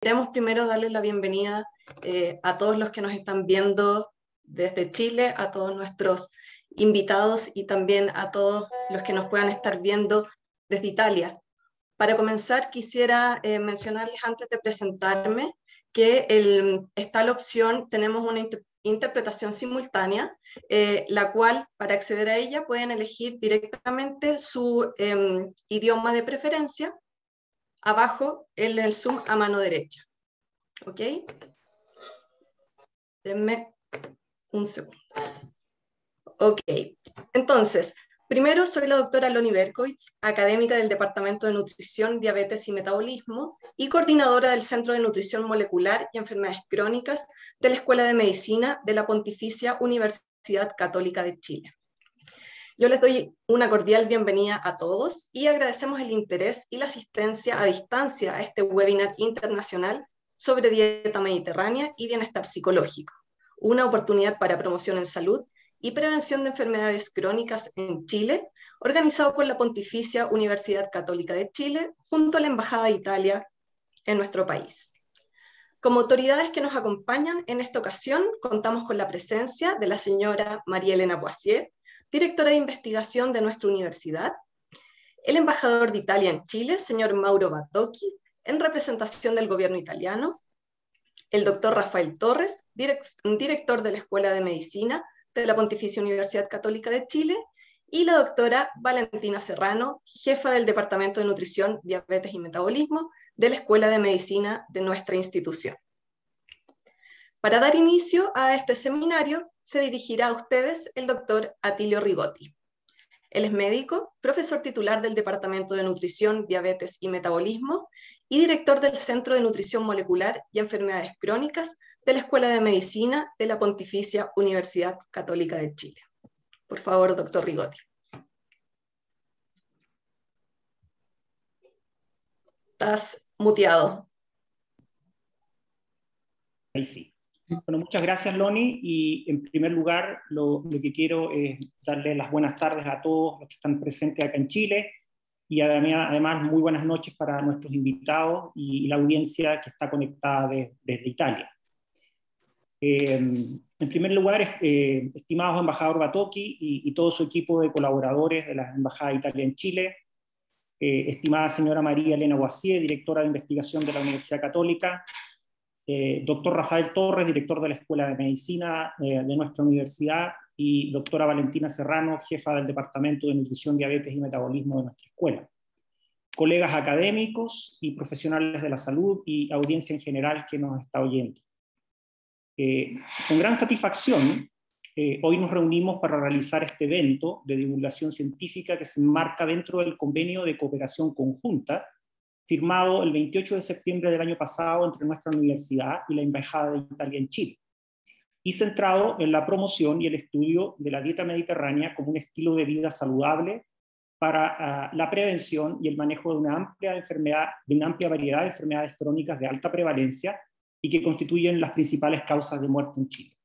queremos primero darle la bienvenida eh, a todos los que nos están viendo desde Chile, a todos nuestros invitados y también a todos los que nos puedan estar viendo desde Italia. Para comenzar, quisiera eh, mencionarles antes de presentarme que está la opción, tenemos una interpretación simultánea, eh, la cual para acceder a ella pueden elegir directamente su em, idioma de preferencia, abajo en el zoom a mano derecha. ¿Ok? Denme un segundo. Ok, entonces, primero soy la doctora Loni Berkowitz, académica del Departamento de Nutrición, Diabetes y Metabolismo y coordinadora del Centro de Nutrición Molecular y Enfermedades Crónicas de la Escuela de Medicina de la Pontificia Universidad Católica de Chile. Yo les doy una cordial bienvenida a todos y agradecemos el interés y la asistencia a distancia a este webinar internacional sobre dieta mediterránea y bienestar psicológico, una oportunidad para promoción en salud y Prevención de Enfermedades Crónicas en Chile, organizado por la Pontificia Universidad Católica de Chile junto a la Embajada de Italia en nuestro país. Como autoridades que nos acompañan en esta ocasión, contamos con la presencia de la señora María Elena Boisier, directora de investigación de nuestra universidad, el embajador de Italia en Chile, señor Mauro Batocchi, en representación del gobierno italiano, el doctor Rafael Torres, director de la Escuela de Medicina de la Pontificia Universidad Católica de Chile, y la doctora Valentina Serrano, jefa del Departamento de Nutrición, Diabetes y Metabolismo de la Escuela de Medicina de nuestra institución. Para dar inicio a este seminario, se dirigirá a ustedes el doctor Atilio Rigotti. Él es médico, profesor titular del Departamento de Nutrición, Diabetes y Metabolismo y director del Centro de Nutrición Molecular y Enfermedades Crónicas de la Escuela de Medicina de la Pontificia Universidad Católica de Chile. Por favor, doctor Rigotti. Estás muteado. Ahí sí. Bueno, muchas gracias, Loni. Y en primer lugar, lo, lo, que quiero es darle las buenas tardes a todos los que están presentes acá en Chile y además, muy buenas noches para nuestros invitados y, la audiencia que está conectada desde Italia. Eh, en primer lugar, eh, estimados embajador Batocchi y, todo su equipo de colaboradores de la Embajada de Italia en Chile, eh, estimada señora María Elena Guasier, directora de investigación de la Universidad Católica, doctor Rafael Torres, director de la Escuela de Medicina de nuestra universidad, y doctora Valentina Serrano, jefa del Departamento de Nutrición, Diabetes y Metabolismo de nuestra escuela. Colegas académicos y profesionales de la salud y audiencia en general que nos está oyendo. Eh, con gran satisfacción, eh, hoy nos reunimos para realizar este evento de divulgación científica que se enmarca dentro del convenio de cooperación conjunta firmado el 28 de septiembre del año pasado entre nuestra universidad y la Embajada de Italia en Chile y centrado en la promoción y el estudio de la dieta mediterránea como un estilo de vida saludable para ah, la prevención y el manejo de una, amplia variedad de enfermedades crónicas de alta prevalencia y que constituyen las principales causas de muerte en Chile.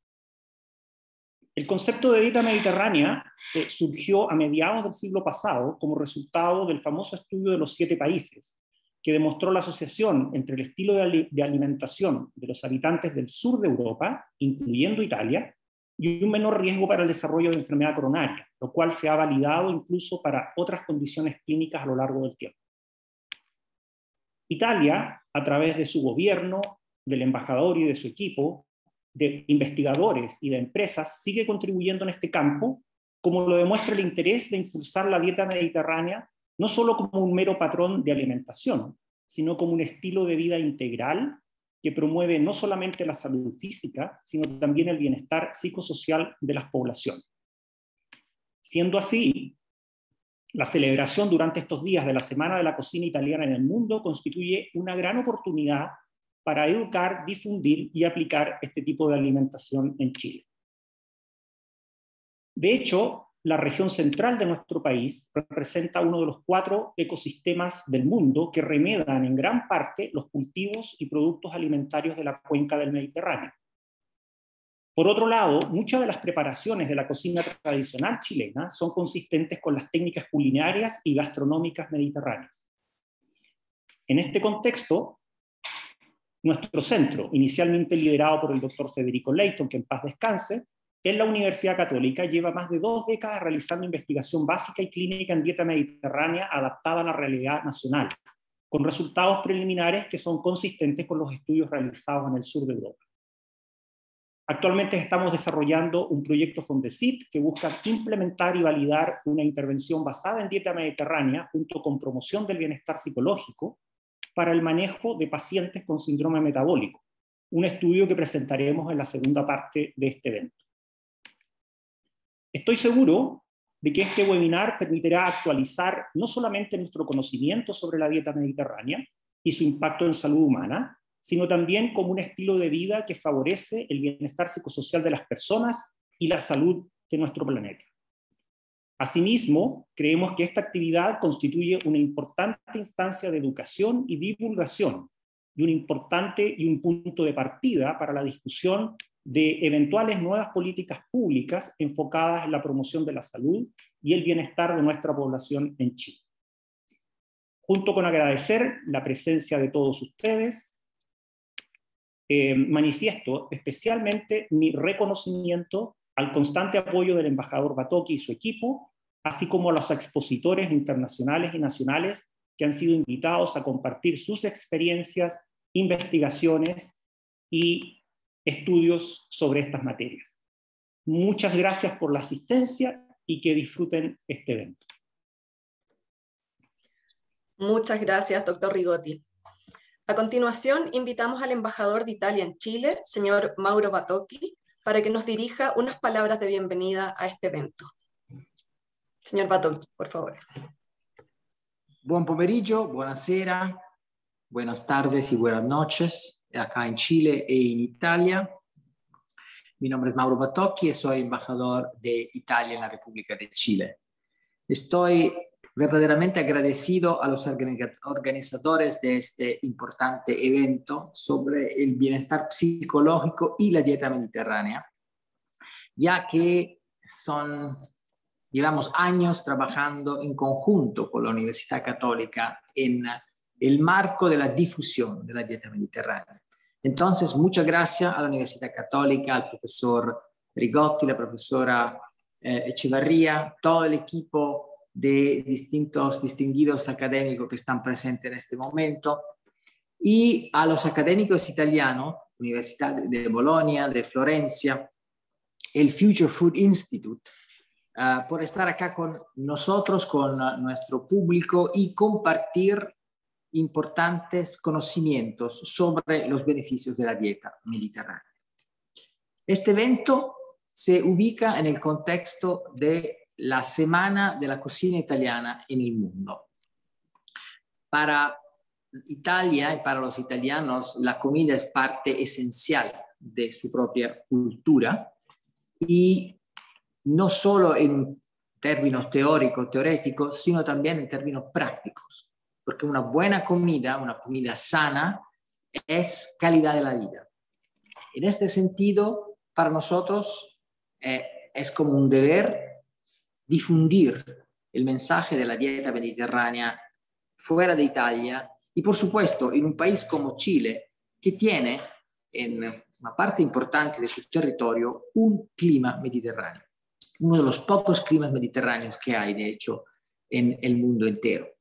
El concepto de dieta mediterránea eh, surgió a mediados del siglo pasado como resultado del famoso estudio de los siete países, que demostró la asociación entre el estilo de, alimentación de los habitantes del sur de Europa, incluyendo Italia, y un menor riesgo para el desarrollo de enfermedad coronaria, lo cual se ha validado incluso para otras condiciones clínicas a lo largo del tiempo. Italia, a través de su gobierno, del embajador y de su equipo, de investigadores y de empresas, sigue contribuyendo en este campo, como lo demuestra el interés de impulsar la dieta mediterránea no solo como un mero patrón de alimentación, sino como un estilo de vida integral que promueve no solamente la salud física, sino también el bienestar psicosocial de las poblaciones. Siendo así, la celebración durante estos días de la Semana de la Cocina Italiana en el mundo constituye una gran oportunidad para educar, difundir y aplicar este tipo de alimentación en Chile. De hecho, la región central de nuestro país representa uno de los cuatro ecosistemas del mundo que remedan en gran parte los cultivos y productos alimentarios de la cuenca del Mediterráneo. Por otro lado, muchas de las preparaciones de la cocina tradicional chilena son consistentes con las técnicas culinarias y gastronómicas mediterráneas. En este contexto, Nuestro centro, inicialmente liderado por el doctor Federico Leighton, que en paz descanse, en la Universidad Católica lleva más de dos décadas realizando investigación básica y clínica en dieta mediterránea adaptada a la realidad nacional, con resultados preliminares que son consistentes con los estudios realizados en el sur de Europa. Actualmente estamos desarrollando un proyecto Fondesit que busca implementar y validar una intervención basada en dieta mediterránea junto con promoción del bienestar psicológico para el manejo de pacientes con síndrome metabólico, un estudio que presentaremos en la segunda parte de este evento. Estoy seguro de que este webinar permitirá actualizar no solamente nuestro conocimiento sobre la dieta mediterránea y su impacto en salud humana, sino también como un estilo de vida que favorece el bienestar psicosocial de las personas y la salud de nuestro planeta. Asimismo, creemos que esta actividad constituye una importante instancia de educación y divulgación y un importante y un punto de partida para la discusión de eventuales nuevas políticas públicas enfocadas en la promoción de la salud y el bienestar de nuestra población en Chile. Junto con agradecer la presencia de todos ustedes, eh, manifiesto especialmente mi reconocimiento al constante apoyo del embajador Batoki y su equipo, así como a los expositores internacionales y nacionales que han sido invitados a compartir sus experiencias, investigaciones y estudios sobre estas materias. Muchas gracias por la asistencia y que disfruten este evento. Muchas gracias, doctor Rigotti. A continuación, invitamos al embajador de Italia en Chile, señor Mauro Batocchi, para que nos dirija unas palabras de bienvenida a este evento. Señor Batocchi, por favor. Buen pomeriggio, buonasera, buenas tardes y buenas noches acá en Chile e en Italia. Mi nombre es Mauro Batocchi y soy embajador de Italia en la República de Chile. Estoy verdaderamente agradecido a los organizadores de este importante evento sobre el bienestar psicológico y la dieta mediterránea, ya que son, llevamos años trabajando en conjunto con la Universidad Católica en el marco de la difusión de la dieta mediterránea. Entonces, muchas gracias a la Universidad Católica, al profesor Rigotti, la profesora eh, Echevarría, todo el equipo de distintos distinguidos académicos que están presentes en este momento. Y a los académicos italianos, Universidad de Bolonia, de Florencia, el Future Food Institute, uh, por estar acá con nosotros, con uh, nuestro público y compartir importantes conocimientos sobre los beneficios de la dieta mediterránea. Este evento se ubica en el contexto de la Semana de la Cocina Italiana en el mundo. Para Italia y para los italianos, la comida es parte esencial de su propia cultura y no solo en términos teóricos, teoréticos, sino también en términos prácticos, porque una buena comida, una comida sana, es calidad de la vida. En este sentido, para nosotros eh, es como un deber difundir el mensaje de la dieta mediterránea fuera de Italia y por supuesto en un país como Chile que tiene en una parte importante de su territorio un clima mediterráneo, uno de los pocos climas mediterráneos que hay de hecho en el mundo entero.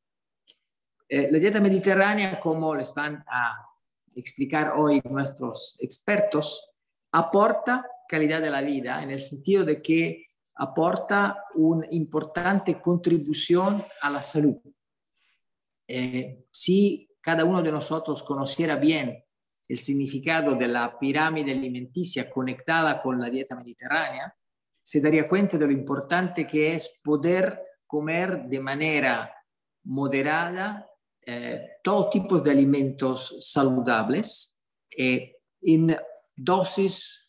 Eh, la dieta mediterránea, como le están a explicar hoy nuestros expertos, aporta calidad de la vida en el sentido de que aporta una importante contribución a la salud. Eh, si cada uno de nosotros conociera bien el significado de la pirámide alimenticia conectada con la dieta mediterránea, se daría cuenta de lo importante que es poder comer de manera moderada eh, todo tipo de alimentos saludables eh, en dosis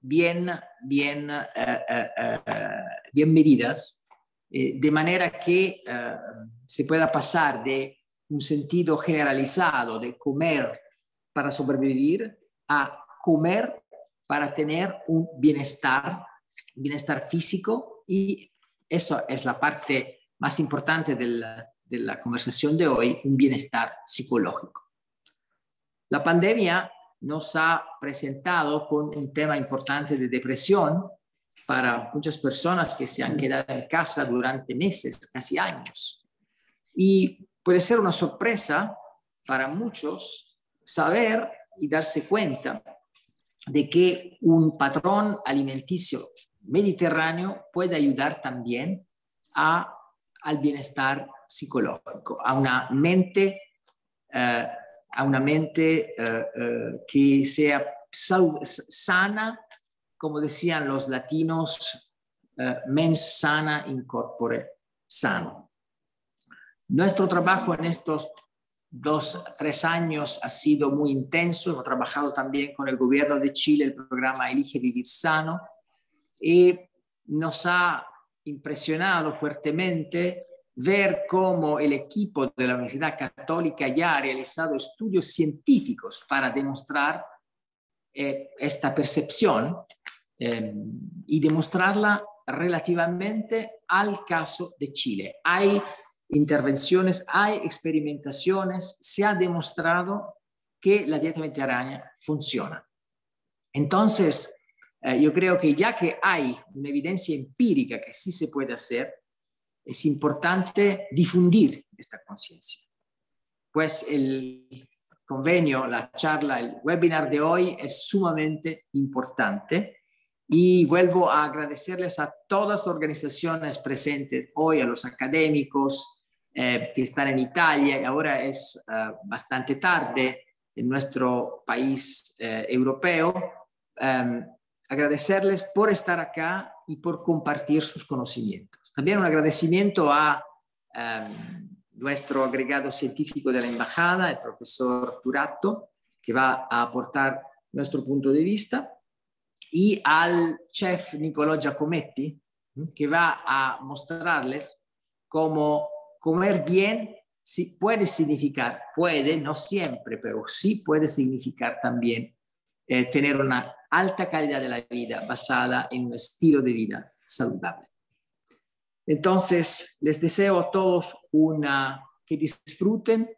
bien, bien, eh, eh, eh, bien medidas, de manera que se pueda pasar de un sentido generalizado de comer para sobrevivir a comer para tener un bienestar, bienestar físico y eso es la parte más importante de la conversación de hoy, un bienestar psicológico. La pandemia nos ha presentado con un tema importante de depresión para muchas personas que se han quedado en casa durante meses, casi años. Y puede ser una sorpresa para muchos saber y darse cuenta de que un patrón alimenticio mediterráneo puede ayudar también a, al bienestar psicológico, a una mente, eh, a una mente eh, eh, que sea sana, como decían los latinos, mens sana incorpore sano. Nuestro trabajo en estos dos, tres años ha sido muy intenso. Hemos trabajado también con el gobierno de Chile, el programa Elige Vivir Sano, y nos ha impresionado fuertemente ver cómo el equipo de la Universidad Católica ya ha realizado estudios científicos para demostrar eh, esta percepción eh, y demostrarla relativamente al caso de Chile. Hay intervenciones, hay experimentaciones, se ha demostrado que la dieta mediterránea funciona. Entonces, eh, yo creo que ya que hay una evidencia empírica que sí se puede hacer, es importante difundir esta conciencia. Pues el convenio, la charla, el webinar de hoy es sumamente importante y vuelvo a agradecerles a todas las organizaciones presentes hoy, a los académicos eh, que están en Italia y ahora es eh, bastante tarde en nuestro país eh, europeo. Em, agradecerles por estar acá y por compartir sus conocimientos. También un agradecimiento a em, nuestro agregado científico de la embajada, el profesor Turato, que va a aportar nuestro punto de vista, y al chef Nicolò Giacometti, que va a mostrarles cómo comer bien puede significar, puede, no siempre, pero sí puede significar también eh, tener una alta calidad de la vida basada en un estilo de vida saludable. Entonces, les deseo a todos una, que disfruten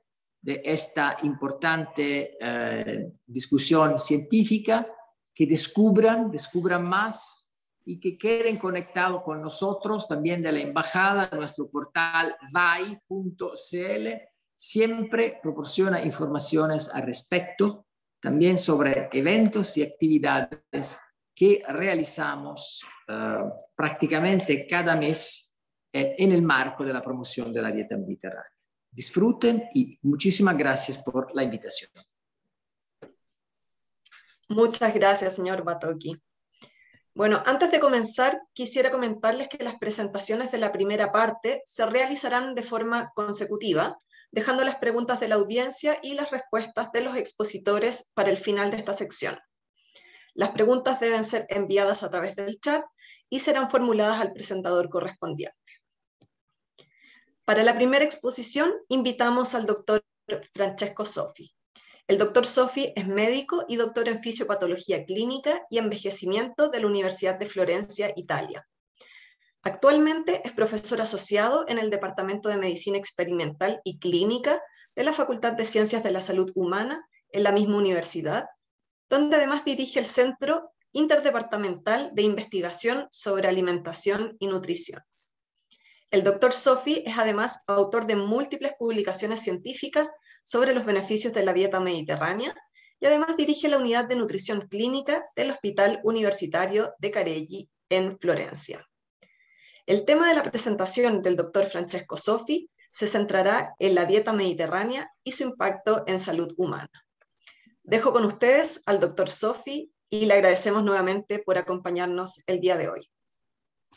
de esta importante eh, discusión científica, que descubran, descubran más y que queden conectados con nosotros también de la embajada, nuestro portal vai.cl, siempre proporciona informaciones al respecto también sobre eventos y actividades que realizamos uh, prácticamente cada mes eh, en el marco de la promoción de la dieta mediterránea. Disfruten y muchísimas gracias por la invitación. Muchas gracias, señor Batoki. Bueno, antes de comenzar, quisiera comentarles que las presentaciones de la primera parte se realizarán de forma consecutiva, dejando las preguntas de la audiencia y las respuestas de los expositores para el final de esta sección. Las preguntas deben ser enviadas a través del chat y serán formuladas al presentador correspondiente. Para la primera exposición, invitamos al doctor Francesco Sofi. El doctor Sofi es médico y doctor en fisiopatología clínica y envejecimiento de la Universidad de Florencia, Italia. Actualmente es profesor asociado en el Departamento de Medicina Experimental y Clínica de la Facultad de Ciencias de la Salud Humana en la misma universidad, donde además dirige el Centro Interdepartamental de Investigación sobre Alimentación y Nutrición. El doctor Sofi es además autor de múltiples publicaciones científicas sobre los beneficios de la dieta mediterránea y además dirige la unidad de nutrición clínica del Hospital Universitario de Careggi en Florencia. El tema de la presentación del doctor Francesco Sofi se centrará en la dieta mediterránea y su impacto en salud humana. Dejo con ustedes al doctor Sofi y le agradecemos nuevamente por acompañarnos el día de hoy.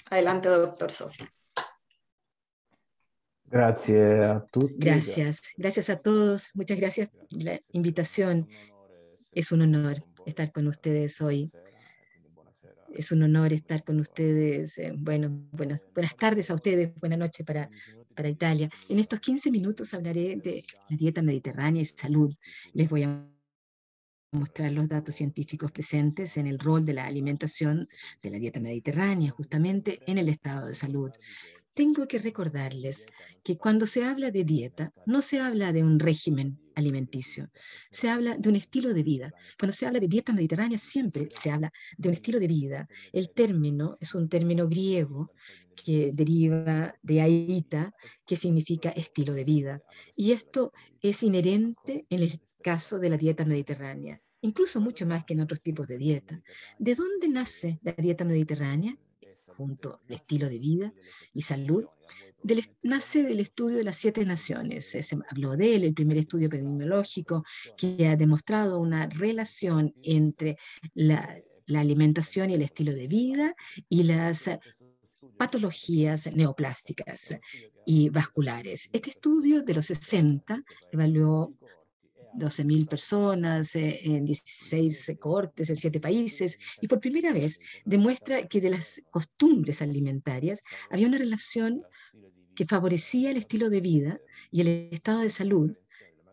Adelante, doctor Sofi. Gracias a todos. Gracias, gracias a todos. Muchas gracias por la invitación. Es un honor estar con ustedes hoy es un honor estar con ustedes. Eh, bueno, buenas, buenas tardes a ustedes, buenas noches para, para Italia. En estos 15 minutos hablaré de la dieta mediterránea y salud. Les voy a mostrar los datos científicos presentes en el rol de la alimentación de la dieta mediterránea, justamente en el estado de salud. Tengo que recordarles que cuando se habla de dieta, no se habla de un régimen alimenticio. Se habla de un estilo de vida. Cuando se habla de dieta mediterránea, siempre se habla de un estilo de vida. El término es un término griego que deriva de aita, que significa estilo de vida. Y esto es inherente en el caso de la dieta mediterránea, incluso mucho más que en otros tipos de dieta. ¿De dónde nace la dieta mediterránea? Junto al estilo de vida y salud, nace del estudio de las siete naciones. Se habló de él, el primer estudio epidemiológico que ha demostrado una relación entre la, la alimentación y el estilo de vida y las patologías neoplásticas y vasculares. Este estudio de los 60 evaluó 12.000 personas eh, en 16 cortes en 7 países y por primera vez demuestra que de las costumbres alimentarias había una relación que favorecía el estilo de vida y el estado de salud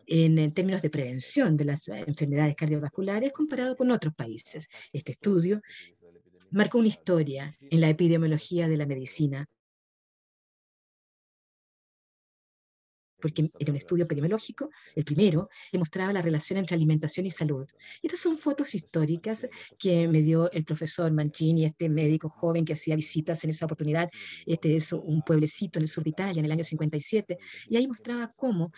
en, términos de prevención de las enfermedades cardiovasculares comparado con otros países. Este estudio marcó una historia en la epidemiología de la medicina porque era un estudio epidemiológico, el primero, que mostraba la relación entre alimentación y salud. estas son fotos históricas que me dio el profesor Mancini, este médico joven que hacía visitas en esa oportunidad. Este es un pueblecito en el sur de Italia, en el año 57, y ahí mostraba cómo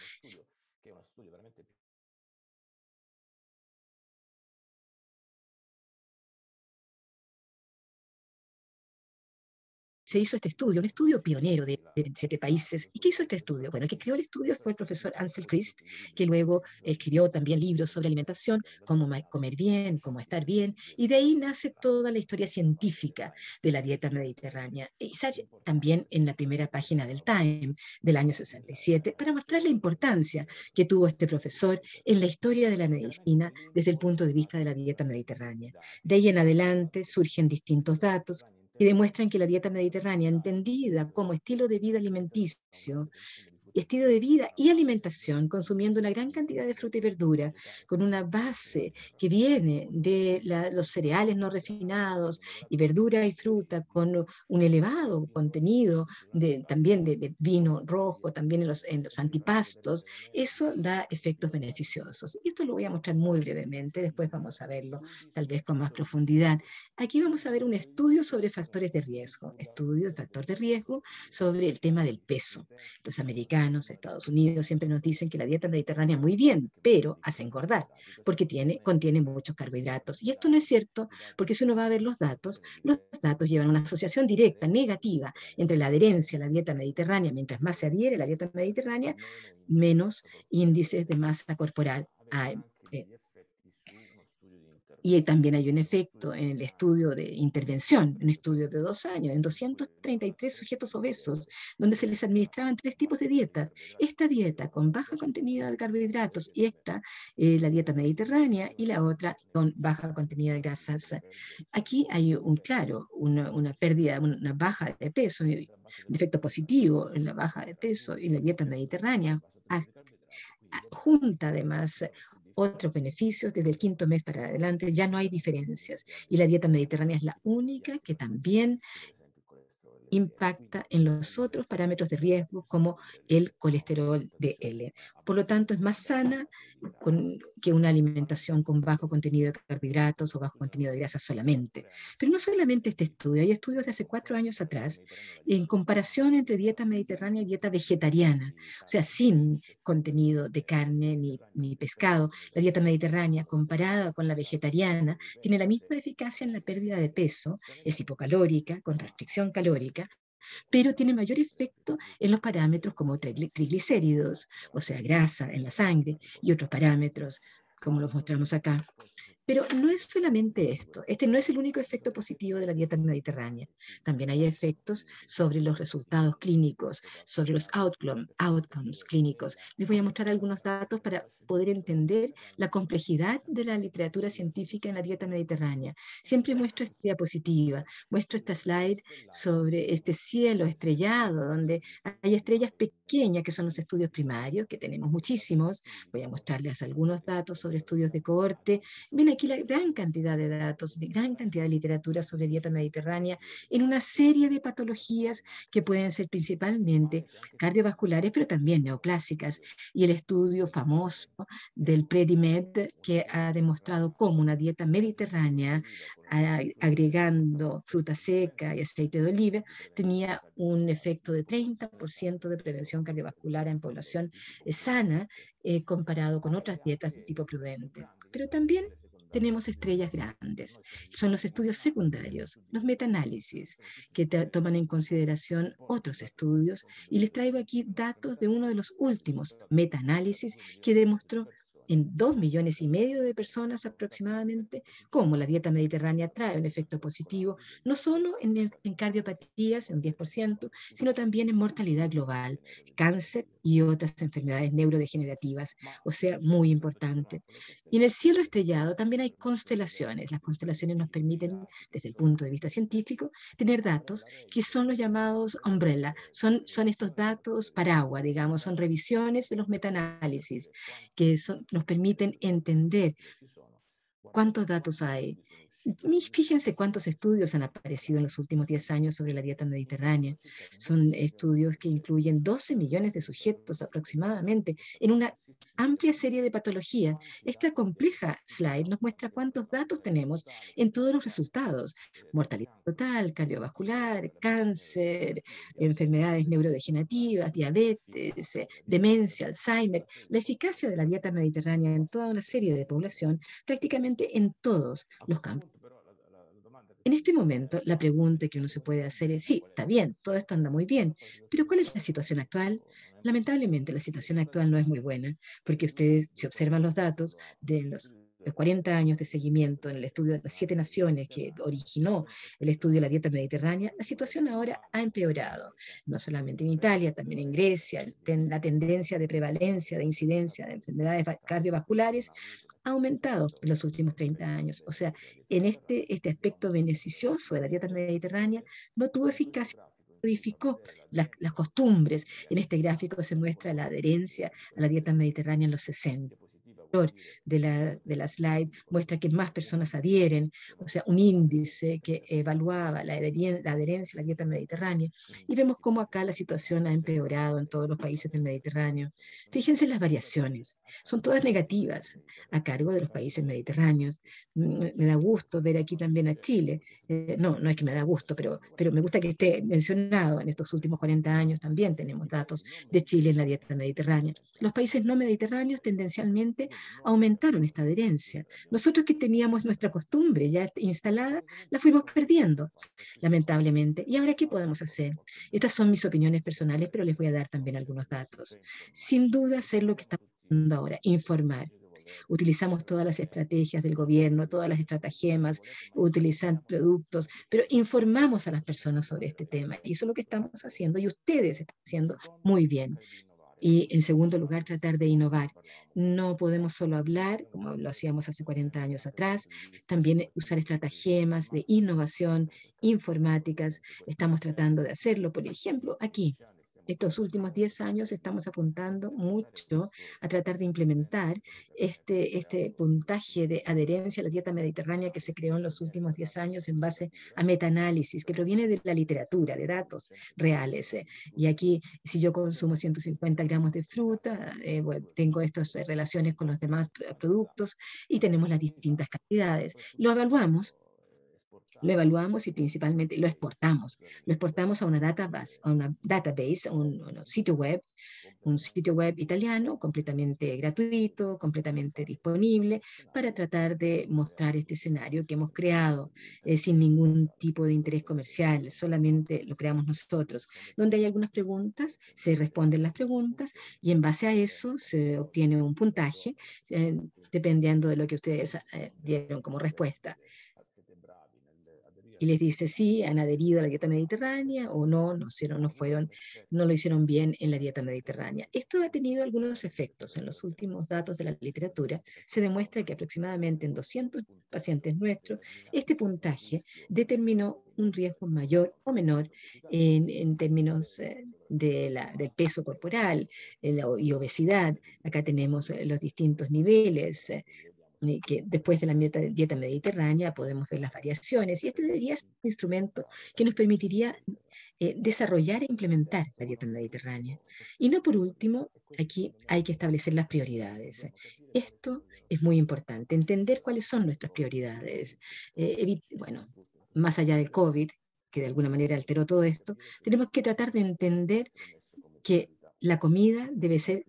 se hizo este estudio, un estudio pionero de, siete países. ¿Y qué hizo este estudio? Bueno, el que creó el estudio fue el profesor Ansel Christ, que luego escribió también libros sobre alimentación, cómo comer bien, cómo estar bien, y de ahí nace toda la historia científica de la dieta mediterránea. Y sale también en la primera página del Time del año 67 para mostrar la importancia que tuvo este profesor en la historia de la medicina desde el punto de vista de la dieta mediterránea. De ahí en adelante surgen distintos datos y demuestran que la dieta mediterránea, entendida como estilo de vida alimenticio, estilo de vida y alimentación, consumiendo una gran cantidad de fruta y verdura, con una base que viene de los cereales no refinados y verdura y fruta, con un elevado contenido de, también de, vino rojo, también en los, en los antipastos, eso da efectos beneficiosos. Y esto lo voy a mostrar muy brevemente, después vamos a verlo tal vez con más profundidad. Aquí vamos a ver un estudio sobre factores de riesgo, estudio de factor de riesgo sobre el tema del peso. Los americanos Estados Unidos, siempre nos dicen que la dieta mediterránea muy bien, pero hace engordar, porque tiene, contiene muchos carbohidratos. Y esto no es cierto, porque si uno va a ver los datos, los datos llevan una asociación directa, negativa, entre la adherencia a la dieta mediterránea. Mientras más se adhiere a la dieta mediterránea, menos índices de masa corporal hay. Y también hay un efecto en el estudio de intervención, un estudio de dos años, en 233 sujetos obesos, donde se les administraban tres tipos de dietas. Esta dieta con bajo contenido de carbohidratos y esta, eh, la dieta mediterránea, y la otra con baja contenido de grasas. Aquí hay un claro, una, una pérdida, una baja de peso, un efecto positivo en la baja de peso y la dieta mediterránea junta además otros beneficios desde el quinto mes para adelante, ya no hay diferencias. Y la dieta mediterránea es la única que también impacta en los otros parámetros de riesgo como el colesterol de L. Por lo tanto, es más sana que una alimentación con bajo contenido de carbohidratos o bajo contenido de grasa solamente. Pero no solamente este estudio, hay estudios de hace cuatro años atrás en comparación entre dieta mediterránea y dieta vegetariana, o sea, sin contenido de carne ni, ni pescado. La dieta mediterránea comparada con la vegetariana tiene la misma eficacia en la pérdida de peso, es hipocalórica, con restricción calórica, pero tiene mayor efecto en los parámetros como triglicéridos, o sea, grasa en la sangre, y otros parámetros, como los mostramos acá. Pero no es solamente esto, este no es el único efecto positivo de la dieta mediterránea. También hay efectos sobre los resultados clínicos, sobre los outcomes clínicos. Les voy a mostrar algunos datos para poder entender la complejidad de la literatura científica en la dieta mediterránea. Siempre muestro esta diapositiva, muestro esta slide sobre este cielo estrellado, donde hay estrellas pequeñas que son los estudios primarios, que tenemos muchísimos. Voy a mostrarles algunos datos sobre estudios de cohorte. Ven aquí la gran cantidad de datos, de gran cantidad de literatura sobre dieta mediterránea en una serie de patologías que pueden ser principalmente cardiovasculares, pero también neoplásicas. Y el estudio famoso del Predimed, que ha demostrado cómo una dieta mediterránea agregando fruta seca y aceite de oliva, tenía un efecto de 30% de prevención cardiovascular en población sana eh, comparado con otras dietas de tipo prudente. Pero también tenemos estrellas grandes. Son los estudios secundarios, los metaanálisis, que toman en consideración otros estudios. Y les traigo aquí datos de uno de los últimos metaanálisis que demostró en dos millones y medio de personas aproximadamente, cómo la dieta mediterránea trae un efecto positivo, no solo en, en cardiopatías, en 10%, sino también en mortalidad global, cáncer y otras enfermedades neurodegenerativas, o sea, muy importante. Y en el cielo estrellado también hay constelaciones. Las constelaciones nos permiten, desde el punto de vista científico, tener datos que son los llamados umbrella. Son, son estos datos paraguas, digamos, son revisiones de los metaanálisis que nos permiten entender cuántos datos hay, Fíjense cuántos estudios han aparecido en los últimos 10 años sobre la dieta mediterránea. Son estudios que incluyen 12 millones de sujetos aproximadamente en una amplia serie de patologías. Esta compleja slide nos muestra cuántos datos tenemos en todos los resultados. Mortalidad total, cardiovascular, cáncer, enfermedades neurodegenerativas, diabetes, eh, demencia, Alzheimer. La eficacia de la dieta mediterránea en toda una serie de población, prácticamente en todos los campos en este momento, la pregunta que uno se puede hacer es, sí, está bien, todo esto anda muy bien, pero ¿cuál es la situación actual? Lamentablemente, la situación actual no es muy buena, porque ustedes, si observan los datos de los 40 años de seguimiento en el estudio de las siete naciones que originó el estudio de la dieta mediterránea, la situación ahora ha empeorado, no solamente en Italia, también en Grecia, la tendencia de prevalencia, de incidencia de enfermedades cardiovasculares ha aumentado en los últimos 30 años. O sea, en este, este aspecto beneficioso de la dieta mediterránea no tuvo eficacia modificó las, las, costumbres. En este gráfico se muestra la adherencia a la dieta mediterránea en los 60 de la, de la slide muestra que más personas adhieren, o sea, un índice que evaluaba la, la adherencia a la dieta mediterránea, y vemos cómo acá la situación ha empeorado en todos los países del Mediterráneo. Fíjense las variaciones, son todas negativas a cargo de los países mediterráneos. Me, da gusto ver aquí también a Chile, eh, no, no es que me da gusto, pero, pero me gusta que esté mencionado en estos últimos 40 años también tenemos datos de Chile en la dieta mediterránea. Los países no mediterráneos tendencialmente aumentaron esta adherencia. Nosotros que teníamos nuestra costumbre ya instalada, la fuimos perdiendo, lamentablemente. ¿Y ahora qué podemos hacer? Estas son mis opiniones personales, pero les voy a dar también algunos datos. Sin duda, hacer lo que estamos haciendo ahora, informar. Utilizamos todas las estrategias del gobierno, todas las estratagemas, utilizando productos, pero informamos a las personas sobre este tema. Y eso es lo que estamos haciendo y ustedes están haciendo muy bien. Y en segundo lugar, tratar de innovar. No podemos solo hablar, como lo hacíamos hace 40 años atrás, también usar estratagemas de innovación informáticas. Estamos tratando de hacerlo, por ejemplo, aquí estos últimos 10 años estamos apuntando mucho a tratar de implementar este, este puntaje de adherencia a la dieta mediterránea que se creó en los últimos 10 años en base a metaanálisis, que proviene de la literatura, de datos reales. Eh. Y aquí, si yo consumo 150 gramos de fruta, eh, tengo estas relaciones con los demás productos y tenemos las distintas cantidades. Lo evaluamos lo evaluamos y principalmente lo exportamos. Lo exportamos a una database, a una database, un, sitio web, un sitio web italiano completamente gratuito, completamente disponible para tratar de mostrar este escenario que hemos creado eh, sin ningún tipo de interés comercial, solamente lo creamos nosotros. Donde hay algunas preguntas, se responden las preguntas y en base a eso se obtiene un puntaje eh, dependiendo de lo que ustedes eh, dieron como respuesta y les dice sí, han adherido a la dieta mediterránea o no, no, no, fueron, no lo hicieron bien en la dieta mediterránea. Esto ha tenido algunos efectos. En los últimos datos de la literatura se demuestra que aproximadamente en 200 pacientes nuestros, este puntaje determinó un riesgo mayor o menor en, en términos eh, de la, del peso corporal eh, y obesidad. Acá tenemos eh, los distintos niveles que después de la dieta mediterránea podemos ver las variaciones y este debería ser un instrumento que nos permitiría eh, desarrollar e implementar la dieta mediterránea. Y no por último, aquí hay que establecer las prioridades. Esto es muy importante, entender cuáles son nuestras prioridades. Eh, bueno, más allá del COVID, que de alguna manera alteró todo esto, tenemos que tratar de entender que la comida debe ser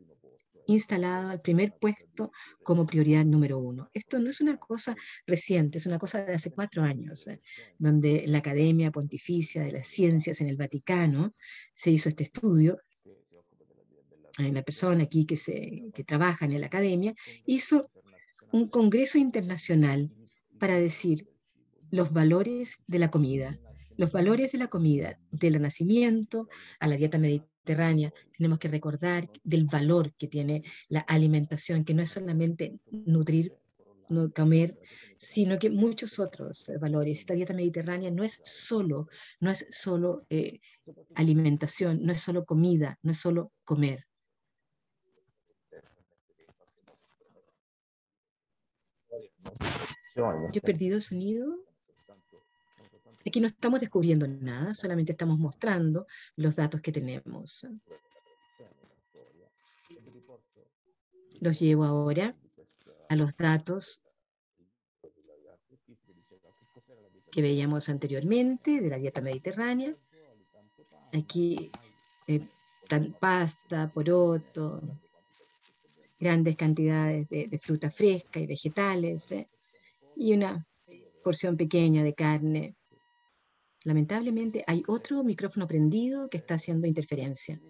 instalado al primer puesto como prioridad número uno. Esto no es una cosa reciente, es una cosa de hace cuatro años, eh, donde la Academia Pontificia de las Ciencias en el Vaticano se hizo este estudio. Hay una persona aquí que, se, que trabaja en la academia, hizo un congreso internacional para decir los valores de la comida, los valores de la comida, del nacimiento a la dieta mediterránea tenemos que recordar del valor que tiene la alimentación, que no es solamente nutrir, no comer, sino que muchos otros valores. Esta dieta mediterránea no es solo, no es solo eh, alimentación, no es solo comida, no es solo comer. Yo he perdido sonido. Aquí no estamos descubriendo nada, solamente estamos mostrando los datos que tenemos. Los llevo ahora a los datos que veíamos anteriormente de la dieta mediterránea. Aquí eh, pasta, poroto, grandes cantidades de, fruta fresca y vegetales eh, y una porción pequeña de carne Lamentablemente hay otro micrófono prendido que está haciendo interferencia.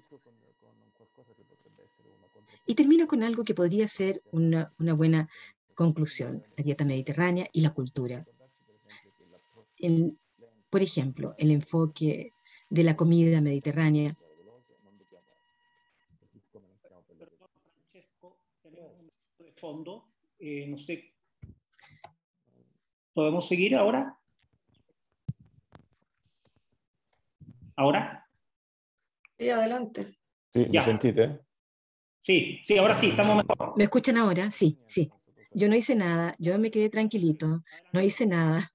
Y termino con algo que podría ser una, buena conclusión, la dieta mediterránea y la cultura. por ejemplo, el enfoque de la comida mediterránea. Fondo, eh, no sé, ¿podemos seguir ahora? ¿Ahora? Sí, adelante. Sí, ¿me sentite? Sí, sí, ahora sí, estamos mejor. ¿Me escuchan ahora? Sí, sí. Yo no hice nada, yo me quedé tranquilito, no hice nada.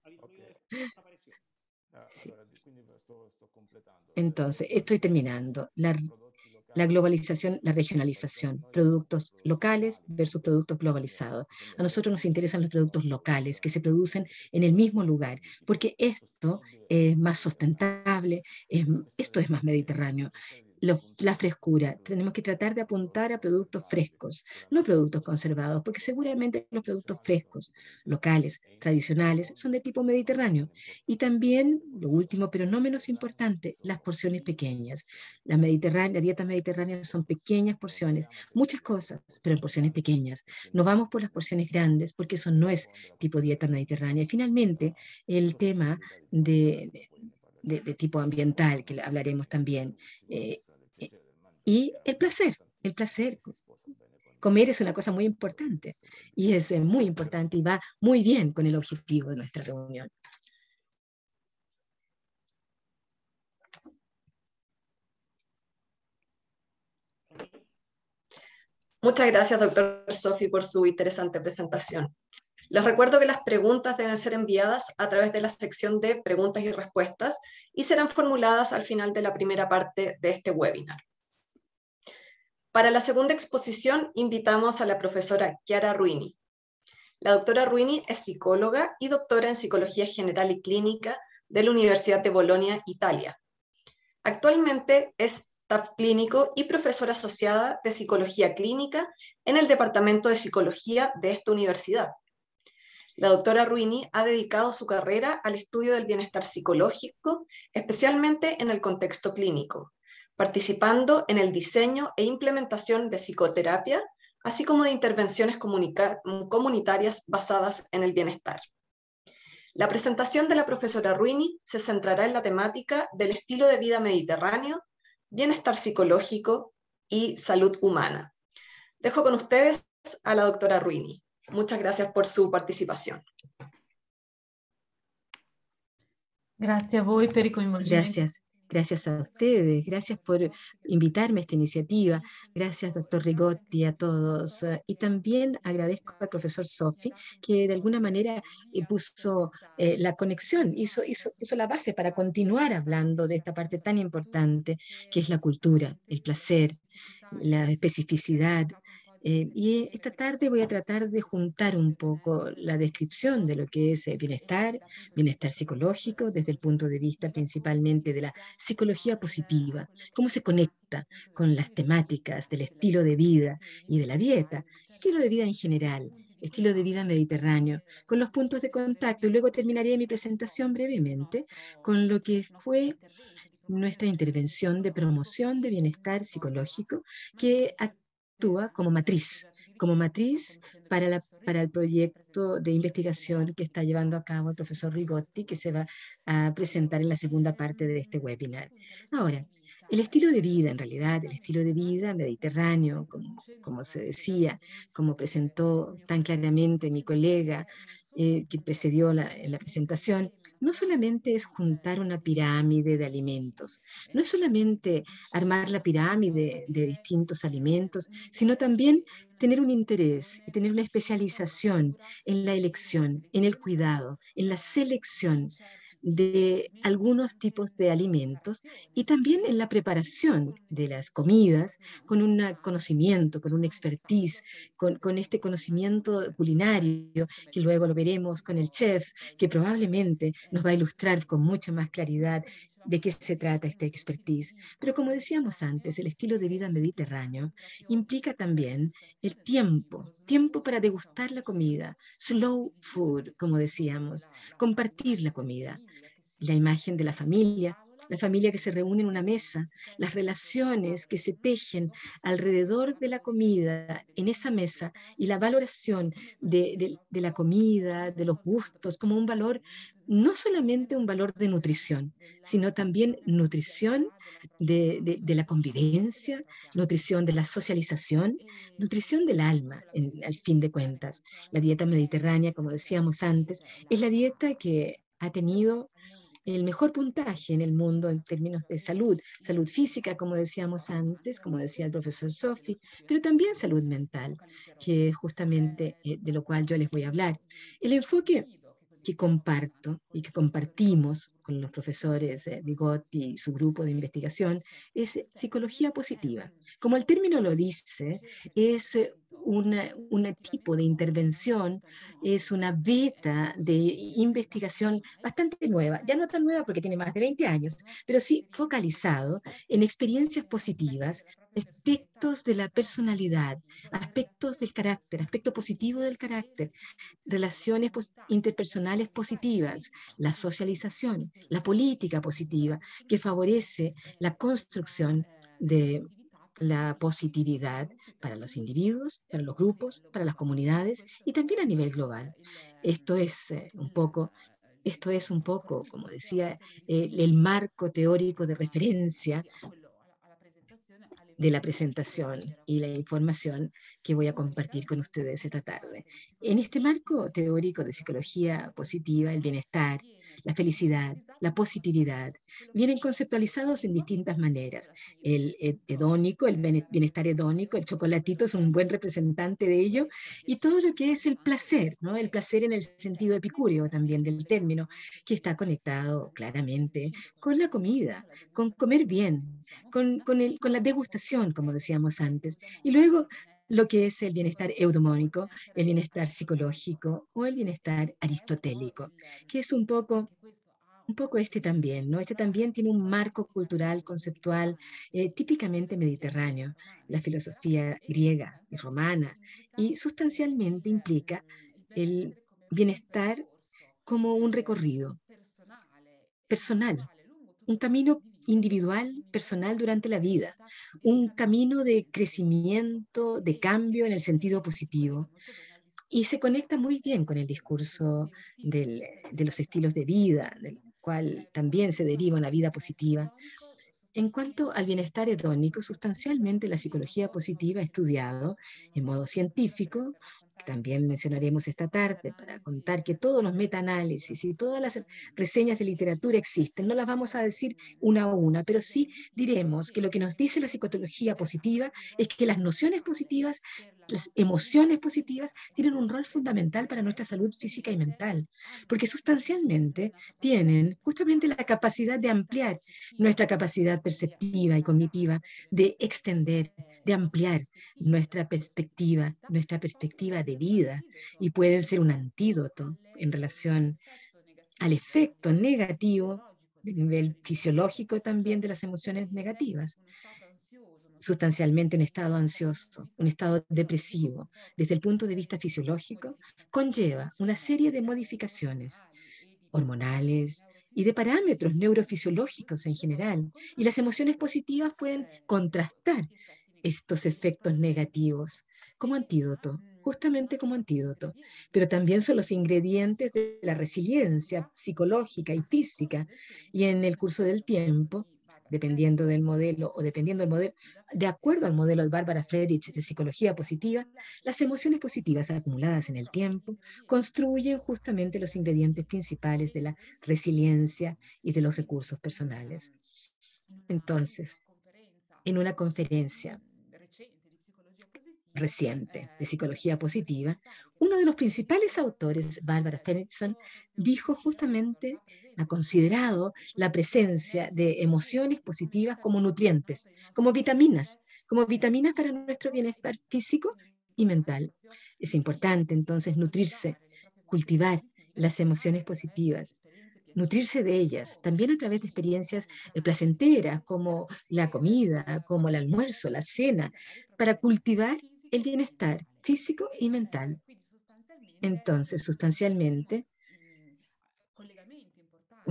Entonces, estoy terminando. La la globalización, la regionalización, productos locales versus productos globalizados. A nosotros nos interesan los productos locales que se producen en el mismo lugar, porque esto es más sustentable, esto es más mediterráneo la frescura. Tenemos que tratar de apuntar a productos frescos, no productos conservados, porque seguramente los productos frescos, locales, tradicionales, son de tipo mediterráneo. Y también, lo último, pero no menos importante, las porciones pequeñas. La, mediterránea, dieta mediterránea son pequeñas porciones, muchas cosas, pero en porciones pequeñas. No vamos por las porciones grandes, porque eso no es tipo dieta mediterránea. Y finalmente, el tema de, de, tipo ambiental, que hablaremos también. Eh, y el placer, el placer. Comer es una cosa muy importante y es eh, muy importante y va muy bien con el objetivo de nuestra reunión. Muchas gracias, doctor Sofi, por su interesante presentación. Les recuerdo que las preguntas deben ser enviadas a través de la sección de preguntas y respuestas y serán formuladas al final de la primera parte de este webinar. Para la segunda exposición invitamos a la profesora Chiara Ruini. La doctora Ruini es psicóloga y doctora en Psicología General y Clínica de la Universidad de Bolonia, Italia. Actualmente es staff clínico y profesora asociada de Psicología Clínica en el Departamento de Psicología de esta universidad. La doctora Ruini ha dedicado su carrera al estudio del bienestar psicológico, especialmente en el contexto clínico, participando en el diseño e implementación de psicoterapia, así como de intervenciones comunitarias basadas en el bienestar. La presentación de la profesora Ruini se centrará en la temática del estilo de vida mediterráneo, bienestar psicológico y salud humana. Dejo con ustedes a la doctora Ruini. Muchas gracias por su participación. Gracias a voi per Gracias Gracias a ustedes, gracias por invitarme a esta iniciativa. Gracias, doctor Rigotti, a todos. Y también agradezco al profesor Sofi, que de alguna manera eh, puso eh, la conexión, hizo, hizo, hizo la base para continuar hablando de esta parte tan importante que es la cultura, el placer, la especificidad, eh, y esta tarde voy a tratar de juntar un poco la descripción de lo que es bienestar, bienestar psicológico, desde el punto de vista principalmente de la psicología positiva, cómo se conecta con las temáticas del estilo de vida y de la dieta, estilo de vida en general, estilo de vida mediterráneo, con los puntos de contacto. Y luego terminaré mi presentación brevemente con lo que fue nuestra intervención de promoción de bienestar psicológico que como matriz, como matriz para, para el proyecto de investigación que está llevando a cabo el profesor Rigotti, que se va a presentar en la segunda parte de este webinar. Ahora, el estilo de vida, en realidad, el estilo de vida mediterráneo, como, se decía, como presentó tan claramente mi colega eh, que precedió la, la presentación, no solamente es juntar una pirámide de alimentos, no es solamente armar la pirámide de distintos alimentos, sino también tener un interés y tener una especialización en la elección, en el cuidado, en la selección de algunos tipos de alimentos y también en la preparación de las comidas con un conocimiento, con una expertise, con, con, este conocimiento culinario que luego lo veremos con el chef, que probablemente nos va a ilustrar con mucha más claridad de qué se trata esta expertise. Pero como decíamos antes, el estilo de vida mediterráneo implica también el tiempo, tiempo para degustar la comida, slow food, como decíamos, compartir la comida, la imagen de la familia, la familia que se reúne en una mesa, las relaciones que se tejen alrededor de la comida en esa mesa y la valoración de, la comida, de los gustos, como un valor, no solamente un valor de nutrición, sino también nutrición de, la convivencia, nutrición de la socialización, nutrición del alma, al fin de cuentas. La dieta mediterránea, como decíamos antes, es la dieta que ha tenido el mejor puntaje en el mundo en términos de salud, salud física, como decíamos antes, como decía el profesor Sofi, pero también salud mental, que es justamente eh, de lo cual yo les voy a hablar. El enfoque que comparto y que compartimos con los profesores eh, Bigotti y su grupo de investigación es psicología positiva. Como el término lo dice, es eh, un tipo de intervención, es una beta de investigación bastante nueva, ya no tan nueva porque tiene más de 20 años, pero sí focalizado en experiencias positivas, aspectos de la personalidad, aspectos del carácter, aspecto positivo del carácter, relaciones interpersonales positivas, la socialización, la política positiva que favorece la construcción de la positividad para los individuos, para los grupos, para las comunidades y también a nivel global. Esto es eh, un poco esto es un poco, como decía, el marco teórico de referencia de la presentación y la información que voy a compartir con ustedes esta tarde. En este marco teórico de psicología positiva, el bienestar, la felicidad, la positividad, vienen conceptualizados en distintas maneras. El hedónico, el bienestar hedónico, el chocolatito es un buen representante de ello, y todo lo que es el placer, ¿no? el placer en el sentido epicúreo también del término, que está conectado claramente con la comida, con comer bien, con, con, el, con la degustación, como decíamos antes, y luego lo que es el bienestar eudomónico, el bienestar psicológico o el bienestar aristotélico, que es un poco un poco este también, ¿no? Este también tiene un marco cultural, conceptual, eh, típicamente mediterráneo, la filosofía griega y romana, y sustancialmente implica el bienestar como un recorrido personal, un camino individual, personal durante la vida, un camino de crecimiento, de cambio en el sentido positivo. Y se conecta muy bien con el discurso de los estilos de vida, del cual también se deriva una vida positiva. En cuanto al bienestar hedónico, sustancialmente la psicología positiva ha estudiado en modo científico también mencionaremos esta tarde para contar que todos los metaanálisis y todas las reseñas de literatura existen. No las vamos a decir una a una, pero sí diremos que lo que nos dice la psicotología positiva es que las nociones positivas, las emociones positivas, tienen un rol fundamental para nuestra salud física y mental, porque sustancialmente tienen justamente la capacidad de ampliar nuestra capacidad perceptiva y cognitiva, de extender, de ampliar nuestra perspectiva, nuestra perspectiva de vida y pueden ser un antídoto en relación al efecto negativo de nivel fisiológico también de las emociones negativas. Sustancialmente un estado ansioso, un estado depresivo, desde el punto de vista fisiológico, conlleva una serie de modificaciones hormonales y de parámetros neurofisiológicos en general. Y las emociones positivas pueden contrastar estos efectos negativos como antídoto justamente como antídoto, pero también son los ingredientes de la resiliencia psicológica y física. Y en el curso del tiempo, dependiendo del modelo o dependiendo del modelo, de acuerdo al modelo de Bárbara Friedrich de psicología positiva, las emociones positivas acumuladas en el tiempo construyen justamente los ingredientes principales de la resiliencia y de los recursos personales. Entonces, en una conferencia reciente de psicología positiva, uno de los principales autores, Barbara Fredrickson, dijo justamente, ha considerado la presencia de emociones positivas como nutrientes, como vitaminas, como vitaminas para nuestro bienestar físico y mental. Es importante entonces nutrirse, cultivar las emociones positivas, nutrirse de ellas, también a través de experiencias eh, placenteras como la comida, como el almuerzo, la cena, para cultivar el bienestar físico y mental. Entonces, sustancialmente,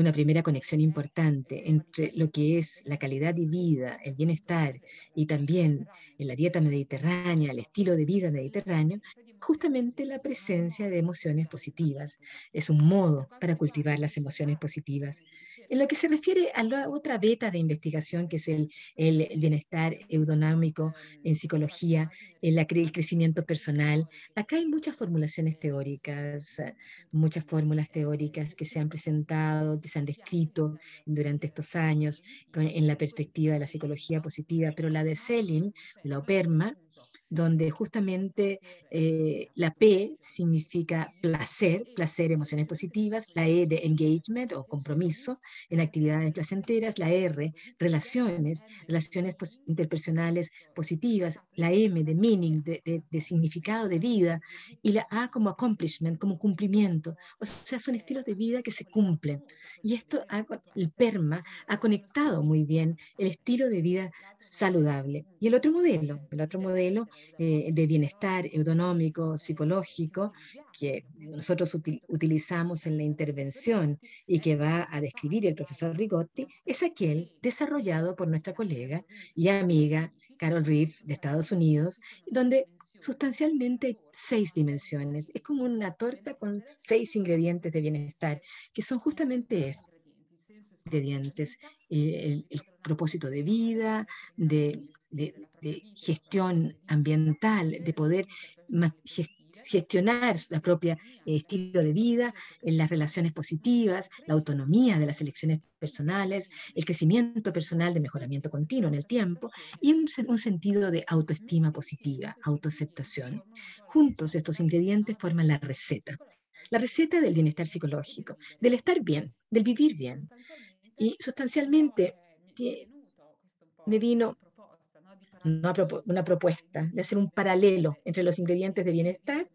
una primera conexión importante entre lo que es la calidad de vida, el bienestar y también en la dieta mediterránea, el estilo de vida mediterráneo, justamente la presencia de emociones positivas. Es un modo para cultivar las emociones positivas. En lo que se refiere a la otra beta de investigación, que es el, el, bienestar eudonómico en psicología, el, el crecimiento personal, acá hay muchas formulaciones teóricas, muchas fórmulas teóricas que se han presentado, que se han descrito durante estos años en la perspectiva de la psicología positiva, pero la de Selim, la OPERMA, donde justamente eh, la P significa placer, placer, emociones positivas, la E de engagement o compromiso en actividades placenteras, la R, relaciones, relaciones interpersonales positivas, la M de meaning, de, de, significado de vida, y la A como accomplishment, como cumplimiento. O sea, son estilos de vida que se cumplen. Y esto, el PERMA, ha conectado muy bien el estilo de vida saludable. Y el otro modelo, el otro modelo eh, de bienestar eudonómico, psicológico, que nosotros utilizamos en la intervención y que va a describir el profesor Rigotti, es aquel desarrollado por nuestra colega y amiga Carol Reef de Estados Unidos, donde sustancialmente seis dimensiones. Es como una torta con seis ingredientes de bienestar, que son justamente estos ingredientes, el, propósito de vida, de, gestión ambiental, de poder gestionar la propia eh, estilo de vida, en las relaciones positivas, la autonomía de las elecciones personales, el crecimiento personal de mejoramiento continuo en el tiempo y un, un sentido de autoestima positiva, autoaceptación. Juntos estos ingredientes forman la receta, la receta del bienestar psicológico, del estar bien, del vivir bien. Y sustancialmente me vino una propuesta de hacer un paralelo entre los ingredientes de bienestar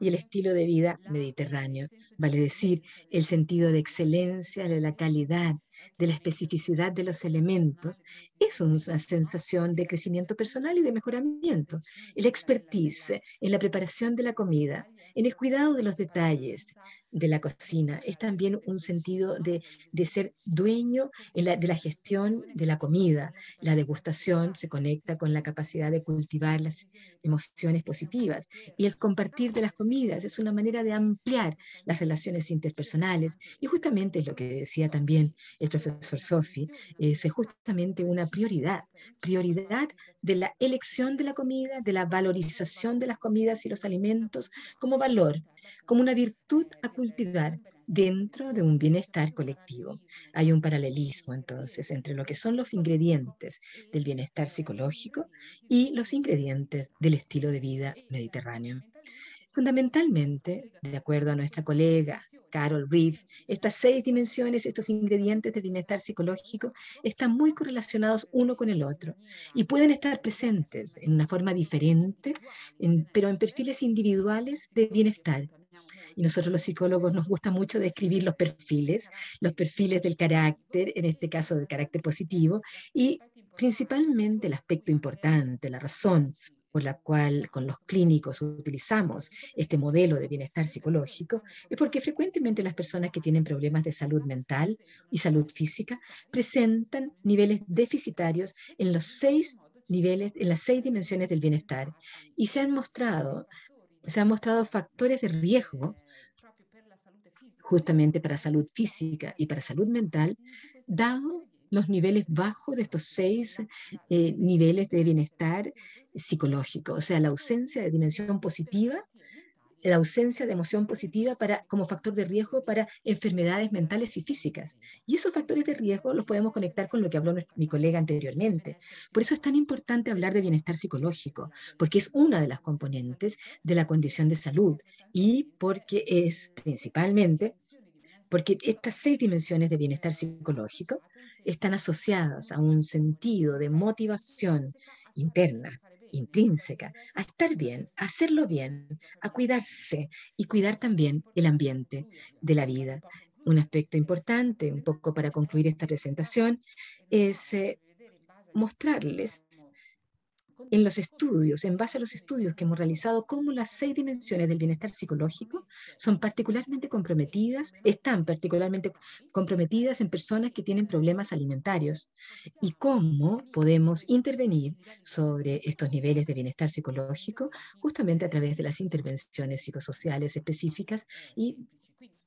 y el estilo de vida mediterráneo, vale decir, el sentido de excelencia, de la calidad, de la especificidad de los elementos, es una sensación de crecimiento personal y de mejoramiento. El expertise en la preparación de la comida, en el cuidado de los detalles, de la cocina, es también un sentido de, de ser dueño de la gestión de la comida. La degustación se conecta con la capacidad de cultivar las emociones positivas y el compartir de las comidas es una manera de ampliar las relaciones interpersonales y justamente es lo que decía también el profesor Sofi, es justamente una prioridad, prioridad de la elección de la comida, de la valorización de las comidas y los alimentos como valor, como una virtud a cultivar dentro de un bienestar colectivo. Hay un paralelismo entonces entre lo que son los ingredientes del bienestar psicológico y los ingredientes del estilo de vida mediterráneo. Fundamentalmente, de acuerdo a nuestra colega Carol Reeve, estas seis dimensiones, estos ingredientes de bienestar psicológico, están muy correlacionados uno con el otro y pueden estar presentes en una forma diferente, pero en perfiles individuales de bienestar. Y nosotros los psicólogos nos gusta mucho describir los perfiles, los perfiles del carácter, en este caso del carácter positivo, y principalmente el aspecto importante, la razón por la cual con los clínicos utilizamos este modelo de bienestar psicológico, es porque frecuentemente las personas que tienen problemas de salud mental y salud física presentan niveles deficitarios en los seis niveles, en las seis dimensiones del bienestar. Y se han mostrado, se han mostrado factores de riesgo justamente para salud física y para salud mental, dado los niveles bajos de estos seis eh, niveles de bienestar psicológico, o sea, la ausencia de dimensión positiva, la ausencia de emoción positiva para, como factor de riesgo para enfermedades mentales y físicas. Y esos factores de riesgo los podemos conectar con lo que habló mi colega anteriormente. Por eso es tan importante hablar de bienestar psicológico, porque es una de las componentes de la condición de salud y porque es principalmente porque estas seis dimensiones de bienestar psicológico están asociadas a un sentido de motivación interna, intrínseca, a estar bien, a hacerlo bien, a cuidarse y cuidar también el ambiente de la vida. Un aspecto importante, un poco para concluir esta presentación, es eh, mostrarles en los estudios, en base a los estudios que hemos realizado, cómo las seis dimensiones del bienestar psicológico son particularmente comprometidas, están particularmente comprometidas en personas que tienen problemas alimentarios y cómo podemos intervenir sobre estos niveles de bienestar psicológico justamente a través de las intervenciones psicosociales específicas y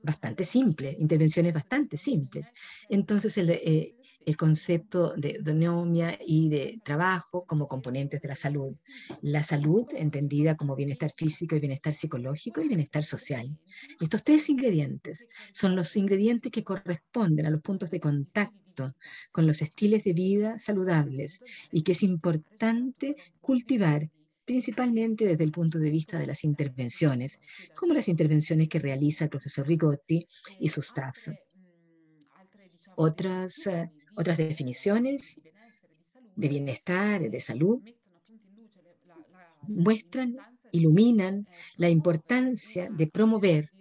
bastante simples, intervenciones bastante simples. Entonces, el, eh, el concepto de autonomía y de trabajo como componentes de la salud. La salud entendida como bienestar físico y bienestar psicológico y bienestar social. Estos tres ingredientes son los ingredientes que corresponden a los puntos de contacto con los estilos de vida saludables y que es importante cultivar principalmente desde el punto de vista de las intervenciones, como las intervenciones que realiza el profesor Rigotti y su staff. Otras eh, otras definiciones de bienestar, de salud, muestran, iluminan la importancia de promover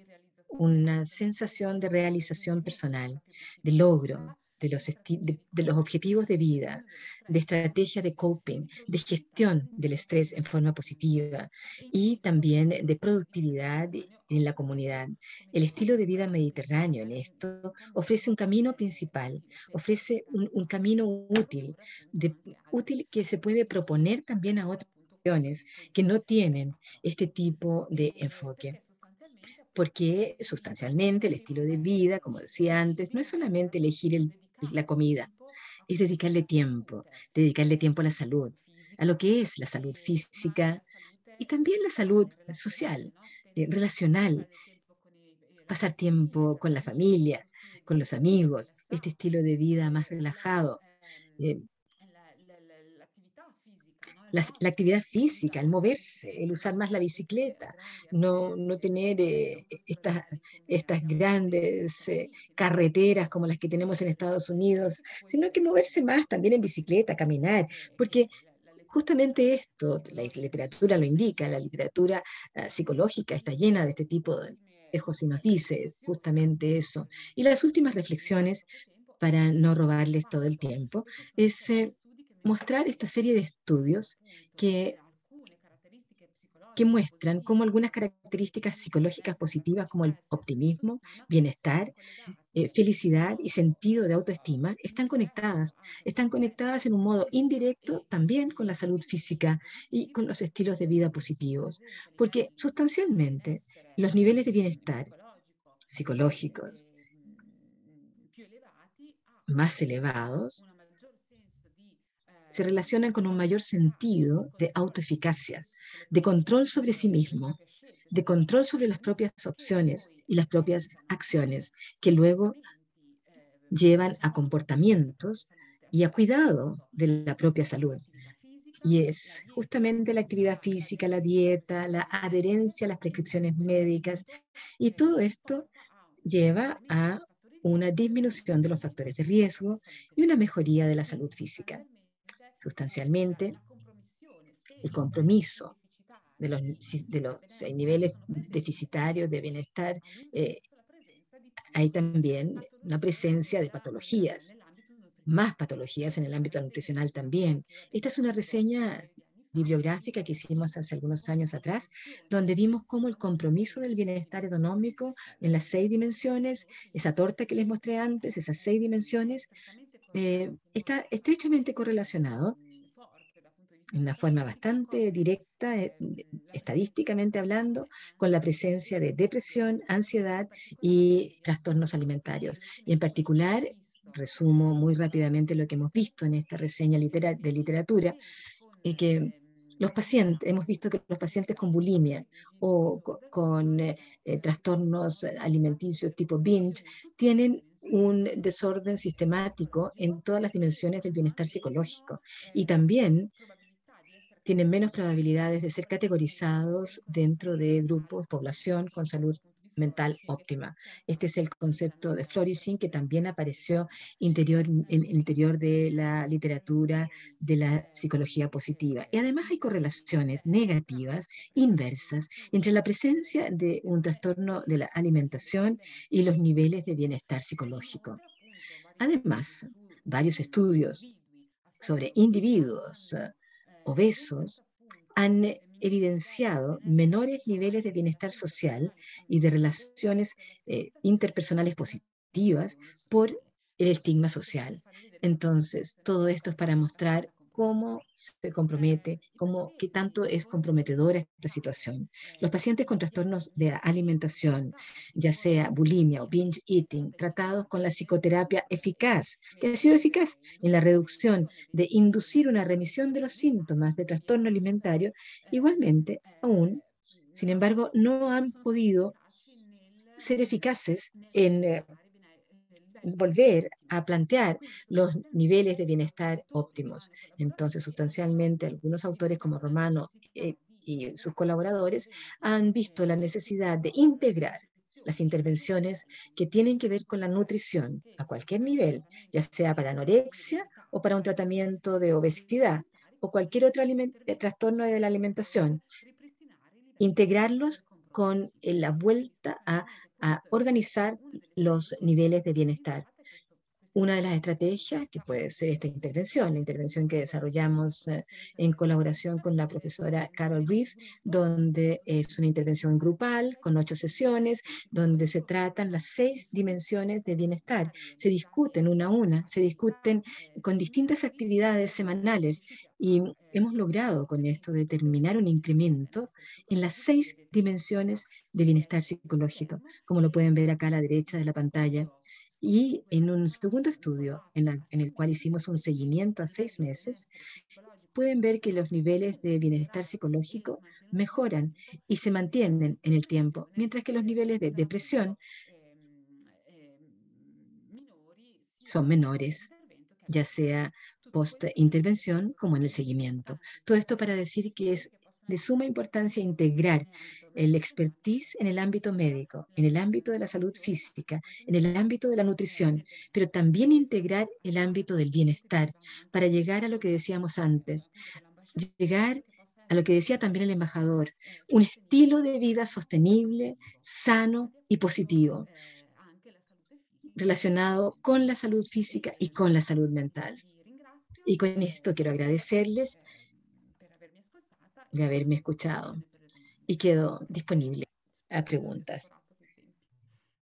una sensación de realización personal, de logro, de los, de, los objetivos de vida, de estrategia de coping, de gestión del estrés en forma positiva y también de productividad en la comunidad. El estilo de vida mediterráneo en esto ofrece un camino principal, ofrece un, camino útil, de, útil que se puede proponer también a otras naciones que no tienen este tipo de enfoque porque sustancialmente el estilo de vida, como decía antes, no es solamente elegir el la comida, es dedicarle tiempo, dedicarle tiempo a la salud, a lo que es la salud física y también la salud social, eh, relacional, pasar tiempo con la familia, con los amigos, este estilo de vida más relajado, eh, la, actividad física, el moverse, el usar más la bicicleta, no, no tener eh, estas, estas grandes eh, carreteras como las que tenemos en Estados Unidos, sino que moverse más también en bicicleta, caminar, porque justamente esto, la literatura lo indica, la literatura ah, psicológica está llena de este tipo de y nos dice justamente eso. Y las últimas reflexiones, para no robarles todo el tiempo, es... Eh, mostrar esta serie de estudios que que muestran cómo algunas características psicológicas positivas como el optimismo, bienestar, eh, felicidad y sentido de autoestima están conectadas. Están conectadas en un modo indirecto también con la salud física y con los estilos de vida positivos, porque sustancialmente los niveles de bienestar psicológicos más elevados se relacionan con un mayor sentido de autoeficacia, de control sobre sí mismo, de control sobre las propias opciones y las propias acciones, que luego llevan a comportamientos y a cuidado de la propia salud. Y es justamente la actividad física, la dieta, la adherencia a las prescripciones médicas y todo esto lleva a una disminución de los factores de riesgo y una mejoría de la salud física. Sustancialmente, el compromiso de los, de los niveles deficitarios de bienestar, eh, hay también una presencia de patologías, más patologías en el ámbito nutricional también. Esta es una reseña bibliográfica que hicimos hace algunos años atrás, donde vimos cómo el compromiso del bienestar económico en las seis dimensiones, esa torta que les mostré antes, esas seis dimensiones, eh, está estrechamente correlacionado en una forma bastante directa, eh, estadísticamente hablando, con la presencia de depresión, ansiedad y trastornos alimentarios. Y en particular, resumo muy rápidamente lo que hemos visto en esta reseña de literatura, y que los pacientes, hemos visto que los pacientes con bulimia o con, eh, eh, trastornos alimenticios tipo binge tienen un desorden sistemático en todas las dimensiones del bienestar psicológico. Y también tienen menos probabilidades de ser categorizados dentro de grupos, población con salud mental óptima. Este es el concepto de flourishing que también apareció interior, en el interior de la literatura de la psicología positiva. Y además hay correlaciones negativas, inversas, entre la presencia de un trastorno de la alimentación y los niveles de bienestar psicológico. Además, varios estudios sobre individuos eh, obesos han evidenciado menores niveles de bienestar social y de relaciones eh, interpersonales positivas por el estigma social. Entonces, todo esto es para mostrar cómo se compromete, cómo, qué tanto es comprometedora esta situación. Los pacientes con trastornos de alimentación, ya sea bulimia o binge eating, tratados con la psicoterapia eficaz, que ha sido eficaz en la reducción de inducir una remisión de los síntomas de trastorno alimentario, igualmente, aún, sin embargo, no han podido ser eficaces en eh, volver a plantear los niveles de bienestar óptimos. Entonces, sustancialmente, algunos autores como Romano eh, y sus colaboradores han visto la necesidad de integrar las intervenciones que tienen que ver con la nutrición a cualquier nivel, ya sea para anorexia o para un tratamiento de obesidad o cualquier otro eh, trastorno de la alimentación, integrarlos con la vuelta a a organizar los niveles de bienestar. Una de las estrategias que puede ser esta intervención, la intervención que desarrollamos eh, en colaboración con la profesora Carol Reef, donde es una intervención grupal con ocho sesiones, donde se tratan las seis dimensiones de bienestar. Se discuten una a una, se discuten con distintas actividades semanales y hemos logrado con esto determinar un incremento en las seis dimensiones de bienestar psicológico, como lo pueden ver acá a la derecha de la pantalla. Y en un segundo estudio, en, el cual hicimos un seguimiento a seis meses, pueden ver que los niveles de bienestar psicológico mejoran y se mantienen en el tiempo, mientras que los niveles de depresión son menores, ya sea post-intervención como en el seguimiento. Todo esto para decir que es de suma importancia integrar el expertise en el ámbito médico, en el ámbito de la salud física, en el ámbito de la nutrición, pero también integrar el ámbito del bienestar para llegar a lo que decíamos antes, llegar a lo que decía también el embajador, un estilo de vida sostenible, sano y positivo, relacionado con la salud física y con la salud mental. Y con esto quiero agradecerles de haberme escuchado. y quedo disponible a preguntas.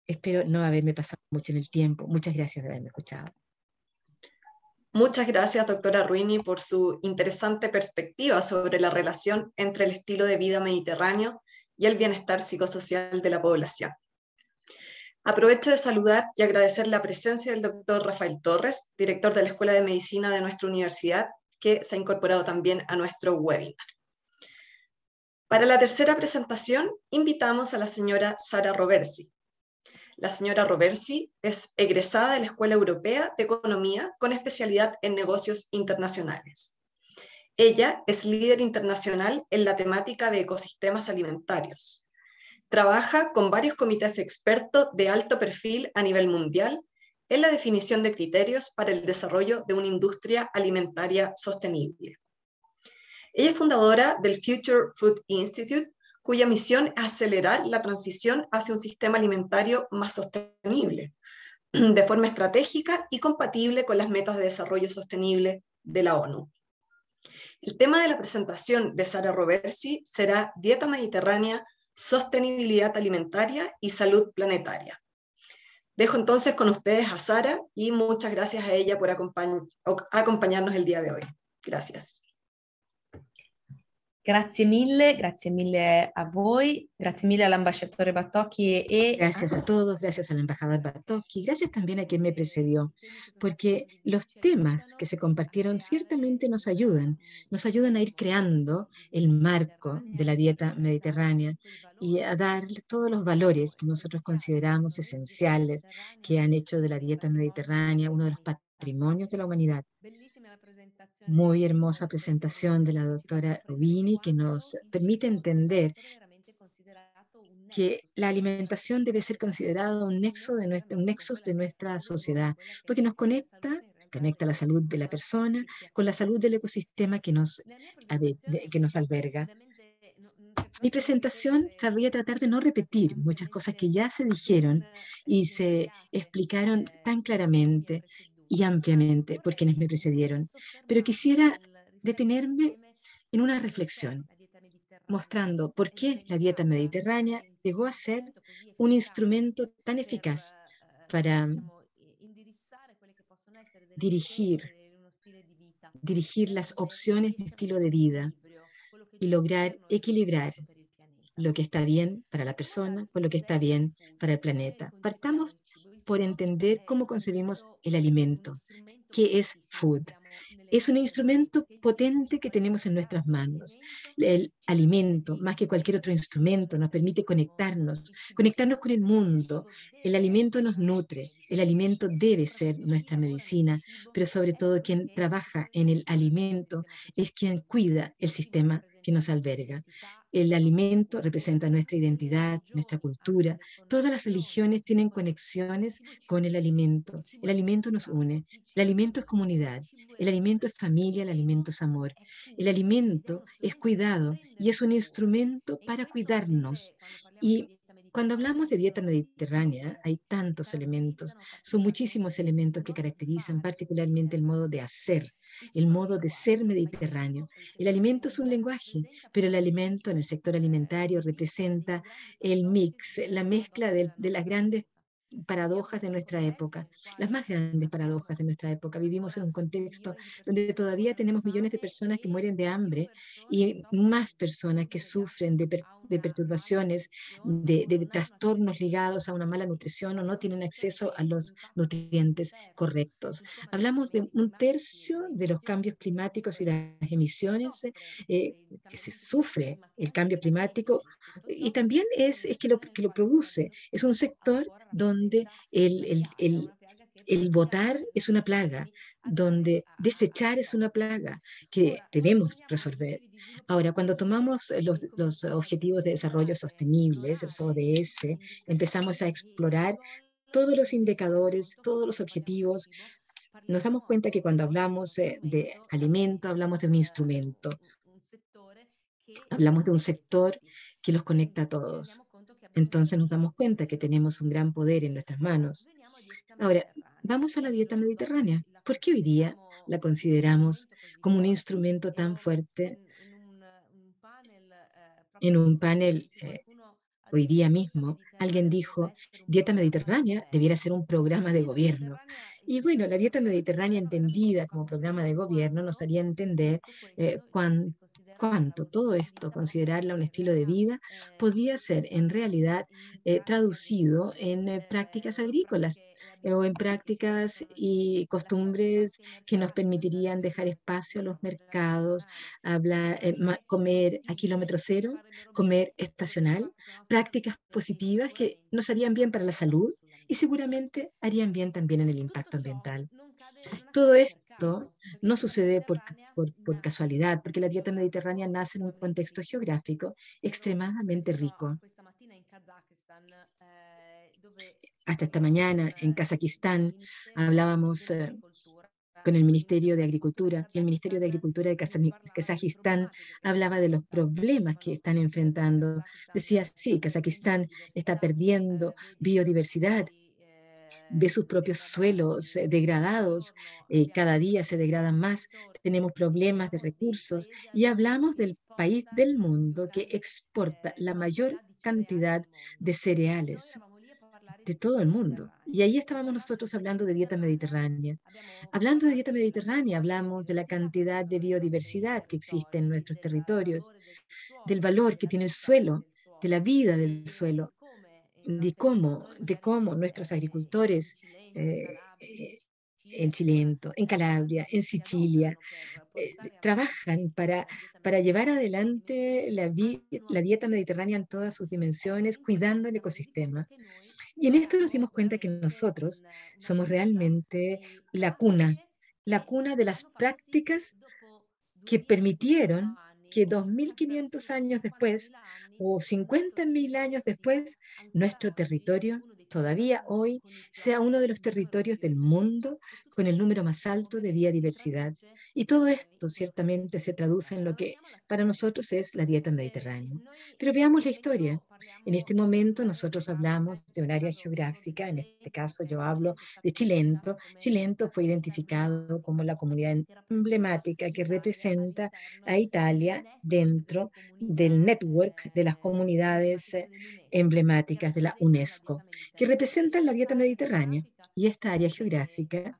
Espero no haberme pasado mucho en el tiempo. Muchas gracias de haberme escuchado. Muchas gracias, doctora Ruini, por su interesante perspectiva sobre la relación entre el estilo de vida mediterráneo y el bienestar psicosocial de la población. Aprovecho de saludar y agradecer la presencia del doctor Rafael Torres, director de la Escuela de Medicina de nuestra universidad, que se ha incorporado también a nuestro webinar. Para la tercera presentación, invitamos a la señora Sara Roversi. La señora Roversi es egresada de la Escuela Europea de Economía con especialidad en negocios internacionales. Ella es líder internacional en la temática de ecosistemas alimentarios. Trabaja con varios comités de expertos de alto perfil a nivel mundial en la definición de criterios para el desarrollo de una industria alimentaria sostenible. Ella es fundadora del Future Food Institute, cuya misión es acelerar la transición hacia un sistema alimentario más sostenible, de forma estratégica y compatible con las metas de desarrollo sostenible de la ONU. El tema de la presentación de Sara Roversi será Dieta Mediterránea, Sostenibilidad Alimentaria y Salud Planetaria. Dejo entonces con ustedes a Sara y muchas gracias a ella por acompañarnos el día de hoy. Gracias. Grazie mille, grazie mille a voi, grazie mille al embajador Batocchi. E gracias a todos, gracias al embajador Batocchi, gracias también a quien me precedió, porque los temas que se compartieron ciertamente nos ayudan, nos ayudan a ir creando el marco de la dieta mediterránea y a dar todos los valores que nosotros consideramos esenciales, que han hecho de la dieta mediterránea uno de los patrimonios de la humanidad. Muy hermosa presentación de la doctora Rubini que nos permite entender que la alimentación debe ser considerada un nexo de nuestra, un nexus de nuestra sociedad, porque nos conecta, conecta la salud de la persona con la salud del ecosistema que nos, que nos alberga. Mi presentación voy a tratar de no repetir muchas cosas que ya se dijeron y se explicaron tan claramente y ampliamente por quienes me precedieron, pero quisiera detenerme en una reflexión, mostrando por qué la dieta mediterránea llegó a ser un instrumento tan eficaz para dirigir, dirigir las opciones de estilo de vida y lograr equilibrar lo que está bien para la persona con lo que está bien para el planeta. Partamos por entender cómo concebimos el alimento, qué es food. Es un instrumento potente que tenemos en nuestras manos. El alimento, más que cualquier otro instrumento, nos permite conectarnos, conectarnos con el mundo. El alimento nos nutre, el alimento debe ser nuestra medicina, pero sobre todo quien trabaja en el alimento es quien cuida el sistema que nos alberga. El alimento representa nuestra identidad, nuestra cultura. Todas las religiones tienen conexiones con el alimento. El alimento nos une. El alimento es comunidad. El alimento es familia. El alimento es amor. El alimento es cuidado y es un instrumento para cuidarnos. Cuando hablamos de dieta mediterránea, hay tantos elementos, son muchísimos elementos que caracterizan particularmente el modo de hacer, el modo de ser mediterráneo. El alimento es un lenguaje, pero el alimento en el sector alimentario representa el mix, la mezcla de, de las grandes paradojas de nuestra época, las más grandes paradojas de nuestra época. Vivimos en un contexto donde todavía tenemos millones de personas que mueren de hambre y más personas que sufren de, perturbaciones, de, trastornos ligados a una mala nutrición o no tienen acceso a los nutrientes correctos. Hablamos de un tercio de los cambios climáticos y las emisiones eh, que se sufre el cambio climático y también es, es que, lo, que lo produce. Es un sector donde el, el, votar es una plaga, donde desechar es una plaga que debemos resolver. Ahora, cuando tomamos los, los Objetivos de Desarrollo Sostenibles, el ODS, empezamos a explorar todos los indicadores, todos los objetivos, nos damos cuenta que cuando hablamos de alimento, hablamos de un instrumento, hablamos de un sector que los conecta a todos. Entonces nos damos cuenta que tenemos un gran poder en nuestras manos. Ahora, vamos a la dieta mediterránea. ¿Por qué hoy día la consideramos como un instrumento tan fuerte En un panel eh, hoy día mismo, alguien dijo, dieta mediterránea debiera ser un programa de gobierno. Y bueno, la dieta mediterránea entendida como programa de gobierno nos haría entender eh, cuánto todo esto, considerarla un estilo de vida, podía ser en realidad eh, traducido en eh, prácticas agrícolas o en prácticas y costumbres que nos permitirían dejar espacio a los mercados, hablar, comer a kilómetro cero, comer estacional, prácticas positivas que nos harían bien para la salud y seguramente harían bien también en el impacto ambiental. Todo esto no sucede por, por, casualidad, porque la dieta mediterránea nace en un contexto geográfico extremadamente rico. Hasta esta mañana en Kazajistán hablábamos eh, con el Ministerio de Agricultura y el Ministerio de Agricultura de Kazajistán hablaba de los problemas que están enfrentando. Decía, sí, Kazajistán está perdiendo biodiversidad, ve sus propios suelos eh, degradados, eh, cada día se degradan más, tenemos problemas de recursos y hablamos del país del mundo que exporta la mayor cantidad de cereales de todo el mundo. Y ahí estábamos nosotros hablando de dieta mediterránea. Hablando de dieta mediterránea, hablamos de la cantidad de biodiversidad que existe en nuestros territorios, del valor que tiene el suelo, de la vida del suelo, de cómo, de cómo nuestros agricultores eh, eh, en Chilento, en Calabria, en Sicilia, eh, trabajan para, para llevar adelante la, la dieta mediterránea en todas sus dimensiones, cuidando el ecosistema. Y en esto nos dimos cuenta que nosotros somos realmente la cuna, la cuna de las prácticas que permitieron que 2.500 años después o 50.000 años después, nuestro territorio todavía hoy sea uno de los territorios del mundo con el número más alto de biodiversidad. Y todo esto ciertamente se traduce en lo que para nosotros es la dieta mediterránea. Pero veamos la historia. En este momento nosotros hablamos de un área geográfica, en este caso yo hablo de Chilento. Chilento fue identificado como la comunidad emblemática que representa a Italia dentro del network de las comunidades emblemáticas de la UNESCO, que representan la dieta mediterránea. Y esta área geográfica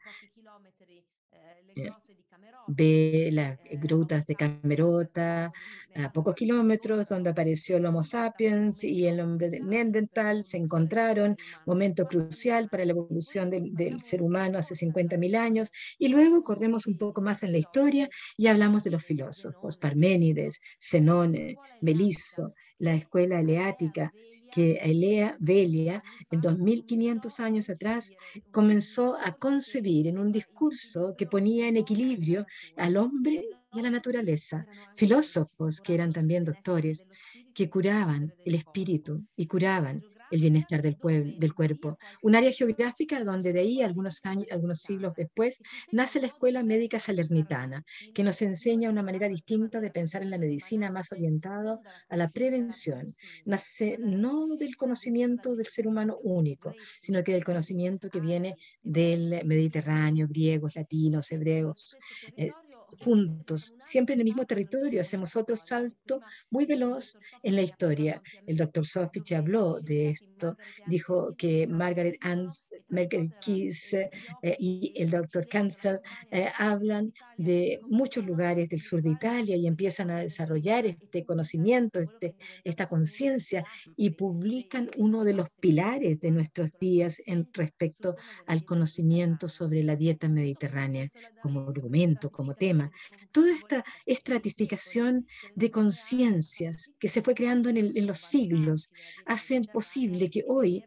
ve las grutas de Camerota, a pocos kilómetros, donde apareció el Homo sapiens y el hombre de Neandertal, se encontraron, momento crucial para la evolución del, ser humano hace 50.000 años, y luego corremos un poco más en la historia y hablamos de los filósofos, Parménides, Zenón, Melisso, la escuela eleática, que Elea Velia, en 2500 años atrás, comenzó a concebir en un discurso que ponía en equilibrio al hombre y a la naturaleza, filósofos que eran también doctores, que curaban el espíritu y curaban el bienestar del, cuerpo. Un área geográfica donde de ahí, algunos, años, algunos siglos después, nace la Escuela Médica Salernitana, que nos enseña una manera distinta de pensar en la medicina más orientada a la prevención. Nace no del conocimiento del ser humano único, sino que del conocimiento que viene del Mediterráneo, griegos, latinos, hebreos, eh, juntos, siempre en el mismo territorio, hacemos otro salto muy veloz en la historia. El doctor Sofich habló de esto, dijo que Margaret, Ans, Margaret Keys eh, y el doctor Cancel eh, hablan de muchos lugares del sur de Italia y empiezan a desarrollar este conocimiento, este, esta conciencia y publican uno de los pilares de nuestros días en respecto al conocimiento sobre la dieta mediterránea como argumento, como tema Toda esta estratificación de conciencias que se fue creando en, los siglos hacen posible que hoy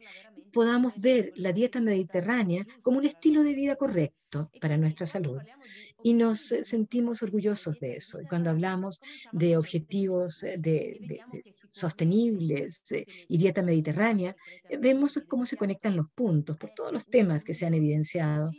podamos ver la dieta mediterránea como un estilo de vida correcto para nuestra salud. Y nos sentimos orgullosos de eso. cuando hablamos de objetivos de, sostenibles eh, y dieta mediterránea, vemos cómo se conectan los puntos por todos los temas que se han evidenciado.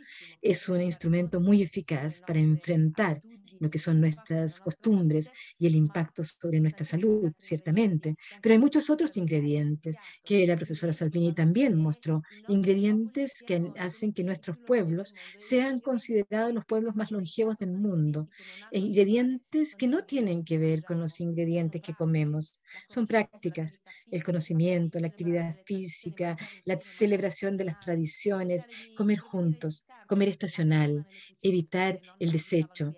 Es un instrumento muy eficaz para enfrentar lo que son nuestras costumbres y el impacto sobre nuestra salud, ciertamente. Pero hay muchos otros ingredientes que la profesora Salvini también mostró, ingredientes que hacen que nuestros pueblos sean considerados los pueblos más longevos del mundo, e ingredientes que no tienen que ver con los ingredientes que comemos, son prácticas, el conocimiento, la actividad física, la celebración de las tradiciones, comer juntos, comer estacional, evitar el desecho,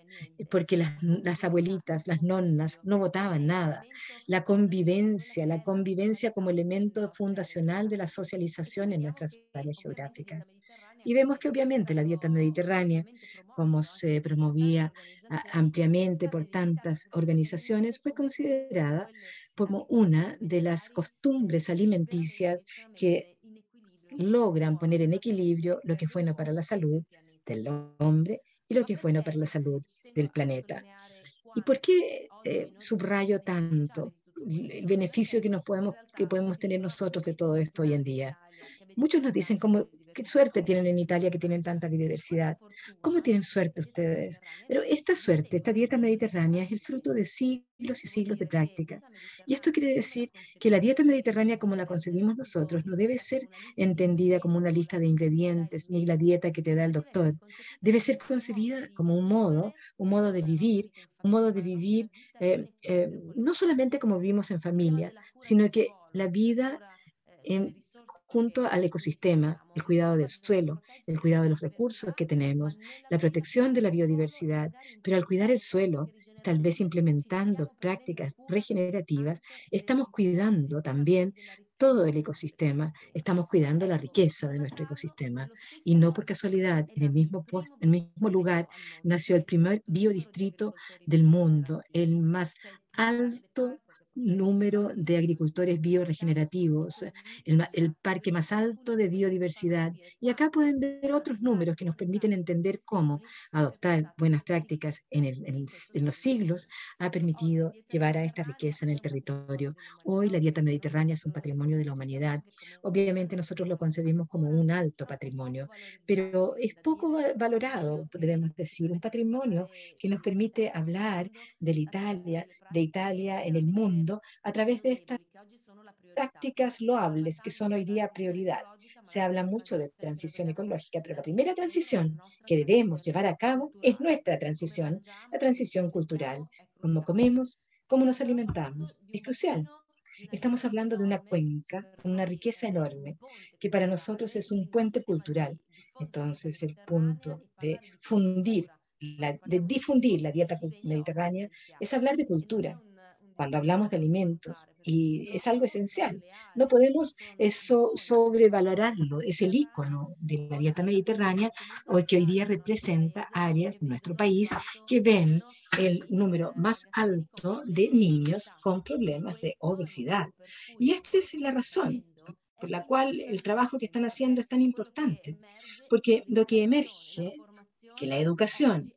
porque las, abuelitas, las nonnas no votaban nada. La convivencia, la convivencia como elemento fundacional de la socialización en nuestras áreas geográficas. Y vemos que obviamente la dieta mediterránea, como se promovía ampliamente por tantas organizaciones, fue considerada como una de las costumbres alimenticias que logran poner en equilibrio lo que es bueno para la salud del hombre y lo que es bueno para la salud del planeta. ¿Y por qué eh, subrayo tanto el beneficio que, nos podemos, que podemos tener nosotros de todo esto hoy en día? Muchos nos dicen cómo qué suerte tienen en Italia que tienen tanta biodiversidad. ¿Cómo tienen suerte ustedes? Pero esta suerte, esta dieta mediterránea es el fruto de siglos y siglos de práctica. Y esto quiere decir que la dieta mediterránea como la concebimos nosotros no debe ser entendida como una lista de ingredientes ni la dieta que te da el doctor. Debe ser concebida como un modo, un modo de vivir, un modo de vivir eh, eh, no solamente como vivimos en familia, sino que la vida en junto al ecosistema, el cuidado del suelo, el cuidado de los recursos que tenemos, la protección de la biodiversidad, pero al cuidar el suelo, tal vez implementando prácticas regenerativas, estamos cuidando también todo el ecosistema, estamos cuidando la riqueza de nuestro ecosistema. Y no por casualidad, en el mismo, en el mismo lugar nació el primer biodistrito del mundo, el más alto número de agricultores bioregenerativos, el, el, parque más alto de biodiversidad. Y acá pueden ver otros números que nos permiten entender cómo adoptar buenas prácticas en, en, los siglos ha permitido llevar a esta riqueza en el territorio. Hoy la dieta mediterránea es un patrimonio de la humanidad. Obviamente nosotros lo concebimos como un alto patrimonio, pero es poco valorado, debemos decir, un patrimonio que nos permite hablar de Italia, de Italia en el mundo a través de estas prácticas loables que son hoy día prioridad. Se habla mucho de transición ecológica, pero la primera transición que debemos llevar a cabo es nuestra transición, la transición cultural. Cómo comemos, cómo nos alimentamos. Es crucial. Estamos hablando de una cuenca con una riqueza enorme, que para nosotros es un puente cultural. Entonces, el punto de fundir, de difundir la dieta mediterránea es hablar de cultura, cuando hablamos de alimentos y es algo esencial. No podemos eso sobrevalorarlo. Es el icono de la dieta mediterránea o que hoy día representa áreas de nuestro país que ven el número más alto de niños con problemas de obesidad. Y esta es la razón por la cual el trabajo que están haciendo es tan importante, porque lo que emerge, que la educación,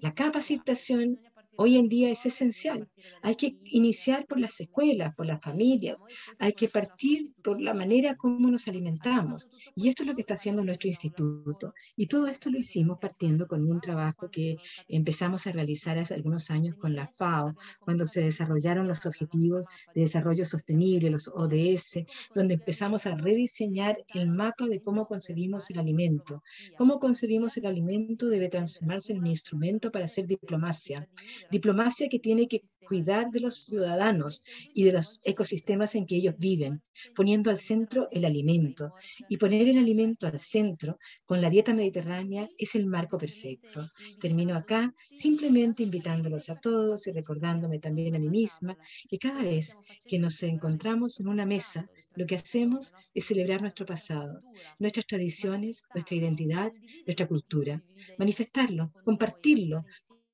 la capacitación hoy en día es esencial. Hay que iniciar por las escuelas, por las familias, hay que partir por la manera como nos alimentamos. Y esto es lo que está haciendo nuestro instituto. Y todo esto lo hicimos partiendo con un trabajo que empezamos a realizar hace algunos años con la FAO, cuando se desarrollaron los Objetivos de Desarrollo Sostenible, los ODS, donde empezamos a rediseñar el mapa de cómo concebimos el alimento. Cómo concebimos el alimento debe transformarse en un instrumento para hacer diplomacia Diplomacia que tiene que cuidar de los ciudadanos y de los ecosistemas en que ellos viven, poniendo al centro el alimento. Y poner el alimento al centro con la dieta mediterránea es el marco perfecto. Termino acá simplemente invitándolos a todos y recordándome también a mí misma que cada vez que nos encontramos en una mesa, lo que hacemos es celebrar nuestro pasado, nuestras tradiciones, nuestra identidad, nuestra cultura, manifestarlo, compartirlo,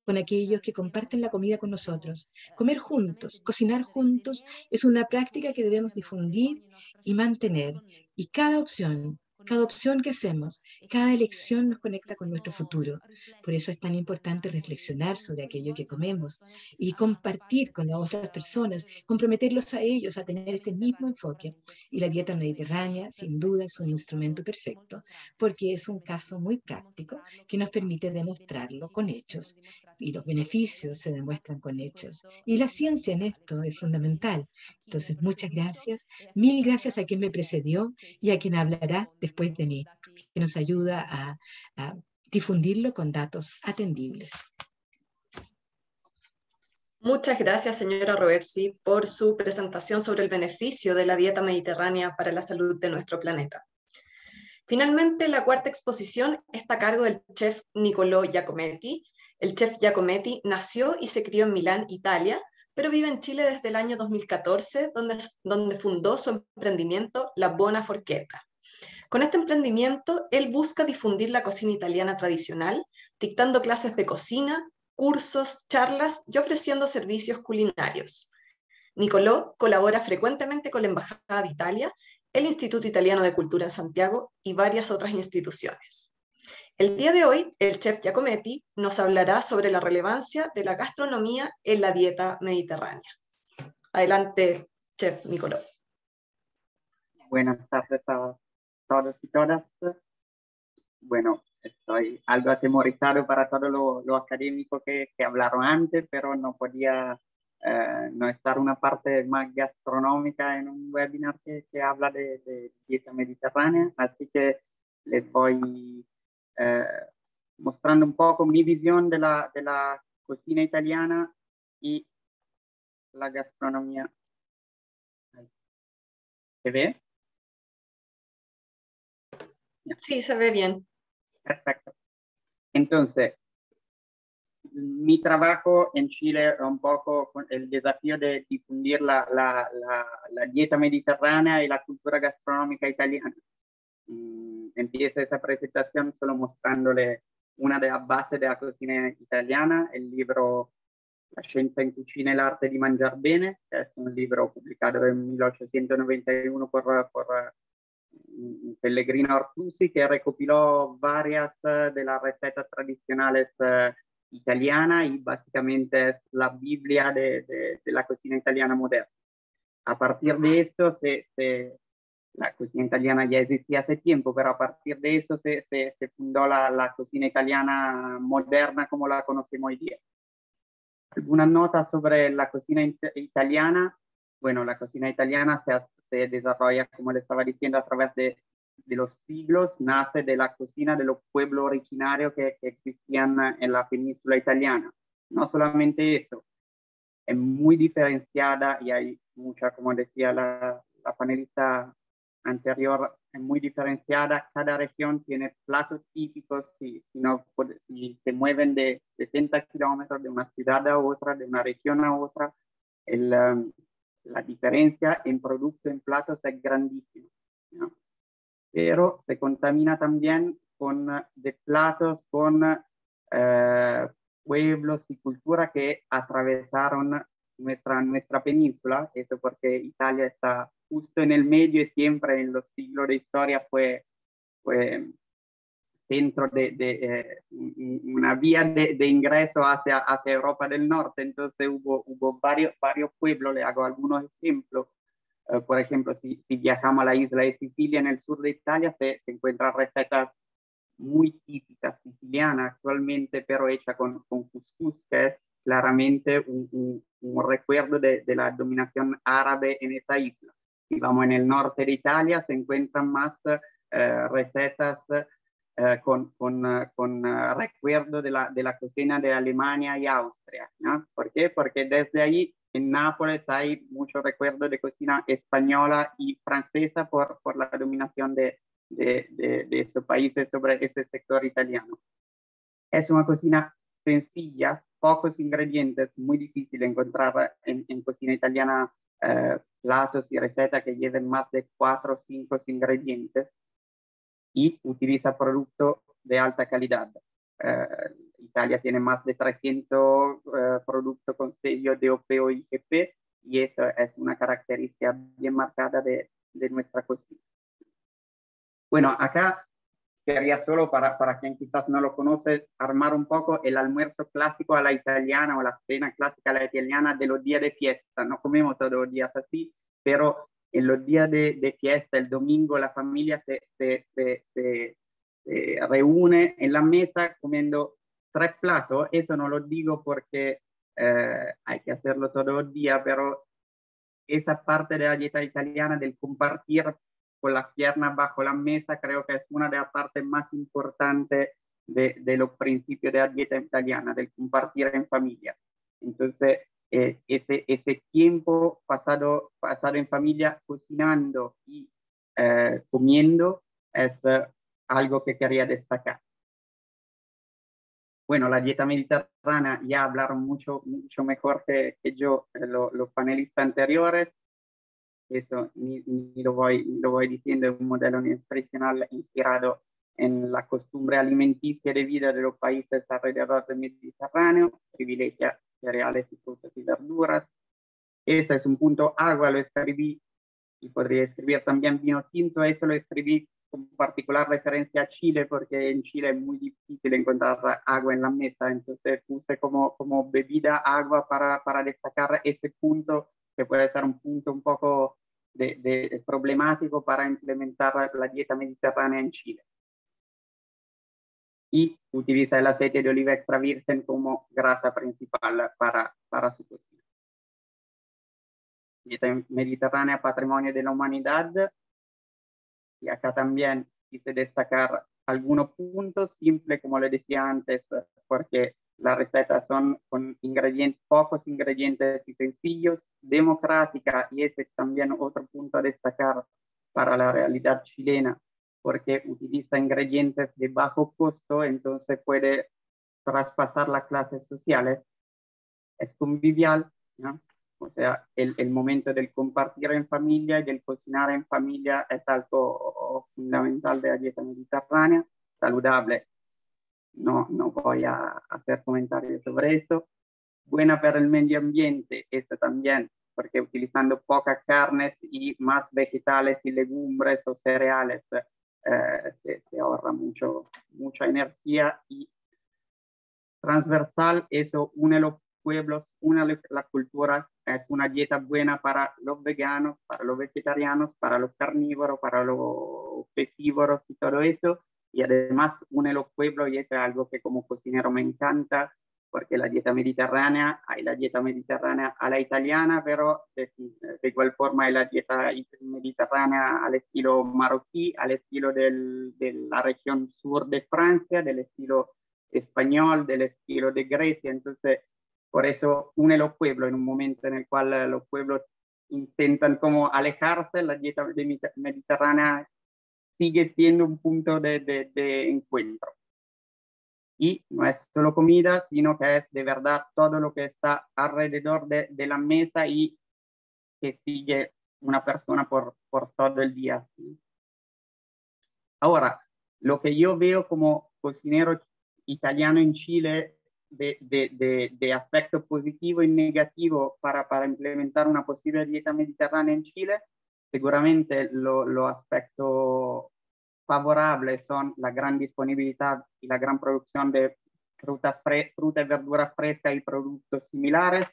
con aquellos que comparten la comida con nosotros. Comer juntos, cocinar juntos es una práctica que debemos difundir y mantener. Y cada opción cada opción que hacemos, cada elección nos conecta con nuestro futuro. Por eso es tan importante reflexionar sobre aquello que comemos y compartir con las otras personas, comprometerlos a ellos a tener este mismo enfoque. Y la dieta mediterránea, sin duda, es un instrumento perfecto, porque es un caso muy práctico que nos permite demostrarlo con hechos. Y los beneficios se demuestran con hechos. Y la ciencia en esto es fundamental. Entonces, muchas gracias. Mil gracias a quien me precedió y a quien hablará después de mí, que nos ayuda a, difundirlo con datos atendibles. Muchas gracias, señora Roversi, por su presentación sobre el beneficio de la dieta mediterránea para la salud de nuestro planeta. Finalmente, la cuarta exposición está a cargo del chef Niccolò Giacometti. El chef Giacometti nació y se crió en Milán, Italia, pero vive en Chile desde el año 2014, donde, donde fundó su emprendimiento La Buona Forchetta. Con este emprendimiento, él busca difundir la cocina italiana tradicional, dictando clases de cocina, cursos, charlas y ofreciendo servicios culinarios. Nicolò colabora frecuentemente con la Embajada de Italia, el Instituto Italiano de Cultura en Santiago y varias otras instituciones. El día de hoy, el chef Giacometti nos hablará sobre la relevancia de la gastronomía en la dieta mediterránea. Adelante, chef Nicolò. Buenas tardes a todos y todas. Bueno, estoy algo atemorizado para todo lo, lo académico que, que, hablaron antes, pero no podía eh, no estar una parte más gastronómica en un webinar que, que habla de, de, dieta mediterránea, así que les voy eh, mostrando un poco mi visión de la, de la cocina italiana y la gastronomía. ¿Se ve? Sí, se ve bien. Perfecto. Entonces, mi trabajo en Chile es un poco con el desafío de difundir la, la, la, la dieta mediterránea y la cultura gastronómica italiana. Mm, empiezo esa presentación solo mostrándole una de las bases de la cocina italiana, el libro La scienza in cucina e l'arte di mangiar bene, que es un libro publicado en 1891 por, por Pellegrino Ortusi que recopiló varias uh, de las recetas tradicionales uh, italianas y básicamente es la Biblia de, de, de, la cocina italiana moderna. A partir de esto, se, se, la cocina italiana ya existía hace tiempo, pero a partir de eso se, fundó la, cocina italiana moderna como la conocemos hoy día. Algunas notas sobre la cocina italiana. Bueno, la cocina italiana se, se desarrolla, como le estaba diciendo, a través de los siglos nace de la cocina de los pueblos originarios que, que, existían en la península italiana. No solamente eso, es muy diferenciada y hay mucha, como decía la panelista anterior, es muy diferenciada. Cada región tiene platos típicos y, si, no, si se mueven de 60 kilómetros de una ciudad a otra, de una región a otra. El, um, la diferencia en producto, en platos es grandísima. ¿no? pero se contamina también con de platos, con eh, pueblos y cultura que atravesaron nuestra, nuestra península, eso porque Italia está justo en el medio y siempre en los siglos de historia fue, fue centro de, de eh, una vía de, ingreso hacia, hacia Europa del Norte, entonces hubo, hubo varios, varios pueblos, le hago algunos ejemplos, Uh, por ejemplo, si, viajamos a la isla de Sicilia, en el sur de Italia, se, se encuentran recetas muy típicas sicilianas actualmente, pero hechas con, con couscous, que es claramente un, un, un recuerdo de, de, la dominación árabe en esa isla. Si vamos en el norte de Italia, se encuentran más uh, recetas uh, con, con, con recuerdo de la, de la cocina de Alemania y Austria. ¿no? ¿Por qué? Porque desde ahí en Nápoles hay mucho recuerdo de cocina española y francesa por, por la dominación de, de, de, de, esos países sobre ese sector italiano. Es una cocina sencilla, pocos ingredientes, muy difícil encontrar en, en cocina italiana eh, platos y recetas que lleven más de cuatro o cinco ingredientes y utiliza productos de alta calidad. Eh, Italia tiene más de 300 uh, eh, productos con sello DOP o IGP y eso es una característica bien marcada de, de nuestra cocina. Bueno, acá quería solo para, para quien quizás no lo conoce, armar un poco el almuerzo clásico a la italiana o la cena clásica a la italiana de los días de fiesta. No comemos todos los días así, pero en los días de, de fiesta, el domingo, la familia se, se, se, se, reúne en la mesa comiendo tres platos, eso no lo digo porque eh, hay que hacerlo todos los días, pero esa parte de la dieta italiana del compartir con las piernas bajo la mesa creo que es una de las partes más importantes de, los principios de la dieta italiana, del compartir en familia. Entonces, eh, ese, ese tiempo pasado, pasado en familia cocinando y eh, comiendo es uh, algo que quería destacar. Bueno, la dieta mediterránea ya hablaron mucho, mucho mejor que, yo eh, lo, los panelistas anteriores. Eso ni, ni, lo, voy, lo voy diciendo, es un modelo nutricional inspirado en la costumbre alimenticia de vida de los países alrededor del Mediterráneo, privilegia cereales y frutas y verduras. Ese es un punto agua, lo escribí y podría escribir también vino tinto, eso lo escribí con particular referencia a Chile, porque en Chile es muy difícil encontrar agua en la mesa, entonces puse como, como bebida agua para, para ese punto, que puede ser un punto un poco de, de problemático para implementar la dieta mediterránea en Chile y utiliza el aceite de oliva extra virgen como grasa principal para, para su cocina. Dieta mediterránea, patrimonio de la humanidad. Y acá también quise destacar algunos puntos simples, como le decía antes, porque las recetas son con ingredientes, pocos ingredientes y sencillos, democrática, y ese es también otro punto a destacar para la realidad chilena, porque utiliza ingredientes de bajo costo, entonces puede traspasar las clases sociales. Es convivial, ¿no? O sea, el, el, momento del compartir en familia y del cocinar en familia es algo fundamental de la dieta mediterránea, saludable. No, no voy a hacer comentarios sobre eso. Buena para el medio ambiente, eso también, porque utilizando pocas carnes y más vegetales y legumbres o cereales, eh, se, se, ahorra mucho, mucha energía y transversal, eso une los pueblos, une las culturas, es una dieta buena para los veganos, para los vegetarianos, para los carnívoros, para los pesívoros y todo eso, y además une los pueblos y es algo que como cocinero me encanta, porque la dieta mediterránea, hay la dieta mediterránea a la italiana, pero de, de igual forma hay la dieta mediterránea al estilo marroquí, al estilo del, de la región sur de Francia, del estilo español, del estilo de Grecia. Entonces, por eso une los pueblos en un momento en el cual los pueblos intentan como alejarse, la dieta mediterránea sigue siendo un punto de, de, de encuentro. Y no es solo comida, sino que es de verdad todo lo que está alrededor de, de la mesa y que sigue una persona por, por todo el día. Ahora, lo que yo veo como cocinero italiano en Chile de, de, de, de, aspecto positivo y negativo para, para implementar una posible dieta mediterránea en Chile, seguramente los lo aspectos favorables son la gran disponibilidad y la gran producción de fruta, fre fruta y verduras frescas y productos similares,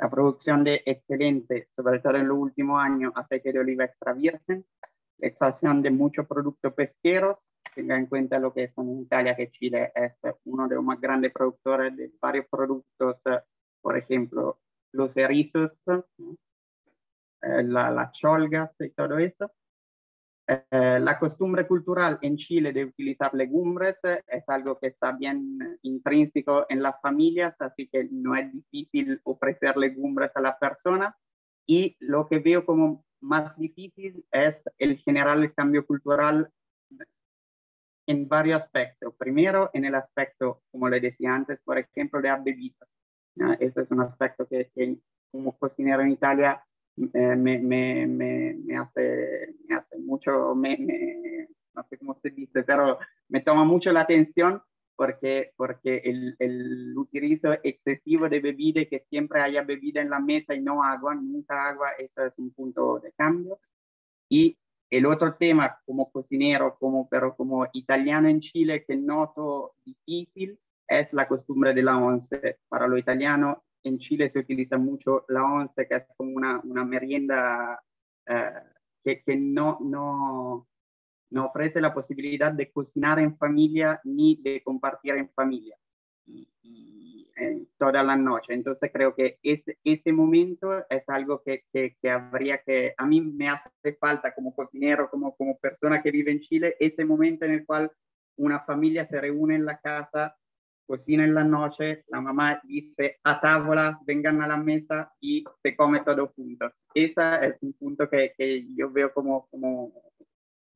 la producción de excelente, sobre todo en los últimos años, aceite de oliva extra virgen, la extracción de muchos productos pesqueros, tenga en cuenta lo que es en Italia, que Chile es uno de los más grandes productores de varios productos, por ejemplo, los erizos, eh, la, las cholgas y todo eso. Eh, la costumbre cultural en Chile de utilizar legumbres es algo que está bien intrínseco en las familias, así que no es difícil ofrecer legumbres a la persona. Y lo que veo como más difícil es el general el cambio cultural en varios aspectos. Primero, en el aspecto, como le decía antes, por ejemplo, de las bebidas. Ese es un aspecto que, que como cocinero en Italia eh, me, me, me, me, hace, hace mucho, no sé cómo se dice, pero me toma mucho la atención porque, porque el, el utilizo excesivo de bebida, que siempre haya bebida en la mesa y no agua, nunca agua, eso es un punto de cambio. Y el otro tema como cocinero, como, pero como italiano en Chile, que noto difícil, es la costumbre de la once. Para lo italiano, en Chile se utiliza mucho la once, que es como una, una merienda eh, que, que no, no, no ofrece la posibilidad de cocinar en familia ni de compartir en familia. y, toda la noche. Entonces creo que ese, ese momento es algo que, que, que, habría que, a mí me hace falta como cocinero, como, como persona que vive en Chile, ese momento en el cual una familia se reúne en la casa, cocina en la noche, la mamá dice a tavola, vengan a la mesa y se come todo juntos. Ese es un punto que, que yo veo como, como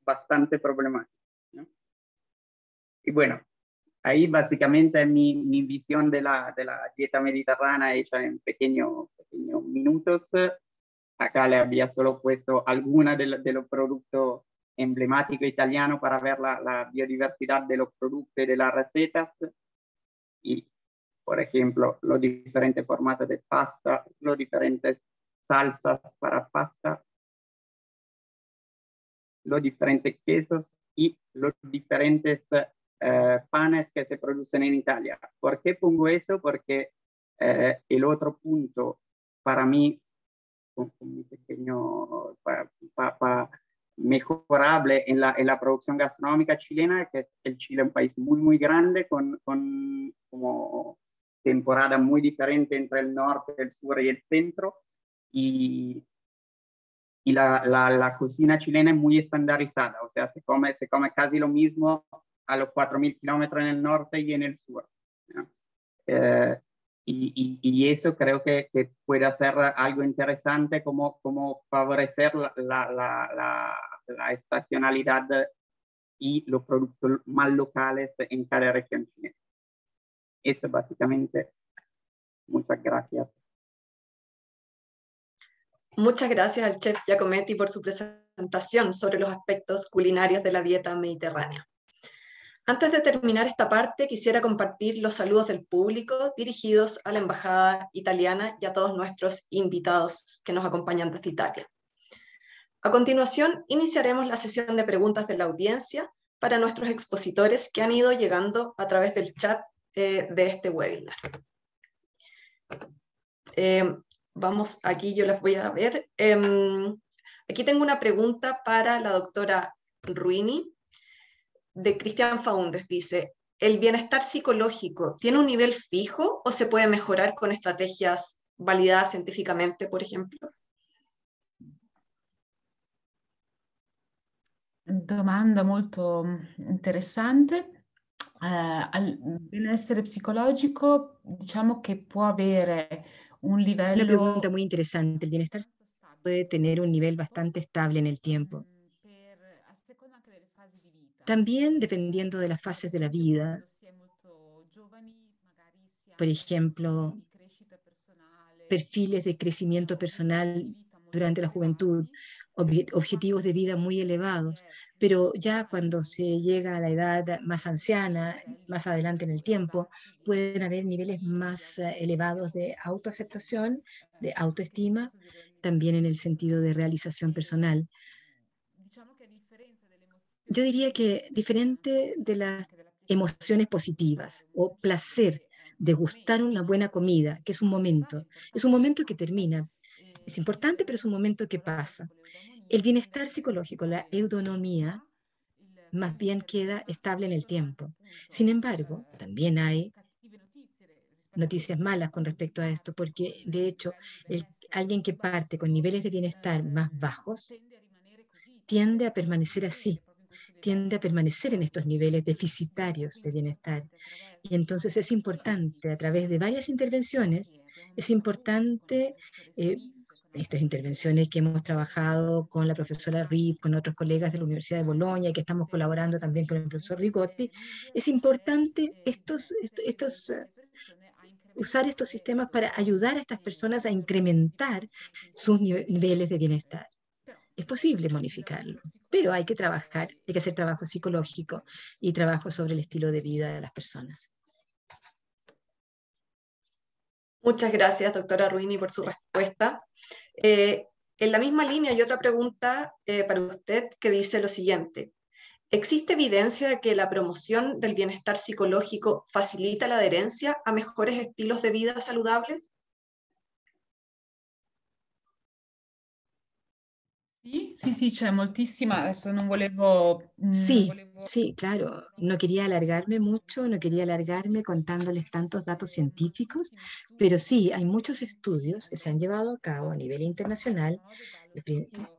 bastante problemático. ¿no? Y bueno, ahí básicamente mi, mi visión de la, de la, dieta mediterránea hecha en pequeños pequeños minutos. Acá le había solo puesto alguna de, de los productos emblemáticos italianos para ver la, la, biodiversidad de los productos y de las recetas. Y, por ejemplo, los diferentes formatos de pasta, los diferentes salsas para pasta, los diferentes quesos y los diferentes eh, panes que se producen en Italia. ¿Por qué pongo eso? Porque eh, el otro punto para mí, mi pequeño pa, mejorable en la, en la, producción gastronómica chilena, que es el Chile un país muy, muy grande, con, con como temporada muy diferente entre el norte, el sur y el centro. Y, y la, la, la, cocina chilena es muy estandarizada, o sea, se come, se come casi lo mismo a los 4.000 kilómetros en el norte y en el sur. Eh, y, y, eso creo que, que, puede ser algo interesante como, como favorecer la, la, la, la, estacionalidad y los productos más locales en cada región chilena. Eso básicamente. Muchas gracias. Muchas gracias al chef Giacometti por su presentación sobre los aspectos culinarios de la dieta mediterránea. Antes de terminar esta parte, quisiera compartir los saludos del público dirigidos a la Embajada italiana y a todos nuestros invitados que nos acompañan desde Italia. A continuación, iniciaremos la sesión de preguntas de la audiencia para nuestros expositores que han ido llegando a través del chat eh, de este webinar. Eh, vamos, aquí yo las voy a ver. Em, aquí tengo una pregunta para la doctora Ruini de Cristian Faundes dice, ¿el bienestar psicológico tiene un nivel fijo o se puede mejorar con estrategias validadas científicamente, por ejemplo? Domanda molto interessante. Eh, il benessere psicologico diciamo che può avere un livello... Una pregunta muy interesante. El bienestar puede tener un nivel bastante estable en el tiempo. También dependiendo de las fases de la vida, por ejemplo, perfiles de crecimiento personal durante la juventud, objetivos de vida muy elevados, pero ya cuando se llega a la edad más anciana, más adelante en el tiempo, pueden haber niveles más eh, elevados de autoaceptación, de autoestima, también en el sentido de realización personal. Yo diría que diferente de las emociones positivas o placer de gustar una buena comida, que es un momento, es un momento que termina. Es importante, pero es un momento que pasa. El bienestar psicológico, la eudonomía, más bien queda estable en el tiempo. Sin embargo, también hay noticias malas con respecto a esto, porque de hecho, alguien que parte con niveles de bienestar más bajos tiende a permanecer así tiende a permanecer en estos niveles deficitarios de bienestar. Y entonces es importante, a través de varias intervenciones, es importante, eh, estas intervenciones que hemos trabajado con la profesora Riff, con otros colegas de la Universidad de Bolonia que estamos colaborando también con el profesor Rigotti, es importante estos, estos, eh, usar estos sistemas para ayudar a estas personas a incrementar sus niveles de bienestar. Es posible modificarlo, pero hay que trabajar, hay que hacer trabajo psicológico y trabajo sobre el estilo de vida de las personas. Muchas gracias, doctora Ruini, por su respuesta. Eh, en la misma línea hay otra pregunta eh, para usted que dice lo siguiente. ¿Existe evidencia de que la promoción del bienestar psicológico facilita la adherencia a mejores estilos de vida saludables? Sì, sì, sì, c'è moltissima, adesso non volevo... Mm, volevo Sí, claro, no quería alargarme mucho, no quería alargarme contándoles tantos datos científicos, pero sí, hay muchos estudios que se han llevado a cabo a nivel internacional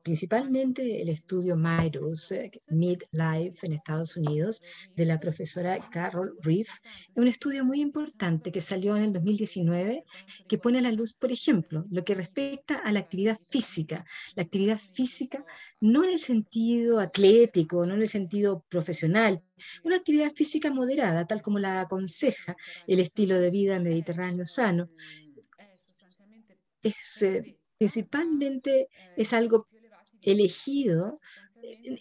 principalmente el estudio MIRUS, eh, Midlife en Estados Unidos, de la profesora Carol Reef, un estudio muy importante que salió en el 2019 que pone a la luz, por ejemplo, lo que respecta a la actividad física. La actividad física no en el sentido atlético, no en el sentido profesional, una actividad física moderada, tal como la aconseja el estilo de vida mediterráneo sano. Es eh, principalmente es algo elegido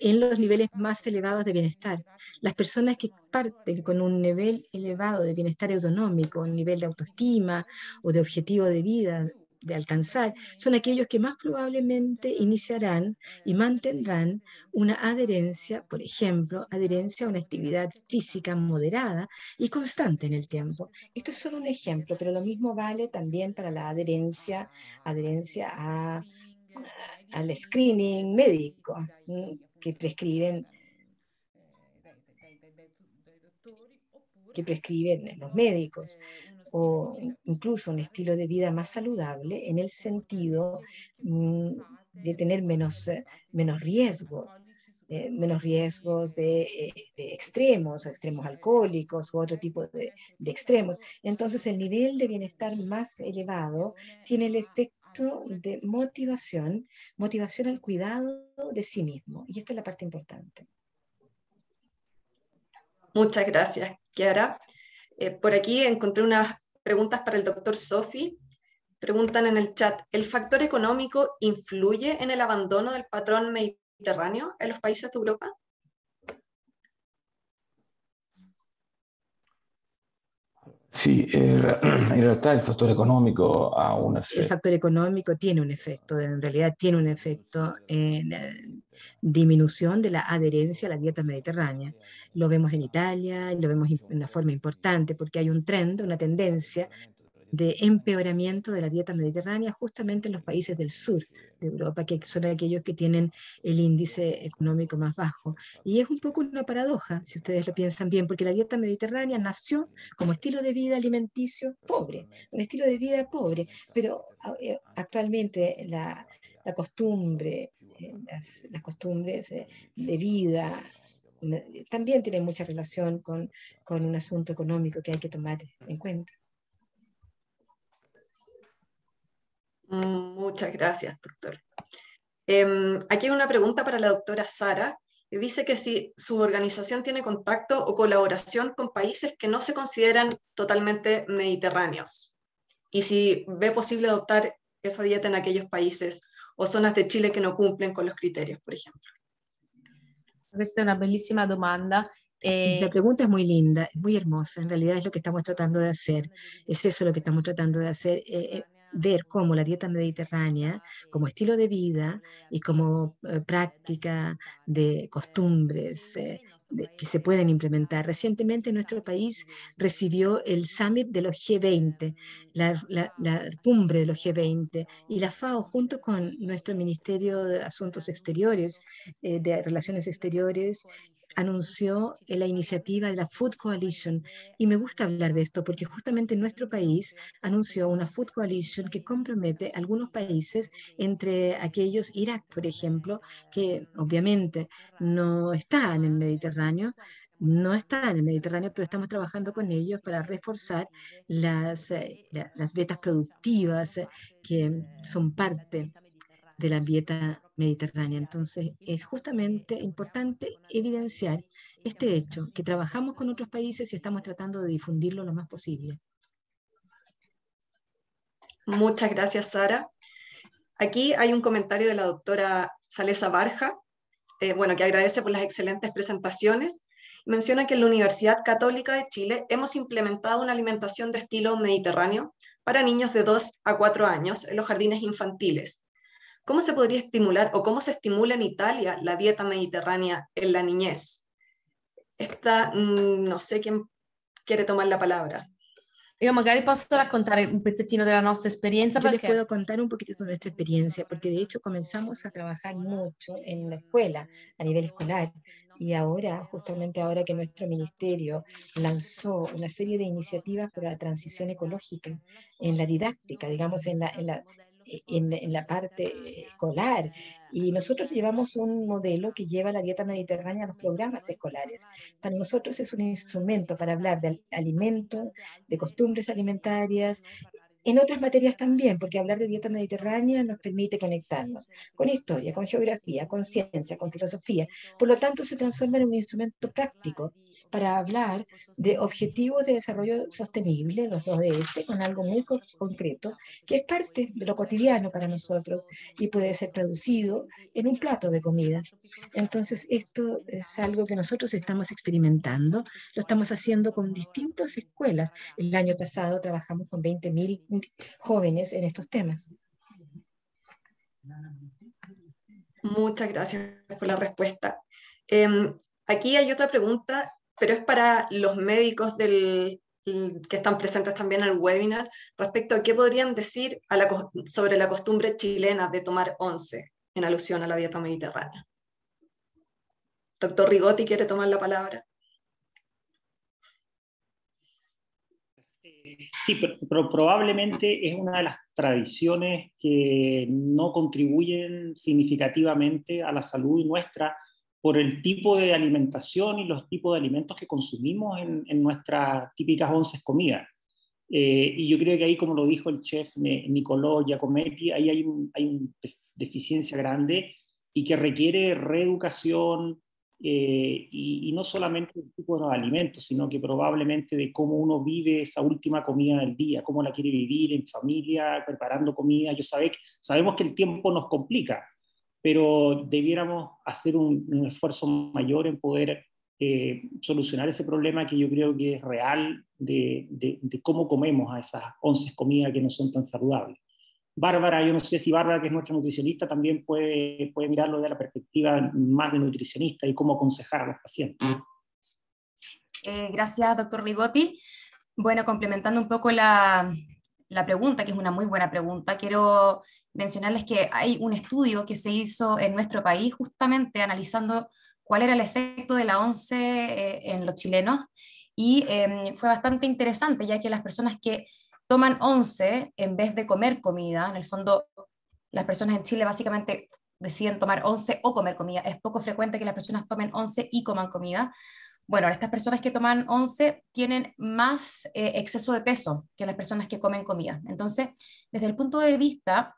en los niveles más elevados de bienestar. Las personas que parten con un nivel elevado de bienestar autonómico, un nivel de autoestima o de objetivo de vida de alcanzar, son aquellos que más probablemente iniciarán y mantendrán una adherencia, por ejemplo, adherencia a una actividad física moderada y constante en el tiempo. Esto es solo un ejemplo, pero lo mismo vale también para la adherencia, adherencia a, al screening médico que prescriben que prescriben los médicos o incluso un estilo de vida más saludable en el sentido mm, de tener menos, eh, menos riesgo, eh, menos riesgos de, eh, de, extremos, extremos alcohólicos u otro tipo de, de, extremos. Entonces el nivel de bienestar más elevado tiene el efecto de motivación, motivación al cuidado de sí mismo. Y esta es la parte importante. Muchas gracias, Kiara. Eh, por aquí encontré unas preguntas para el doctor Sofi. Preguntan en el chat, ¿el factor económico influye en el abandono del patrón mediterráneo en los países de Europa? Sí, en realidad el factor económico ha un efecto. El factor económico tiene un efecto, en realidad tiene un efecto en la disminución de la adherencia a la dieta mediterránea. Lo vemos en Italia, lo vemos de una forma importante porque hay un trend, una tendencia de empeoramiento de la dieta mediterránea justamente en los países del sur de Europa, que son aquellos que tienen el índice económico más bajo. Y es un poco una paradoja, si ustedes lo piensan bien, porque la dieta mediterránea nació como estilo de vida alimenticio pobre, un estilo de vida pobre, pero eh, actualmente la, la costumbre, eh, las, las, costumbres eh, de vida también tienen mucha relación con, con un asunto económico que hay que tomar en cuenta. Muchas gracias, doctor. Eh, aquí hay una pregunta para la doctora Sara. Dice que si su organización tiene contacto o colaboración con países que no se consideran totalmente mediterráneos y si ve posible adoptar esa dieta en aquellos países o zonas de Chile que no cumplen con los criterios, por ejemplo. Esta es una bellísima domanda. Eh... La pregunta es muy linda, es muy hermosa. En realidad es lo que estamos tratando de hacer. Es eso lo que estamos tratando de hacer. Eh, ver cómo la dieta mediterránea, como estilo de vida y como eh, práctica de costumbres eh, que se pueden implementar. Recientemente nuestro país recibió el summit de los G20, la, la, la, cumbre de los G20, y la FAO junto con nuestro Ministerio de Asuntos Exteriores, eh, de Relaciones Exteriores, anunció la iniciativa de la Food Coalition. Y me gusta hablar de esto porque justamente nuestro país anunció una Food Coalition que compromete a algunos países, entre aquellos Irak, por ejemplo, que obviamente no está en el Mediterráneo, no está en el Mediterráneo, pero estamos trabajando con ellos para reforzar las, eh, las vetas productivas eh, que son parte de la dieta mediterránea. Entonces, es justamente importante evidenciar este hecho, que trabajamos con otros países y estamos tratando de difundirlo lo más posible. Muchas gracias, Sara. Aquí hay un comentario de la doctora Salesa Barja, eh, bueno, que agradece por las excelentes presentaciones. Menciona que en la Universidad Católica de Chile hemos implementado una alimentación de estilo mediterráneo para niños de 2 a 4 años en los jardines infantiles ¿Cómo se podría estimular o cómo se estimula en Italia la dieta mediterránea en la niñez? Esta, mm, no sé quién quiere tomar la palabra. Io magari posso raccontare un pezzettino della nostra esperienza. Yo les puedo contar un poquito de nuestra experiencia, porque de hecho comenzamos a trabajar mucho en la escuela, a nivel escolar. Y ahora, justamente ahora que nuestro ministerio lanzó una serie de iniciativas para la transición ecológica en la didáctica, digamos, en la, en la, en, la parte escolar. Y nosotros llevamos un modelo que lleva la dieta mediterránea a los programas escolares. Para nosotros es un instrumento para hablar de alimento, de costumbres alimentarias, en otras materias también, porque hablar de dieta mediterránea nos permite conectarnos con historia, con geografía, con ciencia, con filosofía. Por lo tanto, se transforma en un instrumento práctico para hablar de objetivos de desarrollo sostenible, los ODS, con algo muy concreto, que es parte de lo cotidiano para nosotros y puede ser traducido en un plato de comida. Entonces, esto es algo que nosotros estamos experimentando, lo estamos haciendo con distintas escuelas. El año pasado trabajamos con 20.000 jóvenes en estos temas. Muchas gracias por la respuesta. Em, aquí hay otra pregunta pero es para los médicos que están presentes también el webinar respecto a qué podrían decir sobre la costumbre chilena de tomar once en alusión a la dieta mediterránea. Doctor Rigotti quiere tomar la palabra. Sí, pero, probablemente es una de las tradiciones que no contribuyen significativamente a la salud nuestra por el tipo de alimentación y los tipos de alimentos que consumimos en, nuestras típicas once comidas. Eh, y yo creo que ahí, como lo dijo el chef Nicolò Giacometti, ahí hay, una deficiencia grande y que requiere reeducación eh, y, no solamente del tipo de alimentos, sino que probablemente de cómo uno vive esa última comida del día, cómo la quiere vivir en familia, preparando comida. Yo sabe, sabemos que el tiempo nos complica, pero debiéramos hacer un, esfuerzo mayor en poder eh, solucionar ese problema que yo creo que es real de, cómo comemos a esas 11 comidas que no son tan saludables. Bárbara, yo no sé si Bárbara, que es nuestra nutricionista, también puede, mirarlo de la perspectiva más de nutricionista y cómo aconsejar a los pacientes. Eh, gracias, doctor Rigotti. Bueno, complementando un poco la pregunta, que es una muy buena pregunta, quiero mencionarles que hay un estudio que se hizo en nuestro país justamente analizando cuál era el efecto de la ONCE eh, en los chilenos y em, fue bastante interesante ya que las personas que toman once en vez de comer comida, en el fondo las personas en Chile básicamente deciden tomar once o comer comida, es poco frecuente que las personas tomen once y coman comida. Bueno, estas personas que toman once tienen más eh, exceso de peso que las personas que comen comida. Entonces, desde el punto de vista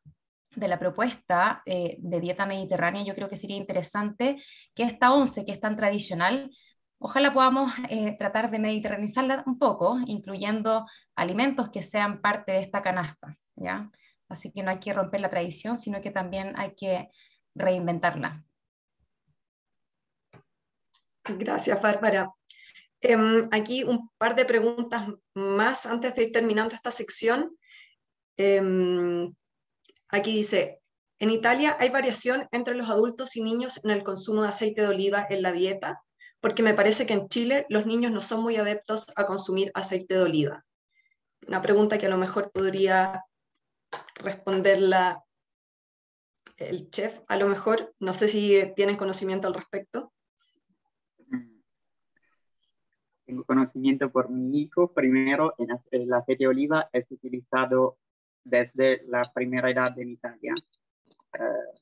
de la propuesta eh, de dieta mediterránea, yo creo que sería interesante que esta once, que es tan tradicional, ojalá podamos eh, tratar de mediterranizarla un poco, incluyendo alimentos que sean parte de esta canasta, ¿ya? Así que no hay que romper la tradición, sino que también hay que reinventarla. Gracias, Bárbara. Em, aquí un par de preguntas más antes de ir terminando esta sección. Em, Aquí dice, en Italia hay variación entre los adultos y niños en el consumo de aceite de oliva en la dieta, porque me parece que en Chile los niños no son muy adeptos a consumir aceite de oliva. Una pregunta que a lo mejor podría responderla el chef, a lo mejor, no sé si tienen conocimiento al respecto. Tengo conocimiento por mi hijo. Primero, el aceite de oliva es utilizado desde la primera edad en Italia. Uh,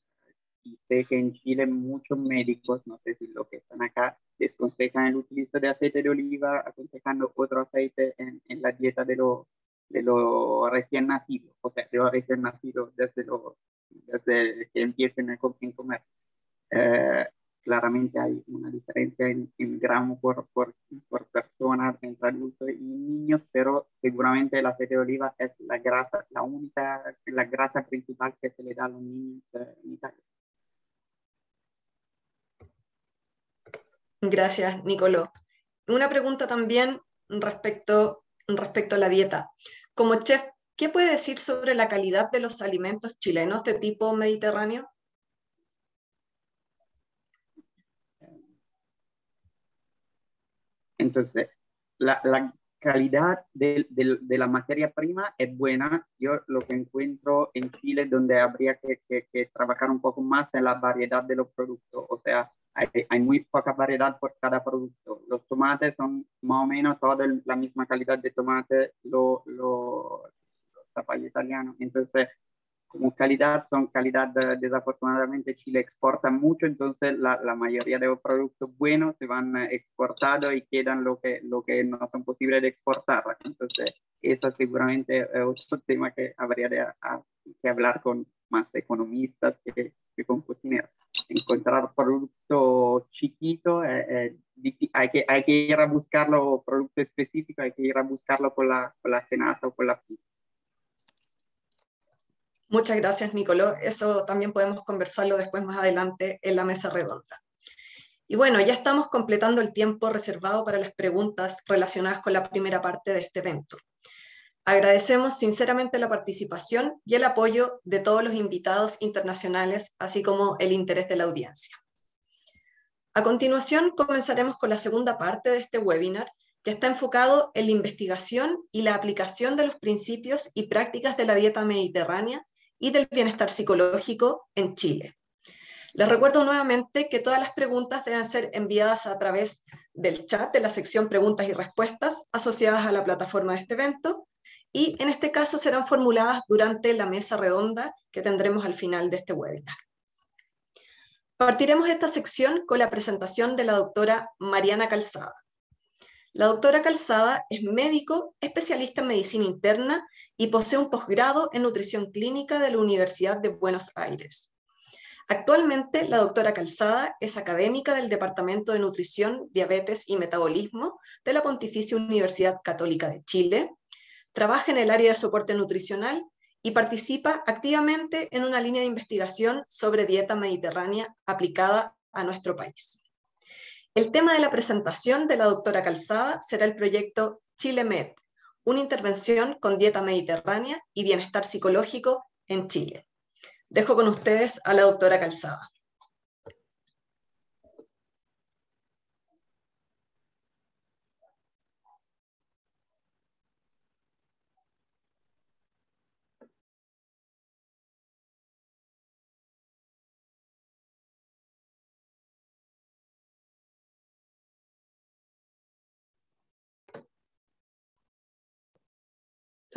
y sé que en Chile muchos médicos, no sé si lo que están acá, desaconsejan el uso de aceite de oliva, aconsejando otro aceite en, en la dieta de los de lo recién nacidos, o sea, de los recién nacidos desde, desde que empiecen a comer. Uh, claramente hay una diferencia en, en gramos por, por, por, persona entre adultos y niños, pero seguramente el aceite de oliva es la grasa, la única, la grasa principal que se le da a los niños en Italia. Gracias, Nicolò. Una pregunta también respecto, respecto a la dieta. Como chef, ¿qué puede decir sobre la calidad de los alimentos chilenos de tipo mediterráneo? Entonces, la, la calidad de, de, de, la materia prima es buena. Yo lo que encuentro en Chile, donde habría que, que, que, trabajar un poco más en la variedad de los productos. O sea, hay, muy poca variedad por cada producto. Los tomates son más o menos toda la misma calidad de tomate, lo, lo, zapallo italiano. Entonces, como calidad, son calidad, desafortunadamente Chile exporta mucho, entonces la, la, mayoría de los productos buenos se van exportados y quedan lo que, lo que no son posibles de exportar. Entonces, eso seguramente es otro tema que habría de, que hablar con más economistas que, que con cocineros encontrar producto chiquito, eh, eh, hay, que, hay que ir a buscarlo, producto específico, hay que ir a buscarlo con la, con la cenaza o con la pizza. Muchas gracias, Nicoló. Eso también podemos conversarlo después más adelante en la mesa redonda. Y bueno, ya estamos completando el tiempo reservado para las preguntas relacionadas con la primera parte de este evento. Agradecemos sinceramente la participación y el apoyo de todos los invitados internacionales, así como el interés de la audiencia. A continuación, comenzaremos con la segunda parte de este webinar, que está enfocado en la investigación y la aplicación de los principios y prácticas de la dieta mediterránea y del bienestar psicológico en Chile. Les recuerdo nuevamente que todas las preguntas deben ser enviadas a través del chat de la sección preguntas y respuestas asociadas a la plataforma de este evento y en este caso serán formuladas durante la mesa redonda que tendremos al final de este webinar. Partiremos esta sección con la presentación de la doctora Mariana Calzada. La doctora Calzada es médico, especialista en medicina interna y posee un posgrado en nutrición clínica de la Universidad de Buenos Aires. Actualmente, la doctora Calzada es académica del Departamento de Nutrición, Diabetes y Metabolismo de la Pontificia Universidad Católica de Chile trabaja en el área de soporte nutricional y participa activamente en una línea de investigación sobre dieta mediterránea aplicada a nuestro país. El tema de la presentación de la doctora Calzada será el proyecto ChileMed, una intervención con dieta mediterránea y bienestar psicológico en Chile. Dejo con ustedes a la doctora Calzada.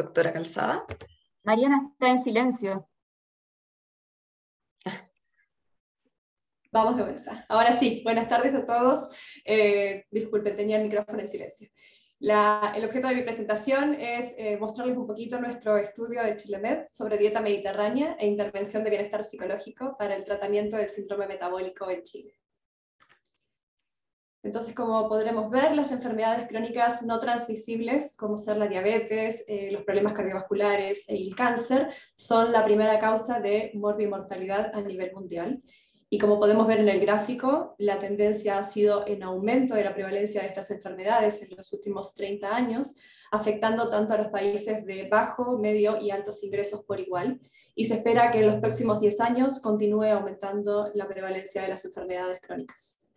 Doctora Calzada. Mariana está en silencio. Vamos de vuelta. Ahora sí, buenas tardes a todos. Eh, disculpen, tenía el micrófono en silencio. el objeto de mi presentación es eh, mostrarles un poquito nuestro estudio de ChileMed sobre dieta mediterránea e intervención de bienestar psicológico para el tratamiento del síndrome metabólico en Chile. Entonces, como podremos ver, las enfermedades crónicas no transmisibles, como ser la diabetes, eh, los problemas cardiovasculares e el cáncer, son la primera causa de morbimortalidad a nivel mundial. Y como podemos ver en el gráfico, la tendencia ha sido en aumento de la prevalencia de estas enfermedades en los últimos 30 años, afectando tanto a los países de bajo, medio y altos ingresos por igual. Y se espera que en los próximos 10 años continúe aumentando la prevalencia de las enfermedades crónicas.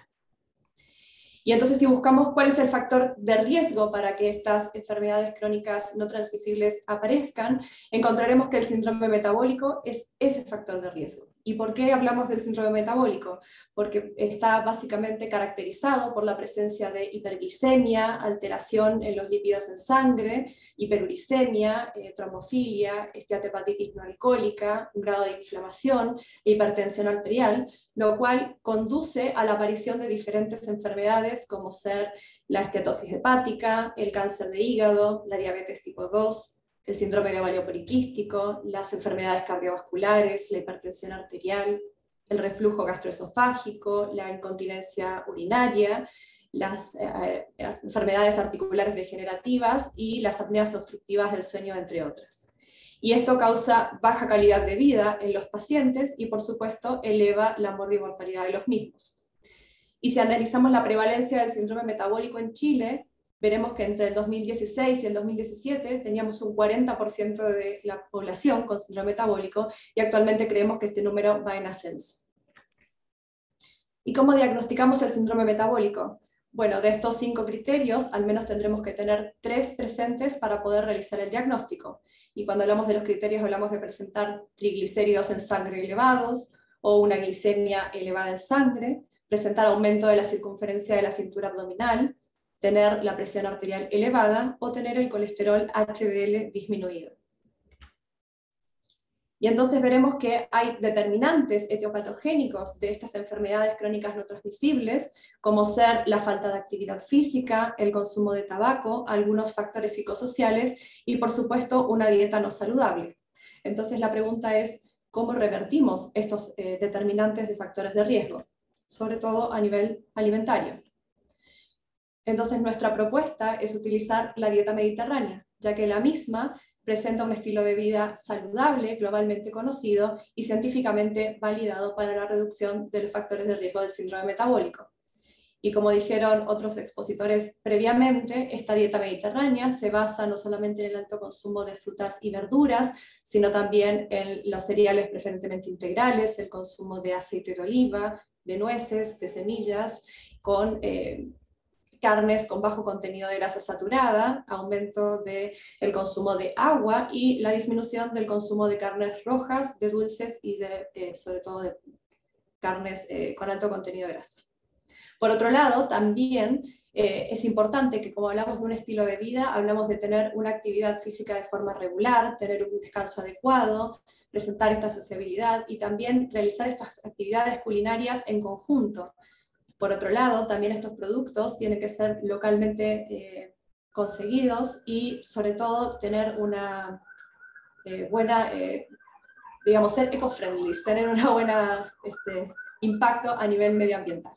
Y entonces si buscamos cuál es el factor de riesgo para que estas enfermedades crónicas no transmisibles aparezcan, encontraremos que el síndrome metabólico es ese factor de riesgo. ¿Y por qué hablamos del síndrome metabólico? Porque está básicamente caracterizado por la presencia de hiperglicemia, alteración en los lípidos en sangre, hiperuricemia, eh, tromofilia, esteatopatitis no alcohólica, un grado de inflamación e hipertensión arterial, lo cual conduce a la aparición de diferentes enfermedades como ser la esteatosis hepática, el cáncer de hígado, la diabetes tipo 2, el síndrome de ovario poliquístico, las enfermedades cardiovasculares, la hipertensión arterial, el reflujo gastroesofágico, la incontinencia urinaria, las eh, eh, enfermedades articulares degenerativas y las apneas obstructivas del sueño, entre otras. Y esto causa baja calidad de vida en los pacientes y, por supuesto, eleva la morbimortalidad de los mismos. Y si analizamos la prevalencia del síndrome metabólico en Chile, veremos que entre el 2016 y el 2017 teníamos un 40% de la población con síndrome metabólico y actualmente creemos que este número va en ascenso. ¿Y cómo diagnosticamos el síndrome metabólico? Bueno, de estos cinco criterios, al menos tendremos que tener tres presentes para poder realizar el diagnóstico. Y cuando hablamos de los criterios, hablamos de presentar triglicéridos en sangre elevados o una glicemia elevada en sangre, presentar aumento de la circunferencia de la cintura abdominal, tener la presión arterial elevada o tener el colesterol HDL disminuido. Y entonces veremos que hay determinantes etiopatogénicos de estas enfermedades crónicas no transmisibles, como ser la falta de actividad física, el consumo de tabaco, algunos factores psicosociales y por supuesto una dieta no saludable. Entonces la pregunta es, ¿cómo revertimos estos eh, determinantes de factores de riesgo? Sobre todo a nivel alimentario. Entonces nuestra propuesta es utilizar la dieta mediterránea, ya que la misma presenta un estilo de vida saludable, globalmente conocido y científicamente validado para la reducción de los factores de riesgo del síndrome metabólico. Y como dijeron otros expositores previamente, esta dieta mediterránea se basa no solamente en el alto consumo de frutas y verduras, sino también en los cereales preferentemente integrales, el consumo de aceite de oliva, de nueces, de semillas, con eh, carnes con bajo contenido de grasa saturada, aumento del el consumo de agua y la disminución del consumo de carnes rojas, de dulces y de, eh, sobre todo de carnes eh, con alto contenido de grasa. Por otro lado, también eh, es importante que como hablamos de un estilo de vida, hablamos de tener una actividad física de forma regular, tener un descanso adecuado, presentar esta sociabilidad y también realizar estas actividades culinarias en conjunto, por otro lado, también estos productos tienen que ser localmente eh, conseguidos y sobre todo tener una eh, buena, eh, digamos, ser eco-friendly, tener un buen este, impacto a nivel medioambiental.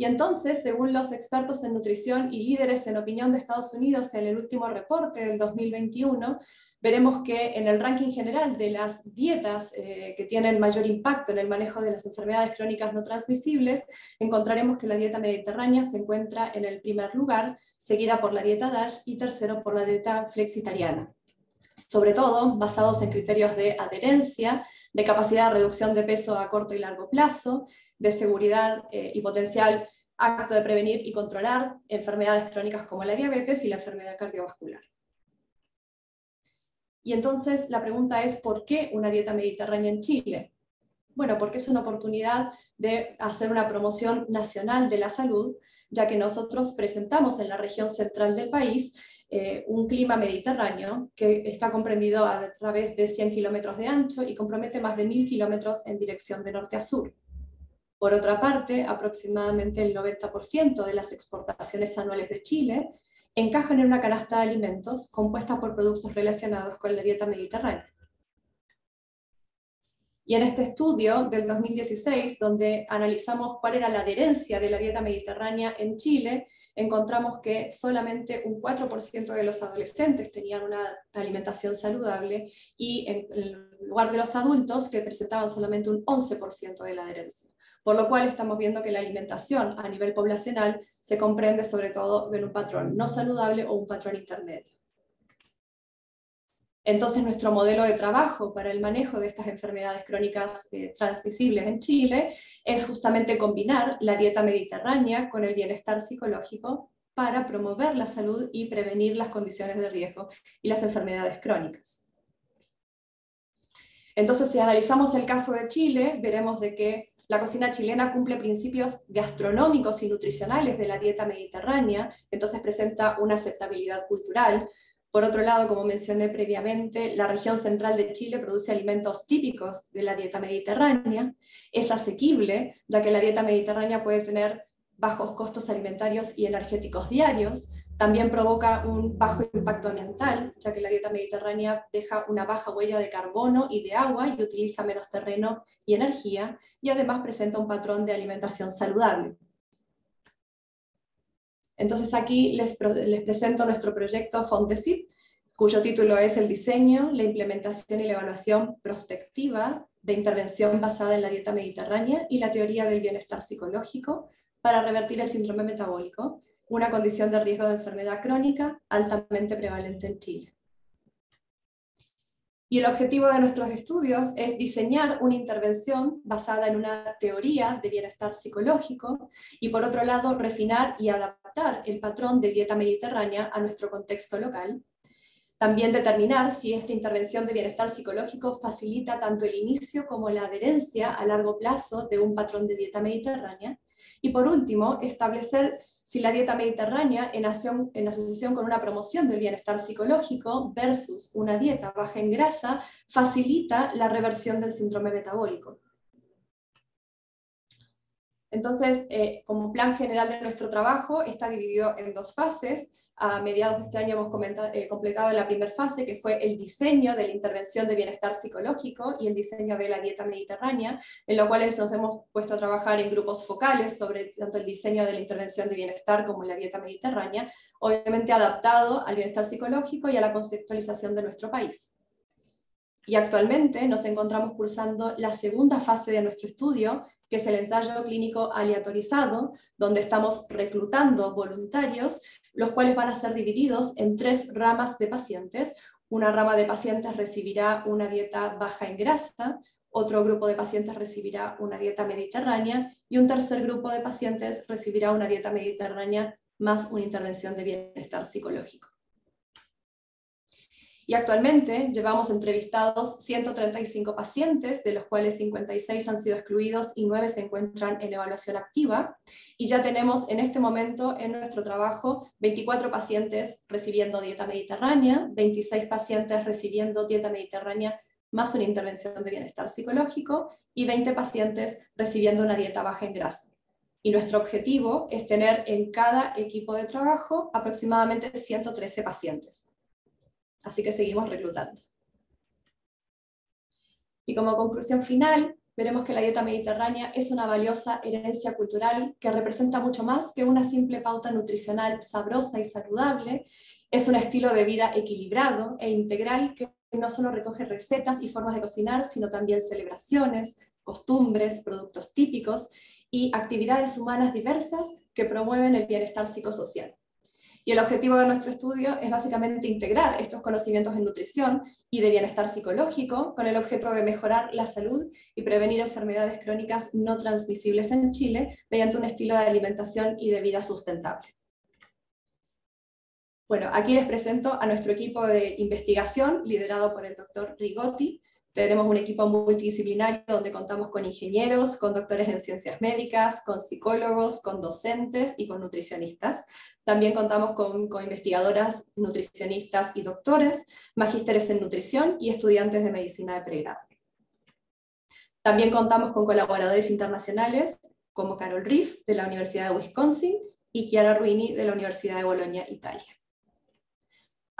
Y entonces, según los expertos en nutrición y líderes en opinión de Estados Unidos en el último reporte del 2021, veremos que en el ranking general de las dietas eh, que tienen mayor impacto en el manejo de las enfermedades crónicas no transmisibles, encontraremos que la dieta mediterránea se encuentra en el primer lugar, seguida por la dieta DASH y tercero por la dieta flexitariana sobre todo basados en criterios de adherencia, de capacidad de reducción de peso a corto y largo plazo, de seguridad eh, y potencial acto de prevenir y controlar enfermedades crónicas como la diabetes y la enfermedad cardiovascular. Y entonces la pregunta es, ¿por qué una dieta mediterránea en Chile? Bueno, porque es una oportunidad de hacer una promoción nacional de la salud, ya que nosotros presentamos en la región central del país eh, un clima mediterráneo que está comprendido a través de 100 kilómetros de ancho y compromete más de 1.000 kilómetros en dirección de norte a sur. Por otra parte, aproximadamente el 90% de las exportaciones anuales de Chile encajan en una canasta de alimentos compuesta por productos relacionados con la dieta mediterránea. Y en este estudio del 2016, donde analizamos cuál era la adherencia de la dieta mediterránea en Chile, encontramos que solamente un 4% de los adolescentes tenían una alimentación saludable y en lugar de los adultos que presentaban solamente un 11% de la adherencia. Por lo cual estamos viendo que la alimentación a nivel poblacional se comprende sobre todo en un patrón no saludable o un patrón intermedio. Entonces, nuestro modelo de trabajo para el manejo de estas enfermedades crónicas eh, transmisibles en Chile es justamente combinar la dieta mediterránea con el bienestar psicológico para promover la salud y prevenir las condiciones de riesgo y las enfermedades crónicas. Entonces, si analizamos el caso de Chile, veremos de que la cocina chilena cumple principios gastronómicos y nutricionales de la dieta mediterránea, entonces presenta una aceptabilidad cultural, por otro lado, como mencioné previamente, la región central de Chile produce alimentos típicos de la dieta mediterránea. Es asequible, ya que la dieta mediterránea puede tener bajos costos alimentarios y energéticos diarios. También provoca un bajo impacto ambiental, ya que la dieta mediterránea deja una baja huella de carbono y de agua y utiliza menos terreno y energía, y además presenta un patrón de alimentación saludable. Entonces aquí les, presento nuestro proyecto Fontesit, cuyo título es el diseño, la implementación y la evaluación prospectiva de intervención basada en la dieta mediterránea y la teoría del bienestar psicológico para revertir el síndrome metabólico, una condición de riesgo de enfermedad crónica altamente prevalente en Chile. Y el objetivo de nuestros estudios es diseñar una intervención basada en una teoría de bienestar psicológico y por otro lado refinar y adaptar el patrón de dieta mediterránea a nuestro contexto local, También determinar si esta intervención de bienestar psicológico facilita tanto el inicio como la adherencia a largo plazo de un patrón de dieta mediterránea. Y por último, establecer si la dieta mediterránea, en, asociación con una promoción del bienestar psicológico versus una dieta baja en grasa, facilita la reversión del síndrome metabólico. Entonces, eh, como plan general de nuestro trabajo, está dividido en dos fases a mediados de este año hemos eh, completado la primera fase, que fue el diseño de la intervención de bienestar psicológico y el diseño de la dieta mediterránea, en lo cual nos hemos puesto a trabajar en grupos focales sobre tanto el diseño de la intervención de bienestar como la dieta mediterránea, obviamente adaptado al bienestar psicológico y a la conceptualización de nuestro país. Y actualmente nos encontramos cursando la segunda fase de nuestro estudio, que es el ensayo clínico aleatorizado, donde estamos reclutando voluntarios los cuales van a ser divididos en tres ramas de pacientes. Una rama de pacientes recibirá una dieta baja en grasa, otro grupo de pacientes recibirá una dieta mediterránea y un tercer grupo de pacientes recibirá una dieta mediterránea más una intervención de bienestar psicológico y actualmente llevamos entrevistados 135 pacientes, de los cuales 56 han sido excluidos y 9 se encuentran en evaluación activa. Y ya tenemos en este momento en nuestro trabajo 24 pacientes recibiendo dieta mediterránea, 26 pacientes recibiendo dieta mediterránea más una intervención de bienestar psicológico y 20 pacientes recibiendo una dieta baja en grasa. Y nuestro objetivo es tener en cada equipo de trabajo aproximadamente 113 pacientes. Así que seguimos reclutando. Y como conclusión final, veremos que la dieta mediterránea es una valiosa herencia cultural que representa mucho más que una simple pauta nutricional sabrosa y saludable. Es un estilo de vida equilibrado e integral que no solo recoge recetas y formas de cocinar, sino también celebraciones, costumbres, productos típicos y actividades humanas diversas que promueven el bienestar psicosocial. Y el objetivo de nuestro estudio es básicamente integrar estos conocimientos en nutrición y de bienestar psicológico con el objeto de mejorar la salud y prevenir enfermedades crónicas no transmisibles en Chile mediante un estilo de alimentación y de vida sustentable. Bueno, aquí les presento a nuestro equipo de investigación liderado por el doctor Rigotti, tenemos un equipo multidisciplinario donde contamos con ingenieros, con doctores en ciencias médicas, con psicólogos, con docentes y con nutricionistas. También contamos con, investigadoras, nutricionistas y doctores, magísteres en nutrición y estudiantes de medicina de pregrado. También contamos con colaboradores internacionales como Carol Riff de la Universidad de Wisconsin y Chiara Ruini de la Universidad de Bolonia, Italia.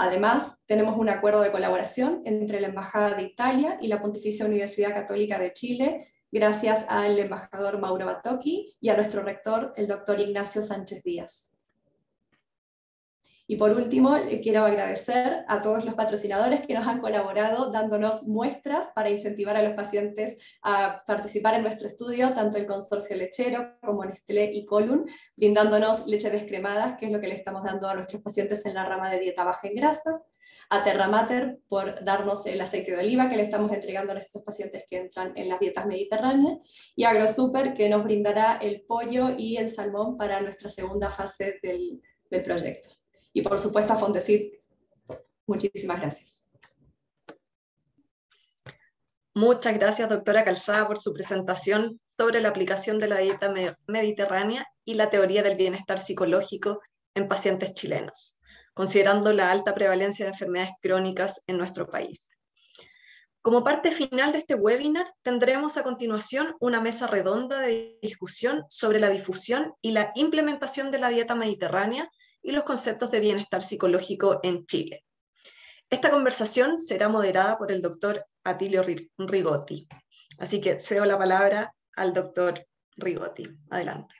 Además, tenemos un acuerdo de colaboración entre la Embajada de Italia y la Pontificia Universidad Católica de Chile, gracias al embajador Mauro Batocchi y a nuestro rector, el doctor Ignacio Sánchez Díaz. Y por último, quiero agradecer a todos los patrocinadores que nos han colaborado dándonos muestras para incentivar a los pacientes a participar en nuestro estudio, tanto el consorcio lechero como Nestlé y Column, brindándonos leche descremada, que es lo que le estamos dando a nuestros pacientes en la rama de dieta baja en grasa, a Terra Mater por darnos el aceite de oliva que le estamos entregando a nuestros pacientes que entran en las dietas mediterráneas, y a AgroSuper que nos brindará el pollo y el salmón para nuestra segunda fase del proyecto y por supuesto a. Muchísimas gracias. Muchas gracias, doctora Calzada, por su presentación sobre la aplicación de la dieta mediterránea y la teoría del bienestar psicológico en pacientes chilenos, considerando la alta prevalencia de enfermedades crónicas en nuestro país. Como parte final de este webinar, tendremos a continuación una mesa redonda de discusión sobre la difusión y la implementación de la dieta mediterránea y los conceptos de bienestar psicológico en Chile. Esta conversación será moderada por el doctor Atilio Rigotti. Así que cedo la palabra al doctor Rigotti. Adelante.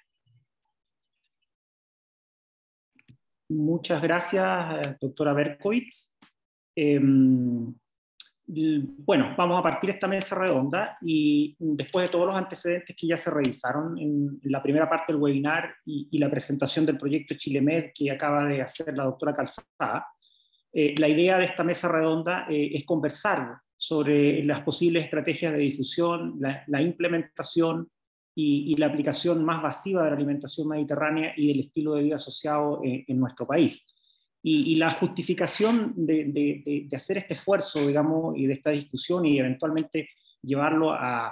Muchas gracias, doctora Berkowitz. Em, bueno, vamos a partir esta mesa redonda y después de todos los antecedentes que ya se revisaron en, la primera parte del webinar y, la presentación del proyecto ChileMed que acaba de hacer la doctora Calzada, eh, la idea de esta mesa redonda eh, es conversar sobre las posibles estrategias de difusión, la, implementación y, la aplicación más masiva de la alimentación mediterránea y del estilo de vida asociado eh, en nuestro país. Y, la justificación de, de, de, hacer este esfuerzo, digamos, y de esta discusión y eventualmente llevarlo a,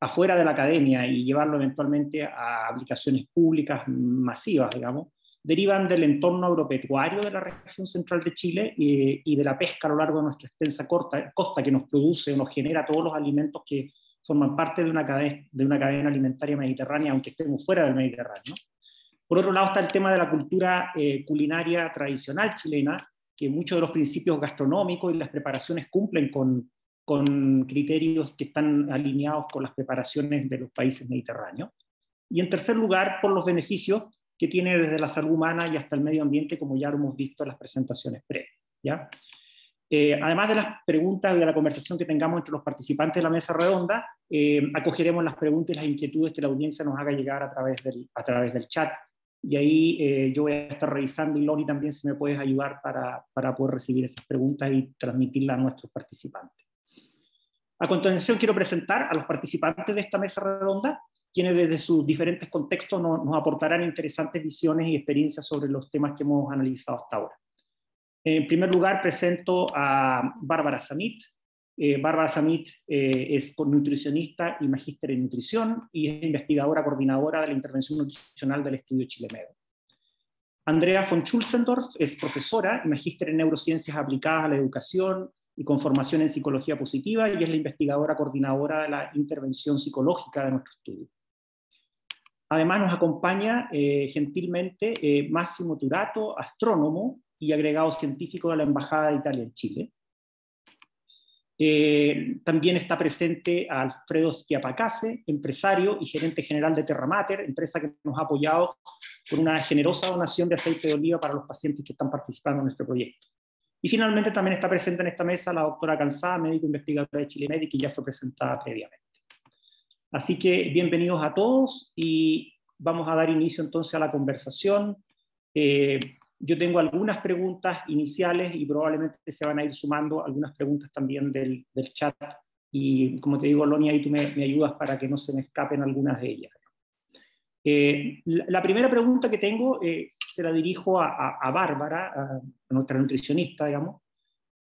afuera de la academia y llevarlo eventualmente a aplicaciones públicas masivas, digamos, derivan del entorno agropecuario de la región central de Chile y, y de la pesca a lo largo de nuestra extensa costa, costa que nos produce, nos genera todos los alimentos que forman parte de una cadena, de una cadena alimentaria mediterránea, aunque estemos fuera del Mediterráneo. Por otro lado está el tema de la cultura eh, culinaria tradicional chilena, que muchos de los principios gastronómicos y las preparaciones cumplen con, con criterios que están alineados con las preparaciones de los países mediterráneos. Y en tercer lugar, por los beneficios que tiene desde la salud humana y hasta el medio ambiente, como ya lo hemos visto en las presentaciones previas. ¿ya? Eh, además de las preguntas y de la conversación que tengamos entre los participantes de la mesa redonda, eh, acogeremos las preguntas y las inquietudes que la audiencia nos haga llegar a través del, a través del chat y ahí eh, yo voy a estar revisando y Loni también si me puedes ayudar para, para, poder recibir esas preguntas y transmitirlas a nuestros participantes. A continuación quiero presentar a los participantes de esta mesa redonda, quienes desde sus diferentes contextos nos, nos aportarán interesantes visiones y experiencias sobre los temas que hemos analizado hasta ahora. En primer lugar, presento a Bárbara Samit, eh, Bárbara Samit eh, es nutricionista y magíster en nutrición y es investigadora coordinadora de la intervención nutricional del estudio ChileMed. Andrea von Schulzendorf es profesora y magíster en neurociencias aplicadas a la educación y con formación en psicología positiva y es la investigadora coordinadora de la intervención psicológica de nuestro estudio. Además nos acompaña eh, gentilmente Máximo Turato, astrónomo y agregado científico de la Embajada de Italia en Chile. Eh, también está presente Alfredo Schiapacase, empresario y gerente general de Terramater, empresa que nos ha apoyado con una generosa donación de aceite de oliva para los pacientes que están participando en nuestro proyecto. Y finalmente también está presente en esta mesa la doctora Calzada, médico investigadora de Chile que ya fue presentada previamente. Así que bienvenidos a todos y vamos a dar inicio entonces a la conversación. Eh, yo tengo algunas preguntas iniciales y probablemente se van a ir sumando algunas preguntas también del, del chat. Y como te digo, Loni, ahí tú me, me, ayudas para que no se me escapen algunas de ellas. Eh, la, primera pregunta que tengo eh, se la dirijo a, a, Bárbara, a, nuestra nutricionista, digamos,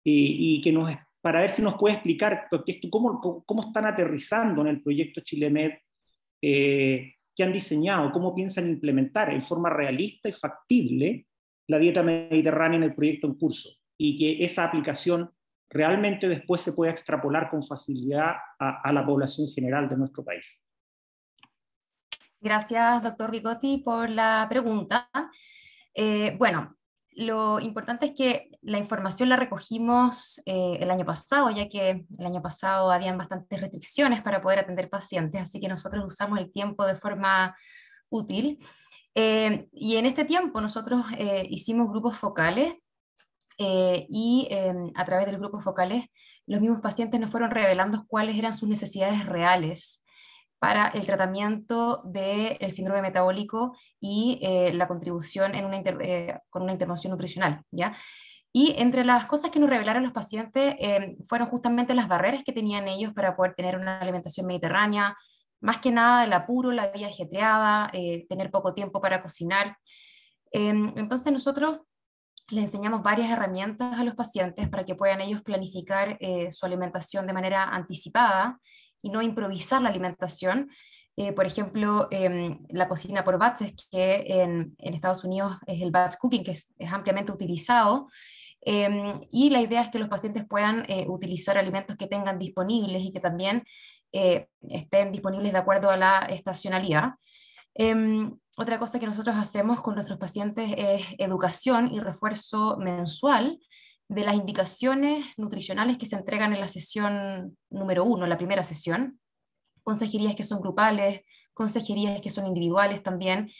y, y, que nos, para ver si nos puede explicar cómo, cómo, cómo están aterrizando en el proyecto ChileMed, eh, qué han diseñado, cómo piensan implementar en forma realista y factible la dieta mediterránea en el proyecto en curso y que esa aplicación realmente después se pueda extrapolar con facilidad a, la población general de nuestro país. Gracias, doctor Rigotti, por la pregunta. Eh, bueno, lo importante es que la información la recogimos eh, el año pasado, ya que el año pasado habían bastantes restricciones para poder atender pacientes, así que nosotros usamos el tiempo de forma útil. Eh, y en este tiempo nosotros eh, hicimos grupos focales eh, y em, a través de los grupos focales los mismos pacientes nos fueron revelando cuáles eran sus necesidades reales para el tratamiento del síndrome metabólico y la contribución en una con una intervención nutricional. ¿ya? Y entre las cosas que nos revelaron los pacientes em, fueron justamente las barreras que tenían ellos para poder tener una alimentación mediterránea, más que nada el apuro, la vida ajetreada, eh, tener poco tiempo para cocinar. Em, entonces nosotros les enseñamos varias herramientas a los pacientes para que puedan ellos planificar eh, su alimentación de manera anticipada y no improvisar la alimentación. Eh, por ejemplo, em, la cocina por batches, que en, Estados Unidos es el batch cooking, que es, ampliamente utilizado. Em, y la idea es que los pacientes puedan utilizar alimentos que tengan disponibles y que también eh, estén disponibles de acuerdo a la estacionalidad. Em, otra cosa que nosotros hacemos con nuestros pacientes es educación y refuerzo mensual de las indicaciones nutricionales que se entregan en la sesión número uno, la primera sesión, consejerías que son grupales, consejerías que son individuales también,